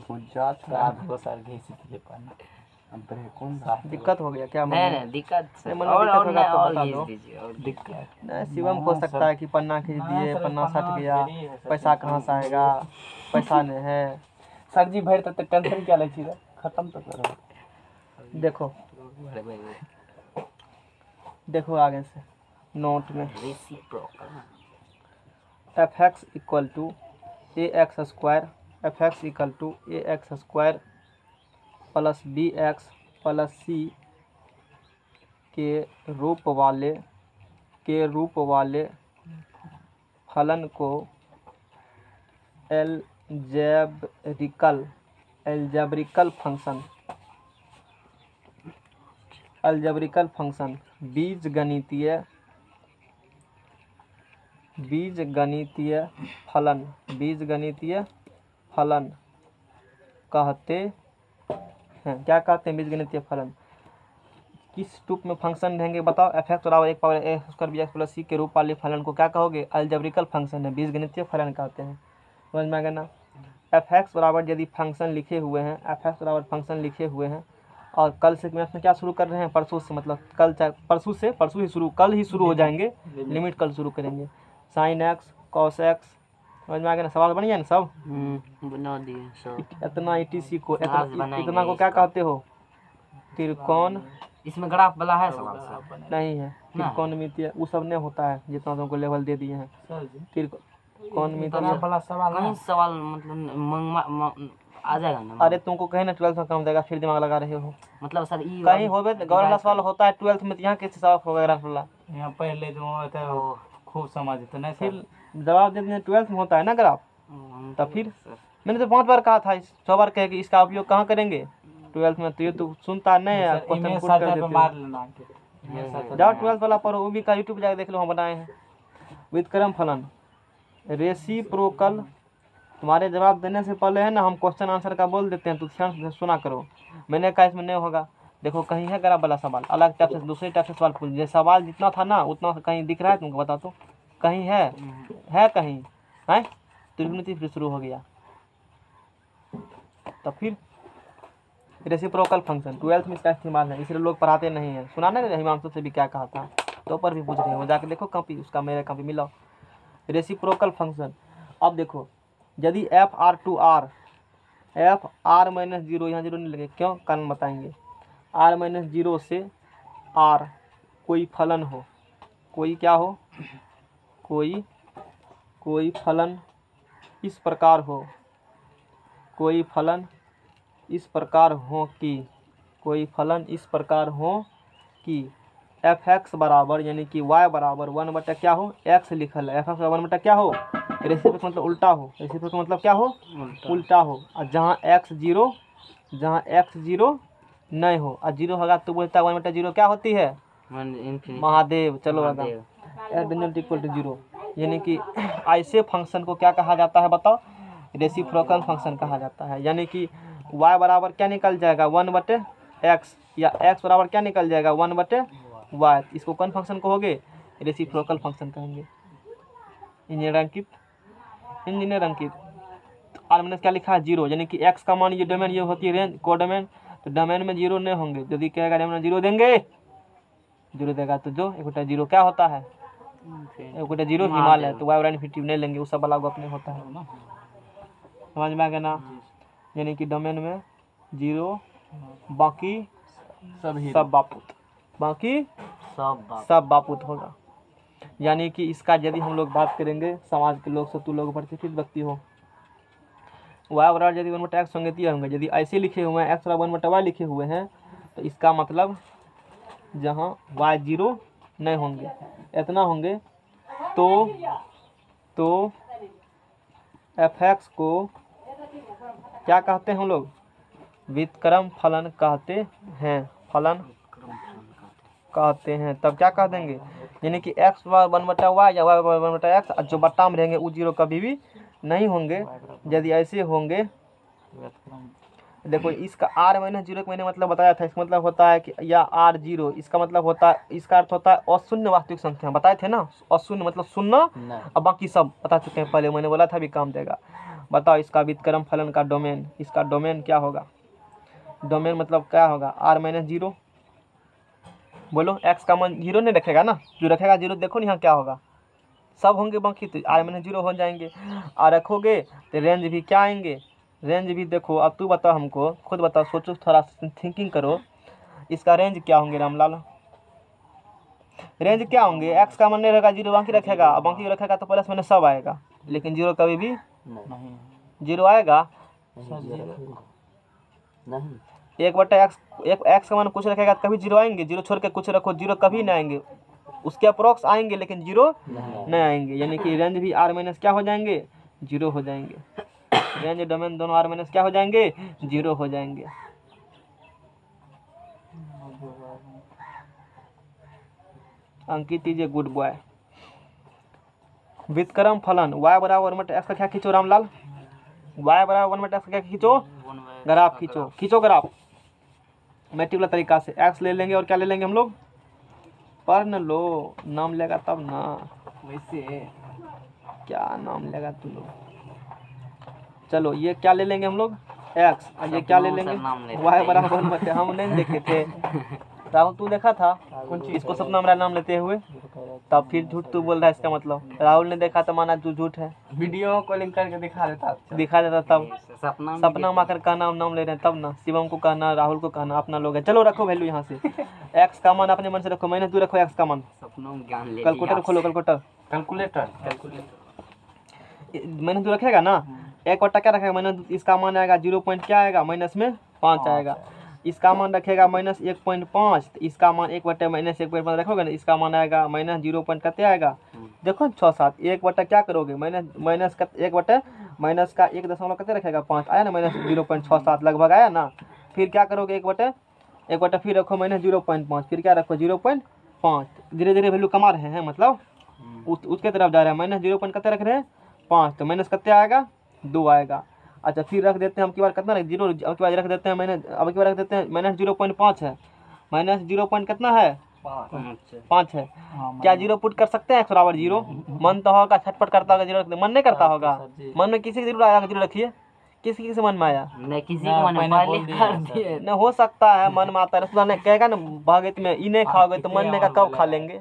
गुजरात रात को सर घिस दिए पन्ना कौन सा? दिक्कत हो गया क्या नहीं नहीं दिक्कत मतलब और और तो और बता घिस दीजिए और दिक्कत। नहीं, शिवम हो सकता है कि पन्ना खींच दिए पन्ना सट गया। पैसा कहाँ से आएगा? पैसा नहीं है। सर जी भर तक टेंशन क्या ले छी खत्म तो करो। देखो देखो आगे से नोट में। F x equal to a x square F x equal to a x square plus b x plus c के रूप वाले के रूप वाले फलन को algebraical algebraical function algebraical function. बीज गणितीय बीज गणितीय फलन। बीज गणितीय फलन कहते हैं। क्या कहते हैं बीज गणितीय फलन? किस रूप में फ़ंक्शन रहेंगे बताओ। एफ़ एक्स बराबर एक power A square B x plus C के रूप वाले फलन को क्या कहोगे? अल्जेब्रिकल फ़ंक्शन है। बीज गणितीय फलन कहते हैं। समझ में आ गया ना? एफ़ एक्स बराबर यदि फ़ंक्शन लिखे हुए हैं, एफ़ एक्स बराबर फ़ंक्शन लिखे हुए हैं और कल से मैथ में क्या शुरू कर रहे हैं? परसों से मतलब कल चाहे परसों से परसों ही शुरू कल ही शुरू हो जाएँगे। लिमिट कल शुरू करेंगे। साइन एक्स कॉस एक्स समझ में आ गया ना? सवाल बन गया ना सब? बना दिए सब। इतना ई टी सी को इतना, इतना को क्या कहते हो? त्रिकोण? इसमें ग्राफ वाला है सवाल नहीं है। त्रिकोणमितीय वो सब नहीं होता है जितना तुमको लेवल दे दिए हैं। सर जी। त्रिकोणमितीय बड़ा सवाल सवाल मतलब आ जाएगा ना अरे तुमको कहीं ना ट्वेल्थ में काम देगा फिर दिमाग लगा रहे हो। मतलब सर ई कहीं होवे गवर्नमेंट सवाल होता है ट्वेल्थ में तो यहाँ कैसे सवाल वगैरह वाला? यहाँ पहले जो है वो खूब समझ तो नहीं फिर जवाब देते हैं ट्वेल्थ में होता है ना ग्राफ? हम्म, तब फिर? मैंने तो पाँच बार कहा था सौ बार कहे कि इसका उपयोग कहाँ करेंगे? ट्वेल्थ में तो ये तो सुनता नहीं है क्वेश्चन पुट कर देते मार हो। जाओ ट्वेल्थ वाला पढ़ो वो भी का यूट्यूब जाके देख लो हम बनाए हैं। व्युत्क्रम फलन। रेसिप्रोकल तुम्हारे जवाब देने से पहले है ना, हम क्वेश्चन आंसर का बोल देते हैं तो ध्यान से सुना करो। मैंने कहा, इसमें नहीं होगा। देखो, कहीं है गरा वाला सवाल, अलग टाइप से, दूसरे टाइप से सवाल पूछ सवाल जितना था ना, उतना कहीं दिख रहा है तुमको, बता दो कहीं है? है कहीं? है? त्रिगुणित फिर शुरू हो गया। तो फिर रेसिप्रोकल फ़ंक्शन ट्वेल्थ में इसका इस्तेमाल है। इसलिए लोग पढ़ाते नहीं हैं। सुना ना हिमांशु से भी क्या कहा था? तो पर भी पूछ रहे हो। जाके देखो, कॉपी, उसका मेरा कॉपी मिलाओ। रेसिप्रोकल फ़ंक्शन अब देखो यदि f R to R f R minus zero यहाँ ज़ीरो नहीं लगे क्यों? कारण बताएँगे। आर माइनस ज़ीरो से आर कोई फलन हो, कोई क्या हो? कोई कोई फलन इस प्रकार हो, कोई फलन इस प्रकार हो कि, कोई फलन इस प्रकार हो कि एफ़ एक्स बराबर यानी कि वाई बराबर वन बटा क्या हो? एक्स लिखल है। एफ़ एक्स वन बटा क्या हो? रेसिप्रोकल मतलब उल्टा हो। रेसिप्रोकल मतलब क्या हो? उल्टा। हो। और जहाँ एक्स ज़ीरो जहाँ एक्स ज़ीरो नहीं हो। और ज़ीरो होगा तो बोलता है वन बटा ज़ीरो क्या होती है? महादेव। चलो इक्वल टू ज़ीरो यानी कि ऐसे फ़ंक्शन को क्या कहा जाता है बताओ? रेसिप्रोकल फ़ंक्शन कहा जाता है। यानी कि y बराबर क्या निकल जाएगा? वन बटे एक्स या x बराबर क्या निकल जाएगा? वन बटे y इसको कौन फ़ंक्शन कहोगे? रेसिप्रोकल फ़ंक्शन कहेंगे। Engineer Ankit engineer Ankit R minus क्या लिखा? है ज़ीरो यानी कि x का मान ये डोमेन ये होती है रेंज को डोमेन तो डोमेन में ज़ीरो नहीं होंगे। यदि कहेगा डोमेन ज़ीरो देंगे? ज़ीरो देगा तो जो? एक गोटा ज़ीरो क्या होता है? एक गोटा ज़ीरो हिमालय। तो वाई इन्फिनिटी नहीं लेंगे। वो सब वो अपने होता है। समझ में आ गया ना? यानी कि डोमेन में ज़ीरो बाकी सब सब बापुत। बाकी सब सब बापुत होगा। यानी कि इसका यदि हम लोग बात करेंगे समाज के लोग से तो लोग प्रतिष्ठित व्यक्ति हो वाई बराबर यदि वन बटा एक्स संगति होंगे। यदि ऐसे लिखे हुए हैं एक्स बराबर वन बटा वाई लिखे हुए हैं तो इसका मतलब जहाँ वाई ज़ीरो नहीं होंगे। इतना होंगे तो तो एफ़ एक्स को क्या कहते हैं हम लोग? वितक्रम फलन कहते हैं। फलन कहते हैं तब क्या कह देंगे? यानी कि एक्स वन बटा वाई या वाई वन बटा एक्स जो बट्टा में रहेंगे वो ज़ीरो कभी भी नहीं होंगे। यदि ऐसे होंगे देखो इसका आर माइनस ज़ीरो का मैंने मतलब बताया था इसका मतलब होता है कि या आर ज़ीरो इसका मतलब होता है इसका अर्थ होता है अशून्य वास्तविक संख्या। बताए थे ना? अशून्य मतलब शून्य और बाकी सब बता चुके हैं पहले। मैंने बोला था भी काम देगा। बताओ इसका वितक्रम फलन का डोमेन इसका डोमेन क्या होगा? डोमेन मतलब क्या होगा? R minus zero. बोलो एक्स का मान ज़ीरो नहीं रखेगा ना? जो रखेगा ज़ीरो देखो ना यहाँ क्या होगा। सब होंगे बाकी तो आर मैंने ज़ीरो हो जाएँगे। और रखोगे तो रेंज भी क्या आएँगे? रेंज भी देखो अब तू बताओ हमको खुद बताओ सोचो थोड़ा थिंकिंग करो। इसका रेंज क्या होंगे रामलाल? रेंज क्या होंगे? एक्स का मान नहीं रहेगा ज़ीरो बाकी रखेगा। और बाकी रखेगा तो प्लस मैंने सब आएगा। लेकिन ज़ीरो कभी भी नहीं। ज़ीरो आएगा? नहीं। एक बटा एक्स एक एक्स का मान कुछ रखेगा तो कभी ज़ीरो आएँगे। ज़ीरो छोड़ के कुछ रखो ज़ीरो कभी नहीं आएँगे। उसके अप्रोक्स आएँगे लेकिन ज़ीरो नहीं आएँगे। यानी कि रेंज भी आर माइनस क्या हो जाएँगे? ज़ीरो हो जाएँगे। रेंज डोमेन दोनों आर माइनस क्या हो जाएँगे? ज़ीरो हो जाएँगे। Ankit is a good boy वितक्रम फलन y बराबर वन बटा एक्स का क्या खींचो रामलाल? वाई बराबर वन बटा एक्स का क्या खींचो? ग्राफ खींचो। खींचो ग्राफ। मैट्रिक वाला तरीका से एक्स ले लेंगे और क्या ले लेंगे हम लोग? पढ़ लो। नाम लेगा तब ना। वैसे क्या नाम लेगा तू लोग? चलो ये क्या ले लेंगे हम लोग? एक्स और ये क्या ले लेंगे? वाई बराबर हम नहीं देखे थे। राहुल तू देखा था? इसको सपना मेरा नाम लेते हुए? तब फिर झूठ तू बोल रहा है इसका मतलब। राहुल ने देखा तो माना तू झूठ है। वीडियो कॉलिंग करके दिखा देता दिखा देता तब। सपना सपना माकर का नाम नाम ले रहे हैं तब ना। शिवम को कहना राहुल को कहना अपना लोग है। चलो रखो वैल्यू यहाँ से। एक्स का मन अपने मन से रखो मैंने तू रखो एक्स का मन। कैलकुलेटर खोलो कैलकुलेटर कैलकुलेटर कैलकुलेटर मैंने तू रखेगा ना? एक बट्टा क्या रखेगा माइनस इसका मान आएगा ज़ीरो पॉइंट क्या आएगा? माइनस में पाँच आएगा। इसका मान रखेगा माइनस एक पॉइंट पाँच तो इसका मान एक बटे माइनस एक पॉइंट पाँच रखोगे ना इसका मान आएगा माइनस ज़ीरो पॉइंट कितने आएगा। देखो छः सात एक बट्टा क्या करोगे? माइनस माइनस का एक बटे माइनस का एक दशमलव कितने रखेगा पाँच आया ना माइनस ज़ीरो पॉइंट छः सात लगभग आया ना फिर क्या करोगे एक बटे एक बट्टा फिर रखो माइनस ज़ीरो पॉइंट पाँच फिर क्या रखो? ज़ीरो पॉइंट पाँच। धीरे धीरे वैल्यू कमा रहे हैं मतलब उस उसके तरफ़ जा रहे हैं माइनस ज़ीरो पॉइंट कितने रख रहे हैं पाँच तो माइनस कितने आएगा? दो आएगा। अच्छा फिर रख देते हैं हम की बार कितना रख ज़ीरो अब की बार रख देते हैं माइनस अब की बार रख देते हैं माइनस ज़ीरो पॉइंट पाँच है। माइनस ज़ीरो पॉइंट कितना है? पाँच। है। क्या ज़ीरो पुट कर सकते हैं एक्स बराबर ज़ीरो मन तो होगा छटपट करता होगा ज़ीरो मन नहीं करता होगा। मन में किसी की ज़रूर आया ज़ीरो रखिए। किस किसी मन में आया। नहीं किसी को मैंने न हो सकता है मन में आता है। ने कहेगा ना भागत में ई नहीं खाओगे तो मन में का कब खा लेंगे?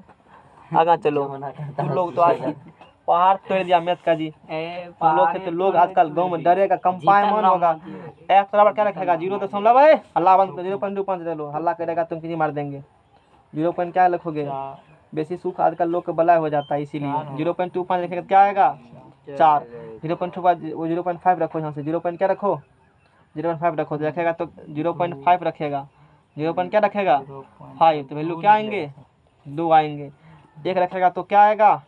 आगा चलो। तुम लोग तो आज पहाड़ तोड़ दिया मैथ का जी। लोग के तो लोग आजकल गाँव में डरेगा कंपाइमन होगा। एक बराबर क्या रखेगा? ज़ीरो दशमलव है हल्ला बंद ज़ीरो पॉइंट टू पाँच दे लो। हल्ला करेगा तुम किसी मार देंगे। ज़ीरो पॉइंट क्या रखोगे? बेसी सुख आजकल लोग को बला हो जाता है इसीलिए। ज़ीरो पॉइंट टू पाँच रखेगा तो क्या आएगा? चार। ज़ीरो पॉइंट टू पाँच वो ज़ीरो पॉइंट फाइव रखो यहाँ से। ज़ीरो पॉइंट क्या रखो? ज़ीरो पॉइंट फाइव रखो तो रखेगा तो ज़ीरो पॉइंट फाइव रखेगा। ज़ीरो पॉइंट क्या रखेगा? फाइव। तो वैल्यू क्या आएँगे? दो आएँगे। एक रखेगा तो क्या आएगा?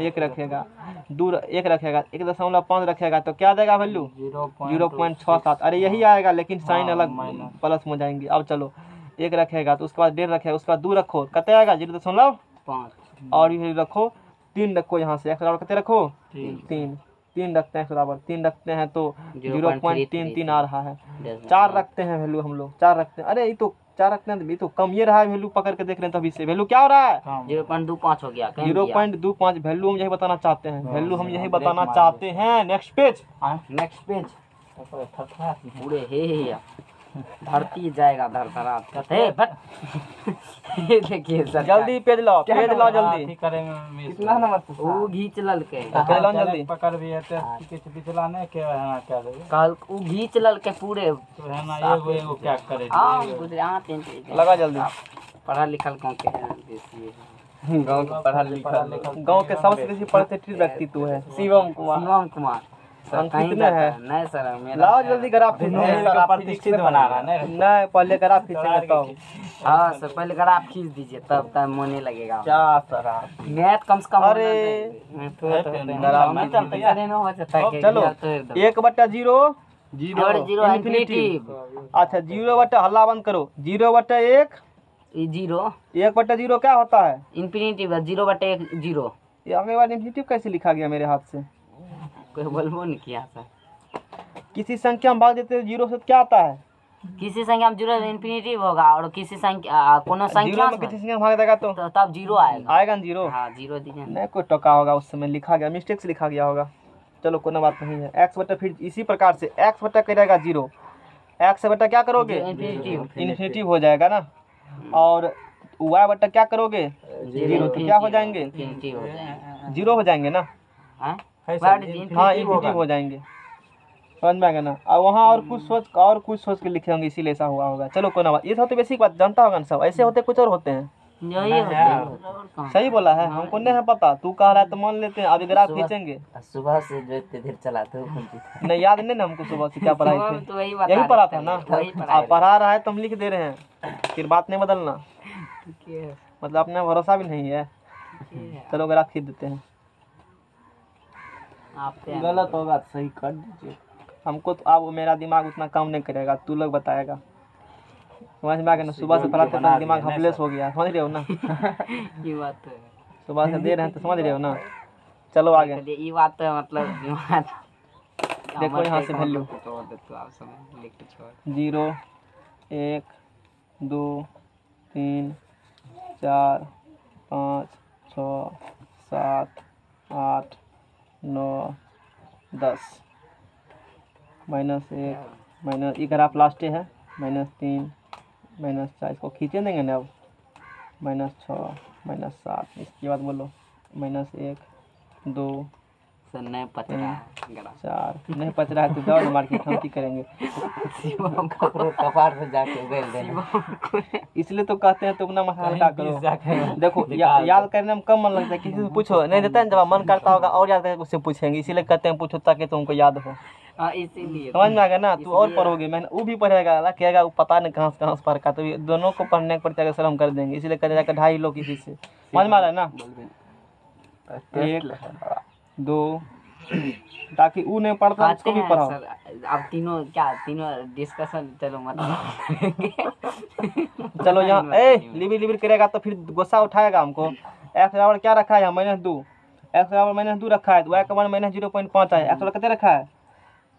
एक रखेगा। दो एक रखेगा एक दशमलव पाँच रखेगा तो क्या देगा वैल्यू? ज़ीरो पॉइंट छः सात। अरे यही आएगा लेकिन साइन अलग प्लस में जाएँगे। अब चलो एक रखेगा तो उसके बाद डेढ़ रखेगा उसके बाद दो रखो कते आएगा? ज़ीरो दशमलव पाँच। और ये रखो तीन रखो यहाँ से। एक बराबर कितने रखो? तीन। तीन। रखते हैं बराबर। तीन रखते हैं तो ज़ीरो पॉइंट तीन तीन आ रहा है। चार रखते हैं वैल्यू हम लोग चार रखते हैं। अरे ये तो चार रखते हैं तो तो कम ये रहा है वैल्यू पकड़ के देख रहे हैं तभी से। वैल्यू क्या हो रहा है? ज़ीरो पॉइंट दो पाँच हो गया ज़ीरो पॉइंट दो पाँच वैल्यू हम यही बताना चाहते हैं। वैल्यू हम यही बताना चाहते हैं। नेक्स्ट पेज नेक्स्ट पेज पूरे हे हे। धरती जाएगा धरधरा हे बट ये देखिए सर जल्दी पेज लाओ पेज लाओ जल्दी। कितना नंबर वो घींच लल के। पेज लाओ जल्दी। पकड़ भी है तो किछ पिछला नहीं के है ना क्या देबे कल वो घींच लल के पूरे तो है ना एगो एगो क्या करे? हाँ गुजरात इंटेलिजेंट। लगा जल्दी। पढ़ा लिखल गाँव के देसी। है। गाँव के पढ़ा लिखा गाँव के सबसे बेसी प्रतिष्ठित व्यक्ति तू है शिवम कुमार। शिवम कुमार। सर अंकित कहीं ने है। नहीं सर मेरा लाओ जल्दी ग्राफ बना रहा है, नहीं? नहीं पहले ग्राफ खींचेंगे तब हाँ। सर पहले खींच दीजिए तब तब मोने लगेगा। क्या सर आप? मैथ कम से कम अरे। तो- तो- तो- ग्राफ चलता हो चलो तो। एक बट्टा ज़ीरो ज़ीरो इन्फिनिटी। अच्छा ज़ीरो बट्टा हल्ला बंद करो। ज़ीरो बट्टा एक। ज़ीरो। एक बट्टा ज़ीरो क्या होता है? इन्फिनिटी ज़ीरो बटे एक ज़ीरो। ये अगले बार इन्फिनिटी कैसे लिखा गया मेरे हाथ से? कोई बोलबो नहीं किया सर किसी संख्या में भाग देते हैं ज़ीरो से क्या आता है? किसी संख्या में ज़ीरो इन्फिनिटी होगा और किसी संख्या कोनो संख्या में किसी संख्या में भाग देगा तो? तो तब ज़ीरो आएगा। आएगा ना ज़ीरो? हाँ ज़ीरो दीजिए नहीं कोई टका होगा उस समय लिखा गया मिस्टेक से लिखा गया होगा। चलो कोई बात नहीं है। एक्स बटा फिर इसी प्रकार से एक्स बटा करेगा ज़ीरो। एक्स बटा क्या करोगे? इन्फिनिटी हो जाएगा ना? और वाई बटा क्या करोगे? ज़ीरो तो क्या हो जाएँगे? हो ज़ीरो हो जाएँगे ना? हाँ? है हाँ? हो जाएँगे। समझ में आएगा ना? और वहाँ और कुछ सोच और कुछ सोच के लिखे होंगे इसीलिए ऐसा हुआ होगा। चलो कोई ना बात। ये सब तो बेसिक बात जानता होगा ना सब। ऐसे होते कुछ और होते हैं। है? सही बोला है हमको नहीं है पता। तू कह रहा है तो मान लेते हैं। अभी ग्राफ खींचेंगे। सुबह से जो इतने देर चलाते हो नहीं याद नहीं ना हमको सुबह से क्या पढ़ाई थी। तो यही पढ़ा था ना? पढ़ा आप पढ़ा रहा है तो हम लिख दे रहे हैं। फिर बात नहीं बदलना। मतलब अपने भरोसा भी नहीं है। चलो ग्राफ खींच देते हैं। आप गलत होगा तो सही कर दीजिए। हमको तो अब मेरा दिमाग उतना काम नहीं करेगा तू लोग बताएगा। समझ में आ गया ना? सुबह से पढ़ाते तो दिमाग हपलेस हो गया समझ रहे हो ना? ये बात तो है। सुबह से दे रहे हैं तो समझ रहे हो ना? चलो आगे। ये बात तो है, मतलब दिमाग देखो यहाँ से वैल्यू तो ज़ीरो एक दो तीन चार पाँच छः सात आठ नौ, दस। माइनस एक, माइनस, ये ग्राफ लास्ट है। माइनस तीन, माइनस चार, इसको खींचे देंगे ना अब। माइनस छः, माइनस सात, इसके बाद बोलो। माइनस एक, दो सर नहीं पच रहा है चार नहीं पच रहा है तो ना मार्केट हम की करेंगे। शिवम कपड़ों कपार पे जाके बेल देना। इसलिए तो कहते हैं तुम ना मसाला करो। देखो या, याद करने में कम मन लगता है किसी से पूछो। नहीं देता है जब मन करता होगा और याद करके उससे पूछेंगे। इसीलिए कहते हैं पूछो ताकि तुमको याद हो। हाँ इसीलिए। समझ में आ गया ना? तू और पढ़ोगे मैंने वो भी पढ़ेगा कहेगा वो पता नहीं कहाँ से कहाँ से पढ़ का तो दोनों को पढ़ने के प्रति अगर सर हम कर देंगे इसलिए कहते जाकर ढाई लो किसी से। समझ में आ रहा है ना? एक दो ताकि वो नहीं पढ़ता उसको भी पढ़ाओ। अब तीनों क्या तीनों डिस्कशन चलो मतलब चलो यहाँ ए लिबिर लिबिर करेगा तो फिर गुस्सा उठाएगा हमको। एक्स बराबर क्या रखा है यहाँ? माइनस दो। एक्स बराबर माइनस दो रखा है तो वाई का मान माइनस ज़ीरो पॉइंट पाँच है एक्स बराबर कितने रखा है?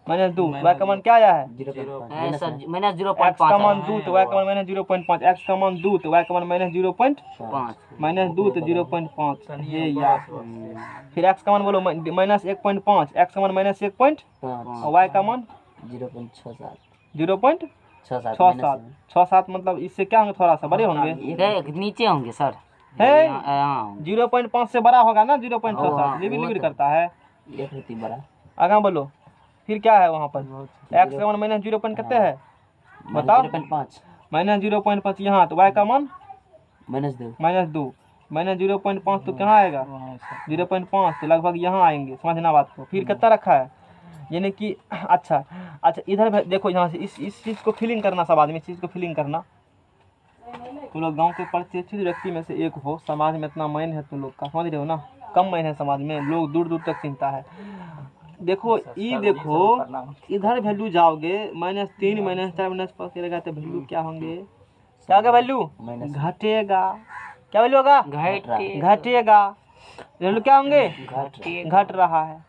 माइनस दो वाई का मान क्या आया है? माइनस ज़ीरो पॉइंट का मान पाँच दो तो वाई का मान माइनस ज़ीरो पॉइंट पाँच एक्स का मान दो तो वाई का मान माइनस ज़ीरो पॉइंट पाँच माइनस दो तो ज़ीरो पॉइंट पाँच ये यार फिर एक्स का मान बोलो माइनस एक पॉइंट पाँच. एक्स का मान माइनस एक पॉइंट और वाई का मान ज़ीरो पॉइंट छः सात. ज़ीरो पॉइंट छः सात छः सात. छः सात मतलब इससे क्या होंगे? थोड़ा सा बड़े होंगे। नीचे होंगे सर। है? ज़ीरो पॉइंट पाँच से बड़ा होगा ना? ज़ीरो पॉइंट छः हाँ, सात. वो लिबिर तो- करता है। एक बड़ा। आगे बोलो। फिर क्या है वहाँ पर? एक्स का मान माइनस ज़ीरो पॉइंट कितने है। बताओ। पाँच। माइनस ज़ीरो पॉइंट पाँच यहाँ तो वाई का मान? माइनस दो। माइनस दो। माइनस ज़ीरो पॉइंट पाँच तो कहाँ आएगा? ज़ीरो पॉइंट पाँच तो लगभग यहाँ आएँगे। समझना बात को। फिर कितना रखा है? यानी कि अच्छा अच्छा इधर देखो यहाँ से इस इस चीज़ को फीलिंग करना सब आदमी इस चीज़ को फीलिंग करना। तुम लोग गाँव के प्रतिष्ठित व्यक्ति में से एक हो। समाज में इतना मैन है तुम लोग का। समझ रहे हो ना? कम मैन है समाज में। लोग दूर दूर तक चिंता है। देखो ई देखो इधर वैल्यू जाओगे माइनस तीन माइनस चार माइनस पाँच करेगा तो वैल्यू क्या होंगे? क्या होगा वैल्यू घटेगा। क्या वैल्यू होगा? घटेगा। वैल्यू क्या होंगे? घट रहा है।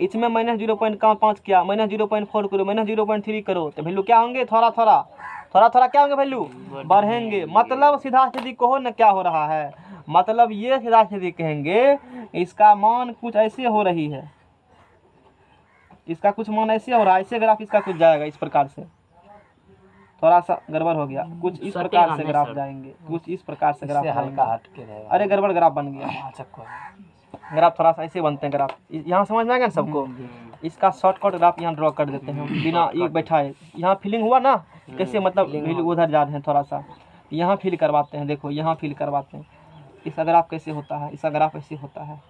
इसमें माइनस ज़ीरो पॉइंट पाँच किया? माइनस ज़ीरो पॉइंट फोर करो माइनस ज़ीरो पॉइंट थ्री करो। तो वैल्यू क्या होंगे? थोड़ा थोड़ा। थोड़ा थोड़ा क्या होंगे वैल्यू बढ़ेंगे। मतलब सीधा सीधी कहो ना क्या हो रहा है। मतलब ये सीधा सीधी कहेंगे इसका मान कुछ ऐसे हो रही है। इसका कुछ मान ऐसे हो रहा है ऐसे ग्राफ इसका कुछ जाएगा इस प्रकार से। थोड़ा सा गड़बड़ हो गया। कुछ इस प्रकार से ग्राफ जाएँगे। कुछ इस प्रकार से ग्राफ जाएँगे। हट के रहेगा अरे गड़बड़ ग्राफ बन गया। अच्छा ग्राफ थोड़ा सा ऐसे बनते हैं ग्राफ। यहाँ समझ में आएगा ना सबको? इसका शॉर्टकट ग्राफ यहाँ ड्रॉ कर देते हैं। बिना ये बैठाए। यहाँ फिलिंग हुआ ना? कैसे मतलब उधर जा रहे हैं थोड़ा सा? यहाँ फिल करवाते हैं देखो यहाँ फिल करवाते हैं। इसका ग्राफ कैसे होता है? इसका ग्राफ ऐसे होता है।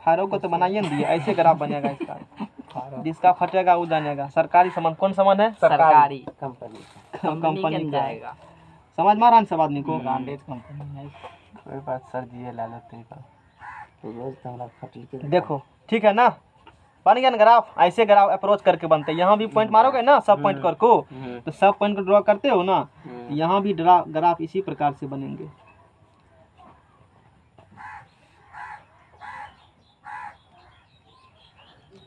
फारूक को तो बनाइए ना दिए ऐसे ग्राफ बनेगा इसका। जिसका फटेगा वो जानेगा। सरकारी सामान कौन सामान है? सरकारी कंपनी कंपनी जाएगा। समझ में आ रहा सब आदमी को? ब्रांडेड कंपनी है। कोई बात सर जी ला लेते हैं तो रोज तो हमरा फटल के देखो। ठीक है ना? बन गया ना ग्राफ? ऐसे ग्राफ अप्रोच करके बनते हैं। यहाँ भी पॉइंट मारोगे ना सब पॉइंट कर को? तो सब पॉइंट को ड्रॉ करते हो ना तो यहाँ भी ग्राफ इसी प्रकार से बनेंगे।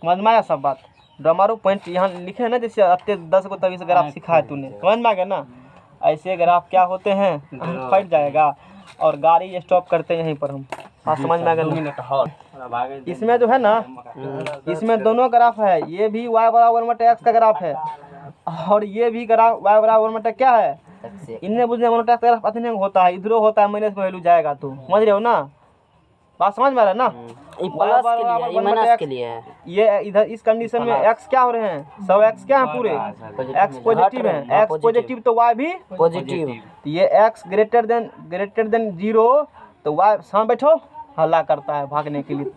समझ में आया सब बात। ड्रा मारो पॉइंट यहाँ लिखे हैं ना जैसे अत्ते दस को तभी से ग्राफ सिखाया तूने। समझ में आ गया ना? ऐसे ग्राफ क्या होते हैं फट जाएगा और गाड़ी स्टॉप करते हैं यहीं पर हम। हाँ समझ में आ गया इसमें जो है ना इसमें दोनों ग्राफ है ये भी y बराबर मटे x का ग्राफ है और ये भी ग्राफ y बराबर मटे क्या है? इन्हें बुझने मोनोटैक्स का ग्राफ अतने होता है इधरो होता है माइनस में वैल्यू जाएगा तो। समझ रहे हो ना? बात समझ में आ रहा है ना? के लिए है, ये के लिए है। ये इधर इस कंडीशन में x क्या हो रहे हैं? सब x क्या है पूरे? x पॉजिटिव है। x पॉजिटिव तो y भी? पॉजिटिव ये x greater than greater than zero तो y सामने बैठो हल्ला करता है भागने के लिए।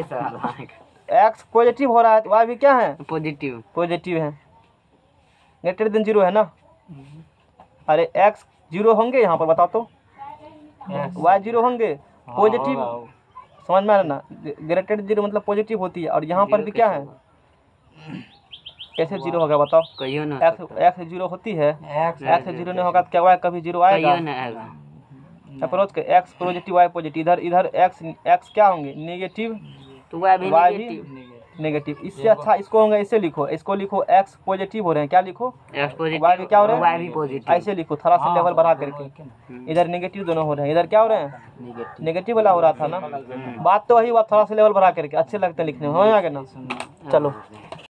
x पॉजिटिव हो रहा है तो y भी क्या है? पॉजिटिव पॉजिटिव है। ग्रेटर देन ज़ीरो है ना? अरे एक्स ज़ीरो होंगे यहाँ पर बताओ तो। वाई ज़ीरो होंगे पॉजिटिव समझ में आ रहा ना? ग्रेटर ज़ीरो मतलब पॉजिटिव होती है। और यहाँ पर भी क्या है? कैसे ज़ीरो होगा बताओ? कहियो ना एक्स एक्स ज़ीरो होती है। एक्स ज़ीरो नहीं होगा तो क्या हुआ? कभी ज़ीरो आएगा। अप्रोच के एक्स पॉजिटिव वाई पॉजिटिव इधर इधर एक्स एक्स क्या होंगे? नेगेटिव तो वाई भी नेगेटिव इससे अच्छा इसको होंगे ऐसे लिखो। इसको लिखो एक्स पॉजिटिव हो रहे हैं। क्या लिखो? एक्स पॉजिटिव वाई में क्या हो रहे हैं? भी ऐसे लिखो थोड़ा सा लेवल बढ़ा करके। इधर नेगेटिव दोनों हो रहे हैं। इधर क्या हो रहे हैं? नेगेटिव वाला हो रहा था ना? बात तो वही हुआ थोड़ा सा लेवल बढ़ा करके। अच्छे लगते हैं लिखने में। हो आगे ना। चलो।